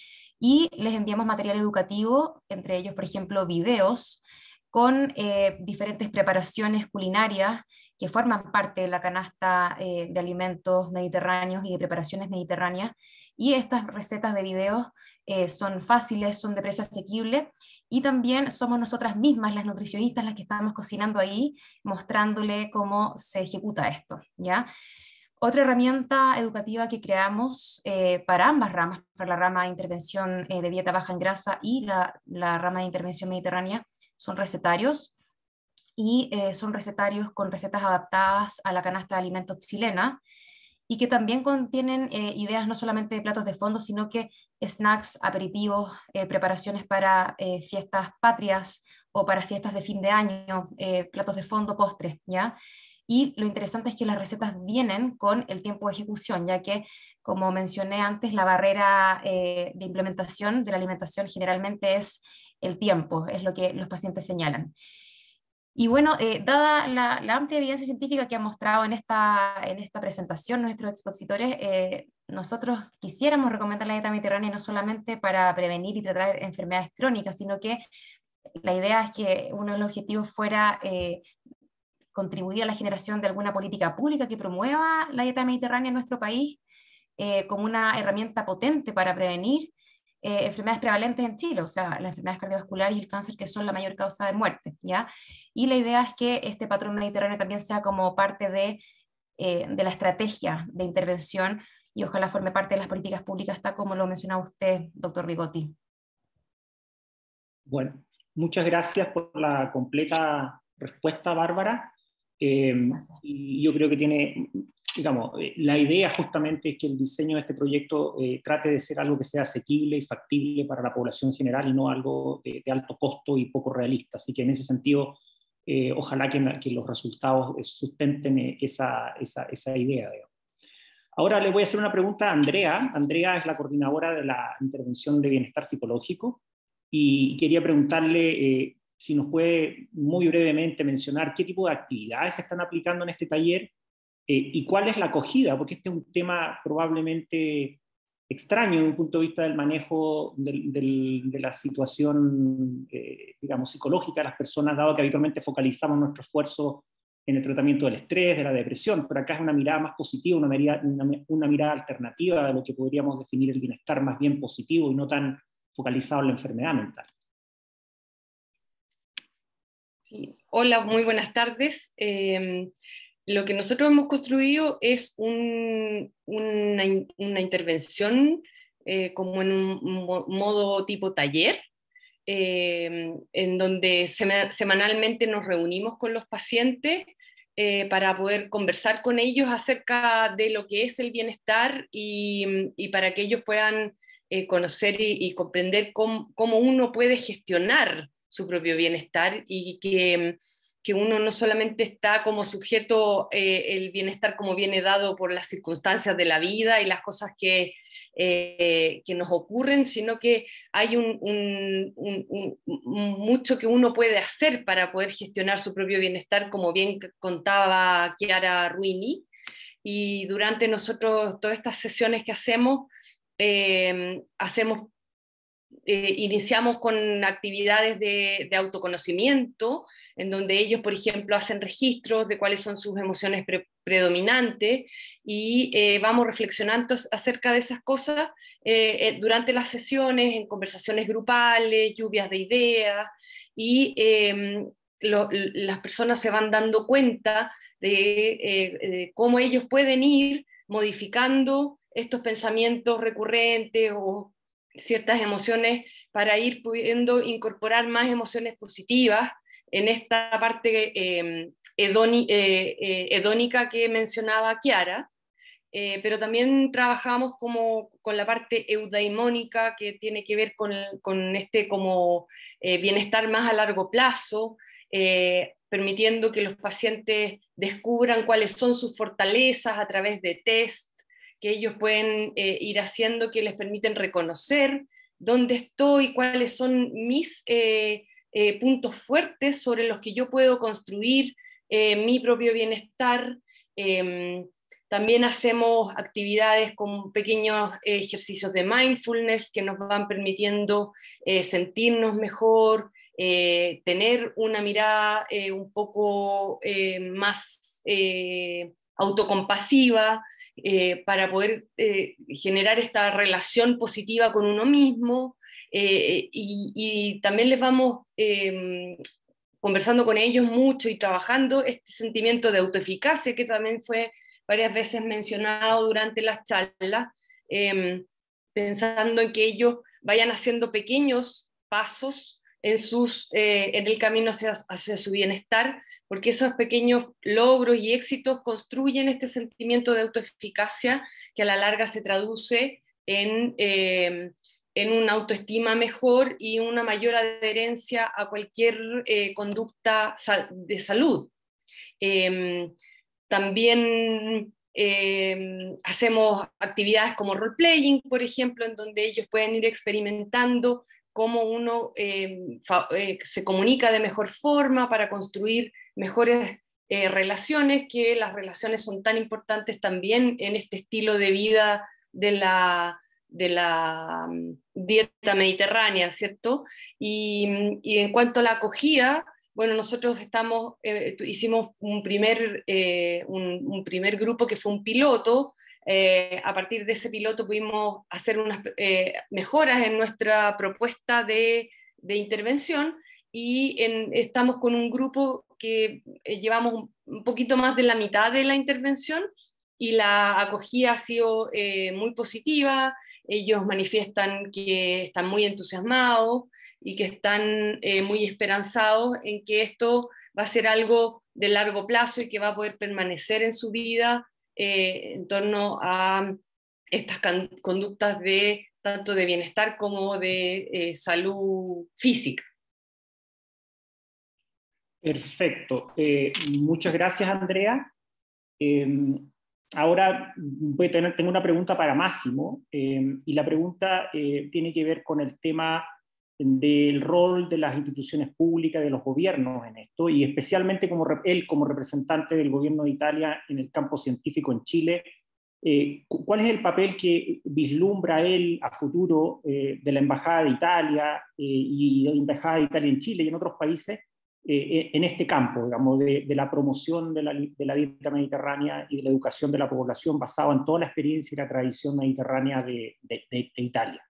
y les enviamos material educativo, entre ellos, por ejemplo, videos con eh, diferentes preparaciones culinarias que forman parte de la canasta eh, de alimentos mediterráneos y de preparaciones mediterráneas. Y estas recetas de videos eh, son fáciles, son de precio asequible y también somos nosotras mismas, las nutricionistas, las que estamos cocinando ahí, mostrándole cómo se ejecuta esto. ¿ya? Otra herramienta educativa que creamos para ambas ramas, para la rama de intervención de dieta baja en grasa y la, la rama de intervención mediterránea, son recetarios y eh, son recetarios con recetas adaptadas a la canasta de alimentos chilena y que también contienen eh, ideas no solamente de platos de fondo, sino que snacks, aperitivos, eh, preparaciones para fiestas patrias o para fiestas de fin de año, platos de fondo, postres, ¿ya? Y lo interesante es que las recetas vienen con el tiempo de ejecución, ya que, como mencioné antes, la barrera de implementación de la alimentación generalmente es el tiempo, es lo que los pacientes señalan. Y bueno, eh, dada la, amplia evidencia científica que ha mostrado en esta, en esta presentación nuestros expositores, eh, nosotros quisiéramos recomendar la dieta mediterránea no solamente para prevenir y tratar enfermedades crónicas, sino que la idea es que uno de los objetivos fuera eh, contribuir a la generación de alguna política pública que promueva la dieta mediterránea en nuestro país como una herramienta potente para prevenir eh, enfermedades prevalentes en Chile, o sea, las enfermedades cardiovasculares y el cáncer, que son la mayor causa de muerte, ¿ya? Y la idea es que este patrón mediterráneo también sea como parte de, eh, la estrategia de intervención y ojalá forme parte de las políticas públicas, tal como lo mencionaba usted, doctor Rigotti. Bueno, muchas gracias por la completa respuesta, Bárbara. Eh, y yo creo que tiene digamos, eh, la idea justamente es que el diseño de este proyecto eh, trate de ser algo que sea asequible y factible para la población general y no algo de, alto costo y poco realista. Así que en ese sentido, eh, ojalá que, los resultados sustenten esa, esa, esa idea. Ahora le voy a hacer una pregunta a Andrea. Andrea es la coordinadora de la intervención de bienestar psicológico y quería preguntarle si nos puede muy brevemente mencionar qué tipo de actividades se están aplicando en este taller eh, y cuál es la acogida, porque este es un tema probablemente extraño desde un punto de vista del manejo de la situación, eh, digamos, psicológica de las personas, dado que habitualmente focalizamos nuestro esfuerzo en el tratamiento del estrés, de la depresión, pero acá es una mirada más positiva, una mirada, una mirada alternativa de lo que podríamos definir el bienestar más bien positivo y no tan focalizado en la enfermedad mental. Hola, muy buenas tardes. Eh, lo que nosotros hemos construido es una, intervención eh, como en un modo tipo taller, eh, en donde semanalmente nos reunimos con los pacientes eh, para poder conversar con ellos acerca de lo que es el bienestar y, para que ellos puedan conocer y, comprender cómo, uno puede gestionar su propio bienestar y que que uno no solamente está como sujeto eh, el bienestar como viene dado por las circunstancias de la vida y las cosas que, eh, que nos ocurren, sino que hay un, mucho que uno puede hacer para poder gestionar su propio bienestar, como bien contaba Chiara Ruini. Y durante nosotros, todas estas sesiones que hacemos, eh, hacemos iniciamos con actividades de, de autoconocimiento, en donde ellos, por ejemplo, hacen registros de cuáles son sus emociones predominantes y eh, vamos reflexionando acerca de esas cosas eh, eh, durante las sesiones, en conversaciones grupales, lluvias de ideas, y em, las personas se van dando cuenta de cómo ellos pueden ir modificando estos pensamientos recurrentes o ciertas emociones para ir pudiendo incorporar más emociones positivas en esta parte em, eh, eh, que mencionaba Kiara, eh, pero también trabajamos como, con la parte eudaimónica que tiene que ver con, con este como bienestar más a largo plazo, permitiendo que los pacientes descubran cuáles son sus fortalezas a través de test que ellos pueden ir haciendo que les permiten reconocer dónde estoy, cuáles son mis eh, puntos fuertes sobre los que yo puedo construir eh, mi propio bienestar. Em, también hacemos actividades con pequeños ejercicios de mindfulness que nos van permitiendo eh, sentirnos mejor, tener una mirada un poco más autocompasiva, para poder generar esta relación positiva con uno mismo, eh, y, también les vamos conversando con ellos mucho y trabajando este sentimiento de autoeficacia que también fue varias veces mencionado durante las charlas, pensando en que ellos vayan haciendo pequeños pasos en, sus, eh, en el camino hacia, su bienestar, porque esos pequeños logros y éxitos construyen este sentimiento de autoeficacia que a la larga se traduce en, eh, en una autoestima mejor y una mayor adherencia a cualquier eh, conducta de salud. Em, también em, hacemos actividades como role-playing, por ejemplo, en donde ellos pueden ir experimentando cómo uno em, eh, se comunica de mejor forma para construir mejores eh, relaciones, que las relaciones son tan importantes también en este estilo de vida de la, de la mm, dieta mediterránea, ¿cierto? Y, y, en cuanto a la acogida, bueno, nosotros estamos, eh, hicimos un primer, eh, un, primer grupo que fue un piloto. Eh, a partir de ese piloto pudimos hacer unas mejoras en nuestra propuesta de, intervención y estamos con un grupo que llevamos un, poquito más de la mitad de la intervención y la acogida ha sido muy positiva. Ellos manifiestan que están muy entusiasmados y que están eh, muy esperanzados en que esto va a ser algo de largo plazo y que va a poder permanecer en su vida eh, en torno a estas conductas de tanto de bienestar como de eh, salud física. Perfecto. muchas gracias, Andrea. Em, ahora voy a tener, tengo una pregunta para Máximo, eh, y la pregunta eh, tiene que ver con el tema del rol de las instituciones públicas, de los gobiernos en esto, y especialmente como él como representante del gobierno de Italia en el campo científico en Chile. Eh, ¿Cuál es el papel que vislumbra él a futuro de la Embajada de Italia y la Embajada de Italia en Chile y en otros países eh, en este campo, digamos, de, de la promoción de la, de dieta mediterránea y de la educación de la población basado en toda la experiencia y la tradición mediterránea de, de Italia.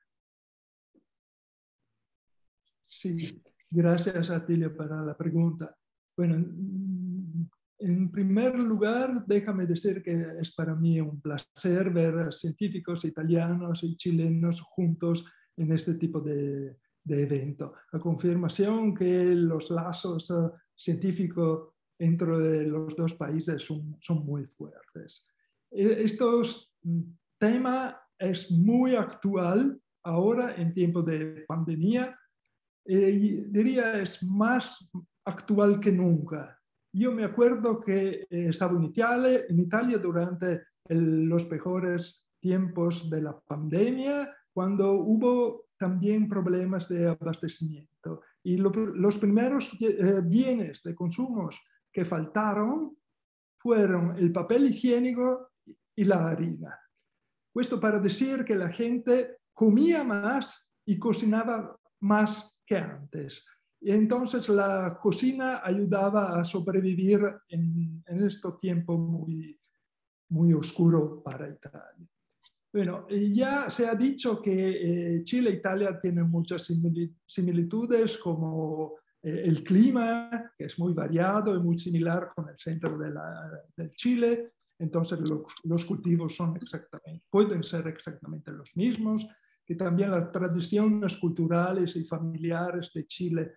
Sí, gracias Atilio para la pregunta. Bueno, en primer lugar, déjame decir que es para mí un placer ver a científicos italianos y chilenos juntos en este tipo de, de evento. La confirmación que los lazos uh, científicos entre los dos países son, son muy fuertes. Este tema es muy actual ahora en tiempo de pandemia. Eh, diría es más actual que nunca. Yo me acuerdo que eh, estaba en Italia, en Italia durante los mejores tiempos de la pandemia, cuando hubo también problemas de abastecimiento. Y los primeros eh, bienes de consumo que faltaron fueron el papel higiénico y la harina. Esto para decir que la gente comía más y cocinaba más que antes. Y entonces la cocina ayudaba a sobrevivir en, en este tiempo muy, muy oscuro para Italia. Bueno, ya se ha dicho que eh, Chile e Italia tienen muchas similitudes como eh, el clima, que es muy variado y muy similar con el centro de del Chile, entonces los, cultivos son exactamente, pueden ser exactamente los mismos, que también las tradiciones culturales y familiares de Chile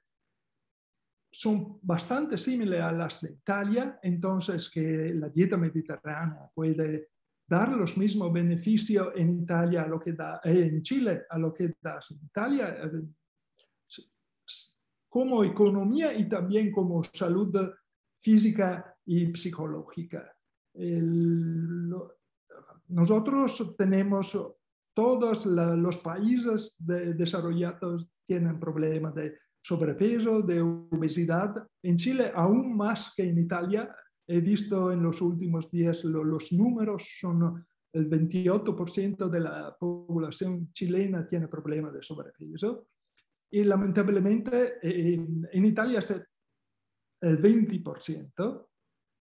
son bastante similares a las de Italia, entonces que la dieta mediterránea puede dar los mismos beneficios en Italia a lo que da, eh, en Chile a lo que da en Italia eh, como economía y también como salud física y psicológica. nosotros tenemos, todos los países desarrollados tienen problemas de sobrepeso, de obesidad. En Chile, aún más que en Italia, he visto en los últimos días los números, son el 28% de la población chilena tiene problemas de sobrepeso y lamentablemente en, Italia es el 20%.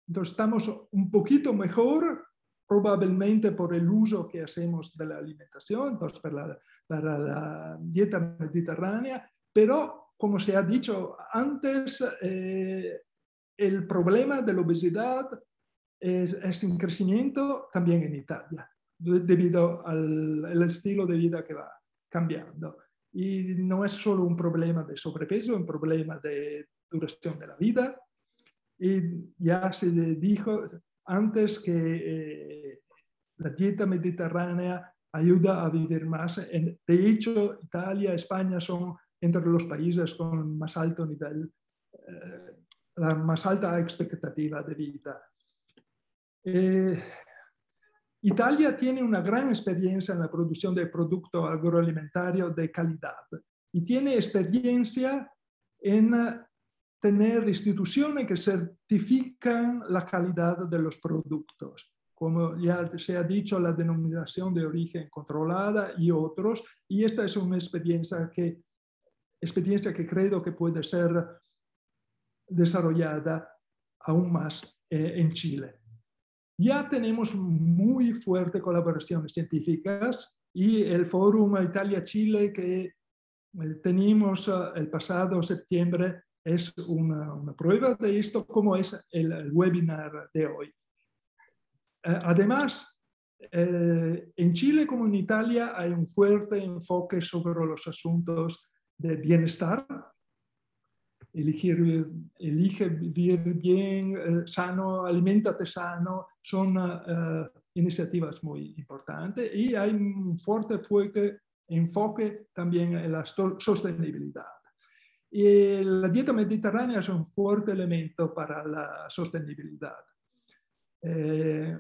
Entonces estamos un poquito mejor probablemente por el uso que hacemos de la alimentación, entonces para la, para la dieta mediterránea, pero como se ha dicho antes, eh, el problema de la obesidad es, en crecimiento también en Italia, debido al, estilo de vida que va cambiando. y no es solo un problema de sobrepeso, es un problema de duración de la vida. Y ya se dijo antes que eh, la dieta mediterránea ayuda a vivir más. De hecho, Italia, España son entre los países con más alto nivel, eh, la más alta expectativa de vida. Eh, Italia tiene una gran experiencia en la producción de producto agroalimentario de calidad y tiene experiencia en tener instituciones que certifican la calidad de los productos, como ya se ha dicho, la denominación de origen controlada y otros, y esta es una experiencia que, experiencia que creo que puede ser desarrollada aún más eh, en Chile. Ya tenemos muy fuerte colaboraciones científicas y el Fórum Italia-Chile que eh, tenemos eh, el pasado septiembre es una, prueba de esto, como es el, webinar de hoy. Eh, además, en Chile como en Italia hay un fuerte enfoque sobre los asuntos de bienestar elegir, elige vivir bien, eh, sano, alimentate sano, son uh, iniciativas muy importantes y hay un fuerte enfoque también en la sostenibilidad. Y la dieta mediterránea es un fuerte elemento para la sostenibilidad. Eh,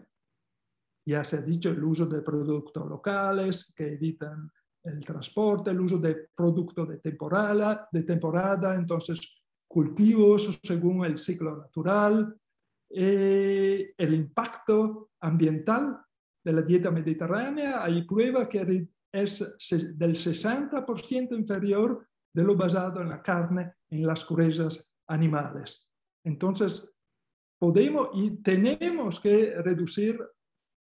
ya se ha dicho el uso de productos locales que evitan el transporte, el uso de productos de temporada, de temporada, entonces cultivos según el ciclo natural, eh, el impacto ambiental de la dieta mediterránea. Hay prueba que es del 60% inferior de lo basado en la carne en las cruces animales. Entonces, podemos y tenemos que reducir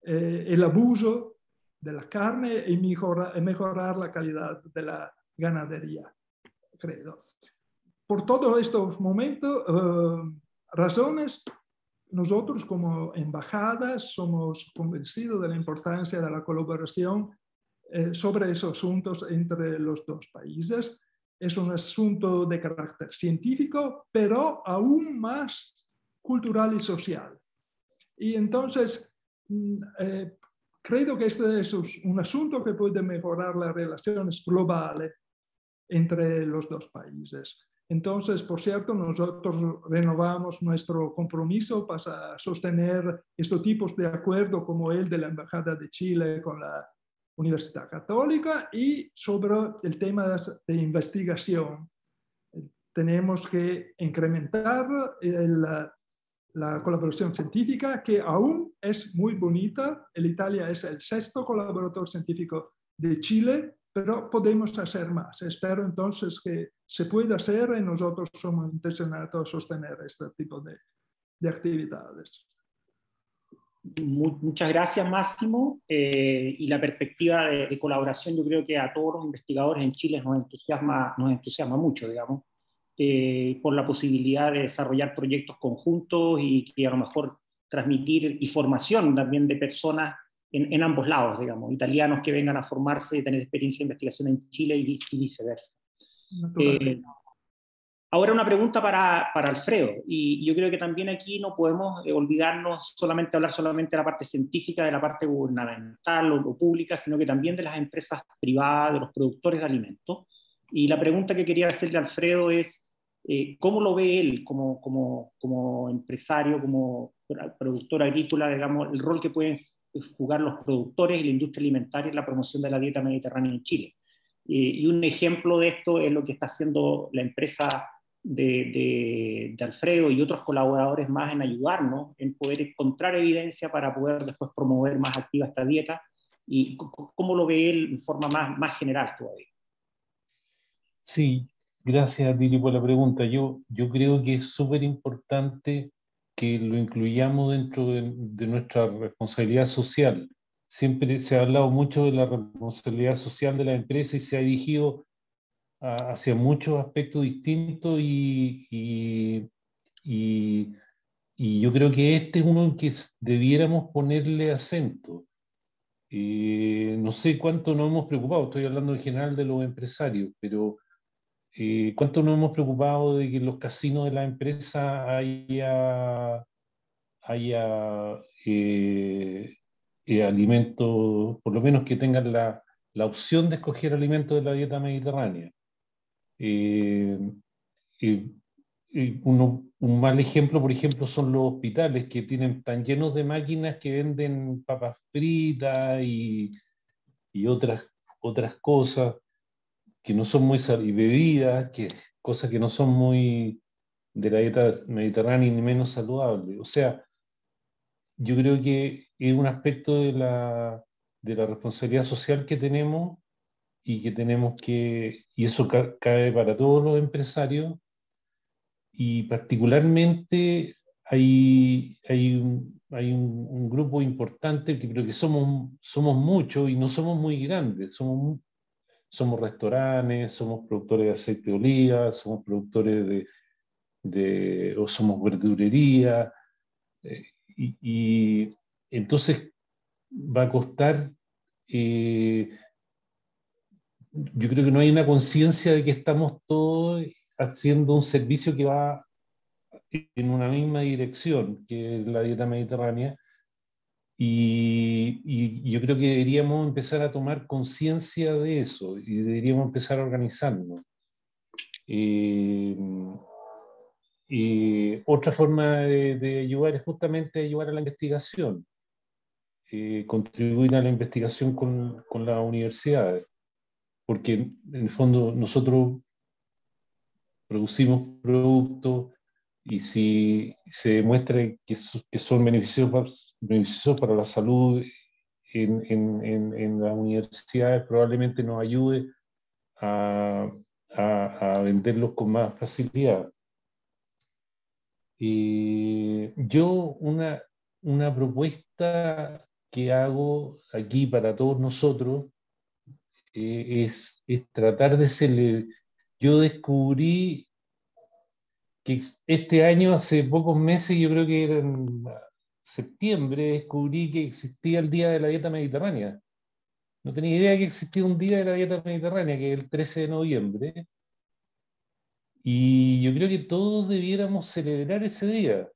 eh, el abuso de la carne y mejorar, mejorar la calidad de la ganadería, creo por todos estos momentos, eh, razones, nosotros como embajadas somos convencidos de la importancia de la colaboración eh, sobre esos asuntos entre los dos países. Es un asunto de carácter científico, pero aún más cultural y social. Y entonces, mm, eh, creo que este es un asunto que puede mejorar las relaciones globales entre los dos países. Entonces, por cierto, nosotros renovamos nuestro compromiso para sostener estos tipos de acuerdos como el de la Embajada de Chile con la Universidad Católica y sobre el tema de investigación. Tenemos que incrementar la colaboración científica, que aún es muy bonita. El Italia es el sexto colaborador científico de Chile pero podemos hacer más. Espero entonces que se pueda hacer y nosotros somos intencionados a sostener este tipo de, de actividades. Muchas gracias, Máximo. Eh, y la perspectiva de, colaboración, yo creo que a todos los investigadores en Chile nos entusiasma, nos entusiasma mucho, digamos, eh, por la posibilidad de desarrollar proyectos conjuntos y que a lo mejor transmitir información también de personas en, ambos lados, digamos, italianos que vengan a formarse y tener experiencia de investigación en Chile y, viceversa. Eh, ahora una pregunta para, para, Alfredo, y yo creo que también aquí no podemos eh, olvidarnos solamente hablar solamente de la parte científica, de la parte gubernamental o, pública, sino que también de las empresas privadas, de los productores de alimentos. Y la pregunta que quería hacerle a Alfredo es, eh, ¿cómo lo ve él como, como, como empresario, como productor agrícola, digamos, el rol que pueden jugar los productores y la industria alimentaria en la promoción de la dieta mediterránea en Chile. y un ejemplo de esto es lo que está haciendo la empresa de, de, Alfredo y otros colaboradores más en ayudarnos en poder encontrar evidencia para poder después promover más activa esta dieta y cómo lo ve él en forma más, más general todavía. Sí, gracias Dili por la pregunta. Yo, yo creo que es súper importante que lo incluyamos dentro de, nuestra responsabilidad social. Siempre se ha hablado mucho de la responsabilidad social de la empresa y se ha dirigido hacia muchos aspectos distintos y, y, y, yo creo que este es uno en que debiéramos ponerle acento. Eh, no sé cuánto nos hemos preocupado, estoy hablando en general de los empresarios, pero eh, cuánto nos hemos preocupado de que en los casinos de la empresa haya, haya eh, alimentos, por lo menos que tengan la, la, opción de escoger alimentos de la dieta mediterránea. Uno, un mal ejemplo, por ejemplo, son los hospitales que tienen tan llenos de máquinas que venden papas fritas y, y otras, otras cosas que no son muy y bebidas, que, cosas que no son muy de la dieta mediterránea ni menos saludable. O sea, yo creo que es un aspecto de la, de la responsabilidad social que tenemos y que tenemos que, y eso cae para todos los empresarios, y particularmente hay, hay, un, grupo importante que creo que somos, somos muchos y no somos muy grandes, somos, somos restaurantes, somos productores de aceite de oliva, somos productores de, de o somos verdurería, eh, y, entonces va a costar, eh, yo creo que no hay una conciencia de que estamos todos haciendo un servicio que va en una misma dirección, que la dieta mediterránea, y, yo creo que deberíamos empezar a tomar conciencia de eso y deberíamos empezar a organizarnos. Eh, otra forma de, ayudar es justamente ayudar a la investigación, eh, contribuir a la investigación con, con las universidades, porque en el fondo nosotros producimos productos y si se demuestra que, son beneficiosos, para la salud en, en, en, las universidades, probablemente nos ayude a, a, venderlos con más facilidad. Y yo una, una propuesta que hago aquí para todos nosotros eh, es, tratar de celebrar yo descubrí que este año, hace pocos meses, yo creo que era en septiembre, descubrí que existía el Día de la Dieta Mediterránea. No tenía idea que existía un Día de la Dieta Mediterránea, que es el 13 de noviembre. Y yo creo que todos debiéramos celebrar ese día.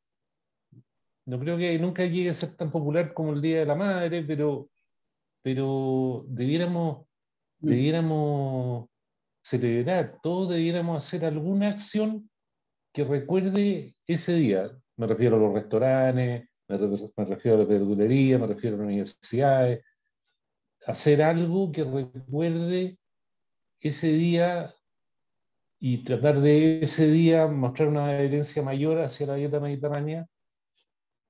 No creo que nunca llegue a ser tan popular como el Día de la Madre, pero, pero debiéramos. Debiéramos celebrar, todos debiéramos hacer alguna acción que recuerde ese día. Me refiero a los restaurantes, me, refiero a la verdulería, me refiero a las universidades. Hacer algo que recuerde ese día y tratar de ese día mostrar una adherencia mayor hacia la dieta mediterránea,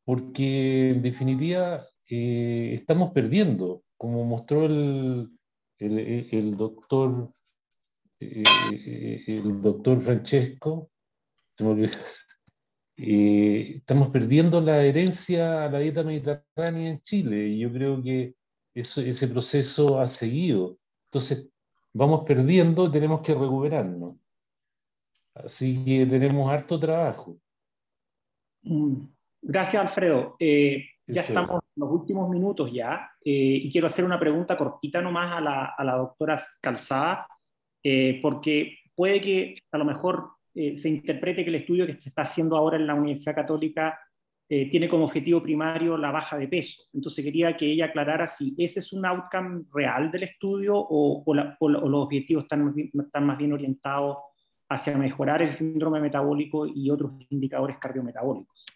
porque en definitiva eh, estamos perdiendo, como mostró el, el, doctor eh, eh, el doctor Francesco, eh, estamos perdiendo la herencia a la dieta mediterránea en Chile y yo creo que ese proceso ha seguido. Entonces, vamos perdiendo, tenemos que recuperarnos. Así que tenemos harto trabajo. Mm, gracias, Alfredo. Ya estamos en los últimos minutos ya y quiero hacer una pregunta cortita nomás a la, a la doctora Calzada eh, porque puede que a lo mejor eh, se interprete que el estudio que se está haciendo ahora en la Universidad Católica eh, tiene como objetivo primario la baja de peso. Entonces quería que ella aclarara si ese es un outcome real del estudio o, o, los objetivos están están más bien orientados hacia mejorar el síndrome metabólico y otros indicadores cardiometabólicos.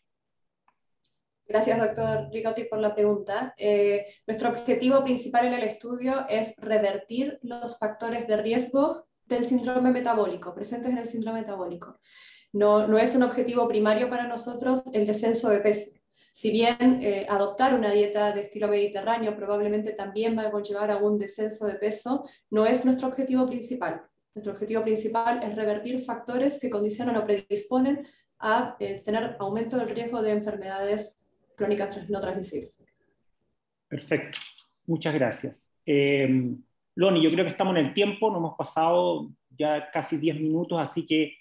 Gracias, doctor Ricotti, por la pregunta. Eh, nuestro objetivo principal en el estudio es revertir los factores de riesgo del síndrome metabólico, presentes en el síndrome metabólico. No, no es un objetivo primario para nosotros el descenso de peso. Si bien eh, adoptar una dieta de estilo mediterráneo probablemente también va a conllevar a un descenso de peso, no es nuestro objetivo principal. Nuestro objetivo principal es revertir factores que condicionan o predisponen a eh, tener aumento del riesgo de enfermedades crónicas no transmisibles. Perfecto, muchas gracias. Eh, Loni, yo creo que estamos en el tiempo, nos hemos pasado ya casi 10 minutos, así que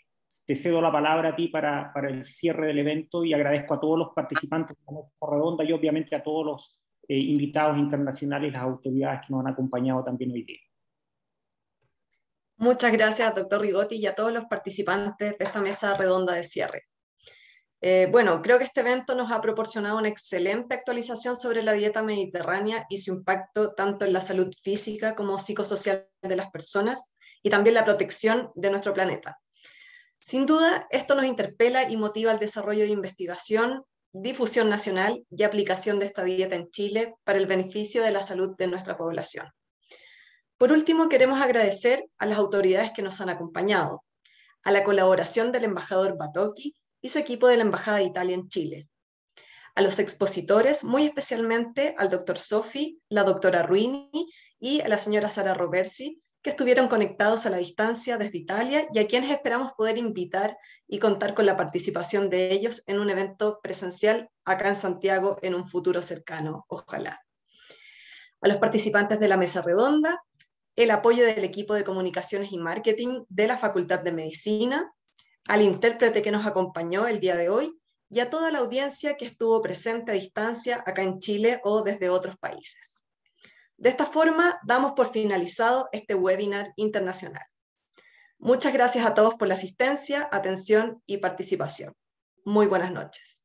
te cedo la palabra a ti para, para, el cierre del evento y agradezco a todos los participantes de la mesa redonda y obviamente a todos los eh, invitados internacionales y las autoridades que nos han acompañado también hoy día. Muchas gracias, doctor Rigotti, y a todos los participantes de esta mesa redonda de cierre. Eh, bueno, creo que este evento nos ha proporcionado una excelente actualización sobre la dieta mediterránea y su impacto tanto en la salud física como psicosocial de las personas y también la protección de nuestro planeta. Sin duda, esto nos interpela y motiva el desarrollo de investigación, difusión nacional y aplicación de esta dieta en Chile para el beneficio de la salud de nuestra población. Por último, queremos agradecer a las autoridades que nos han acompañado, a la colaboración del embajador Batoki y su equipo de la Embajada de Italia en Chile, a los expositores, muy especialmente al doctor Sofi, la doctora Ruini y a la señora Sara Roversi, que estuvieron conectados a la distancia desde Italia y a quienes esperamos poder invitar y contar con la participación de ellos en un evento presencial acá en Santiago en un futuro cercano, ojalá. A los participantes de la mesa redonda, el apoyo del equipo de comunicaciones y marketing de la Facultad de Medicina, al intérprete que nos acompañó el día de hoy y a toda la audiencia que estuvo presente a distancia acá en Chile o desde otros países. De esta forma, damos por finalizado este webinar internacional. Muchas gracias a todos por la asistencia, atención y participación. Muy buenas noches.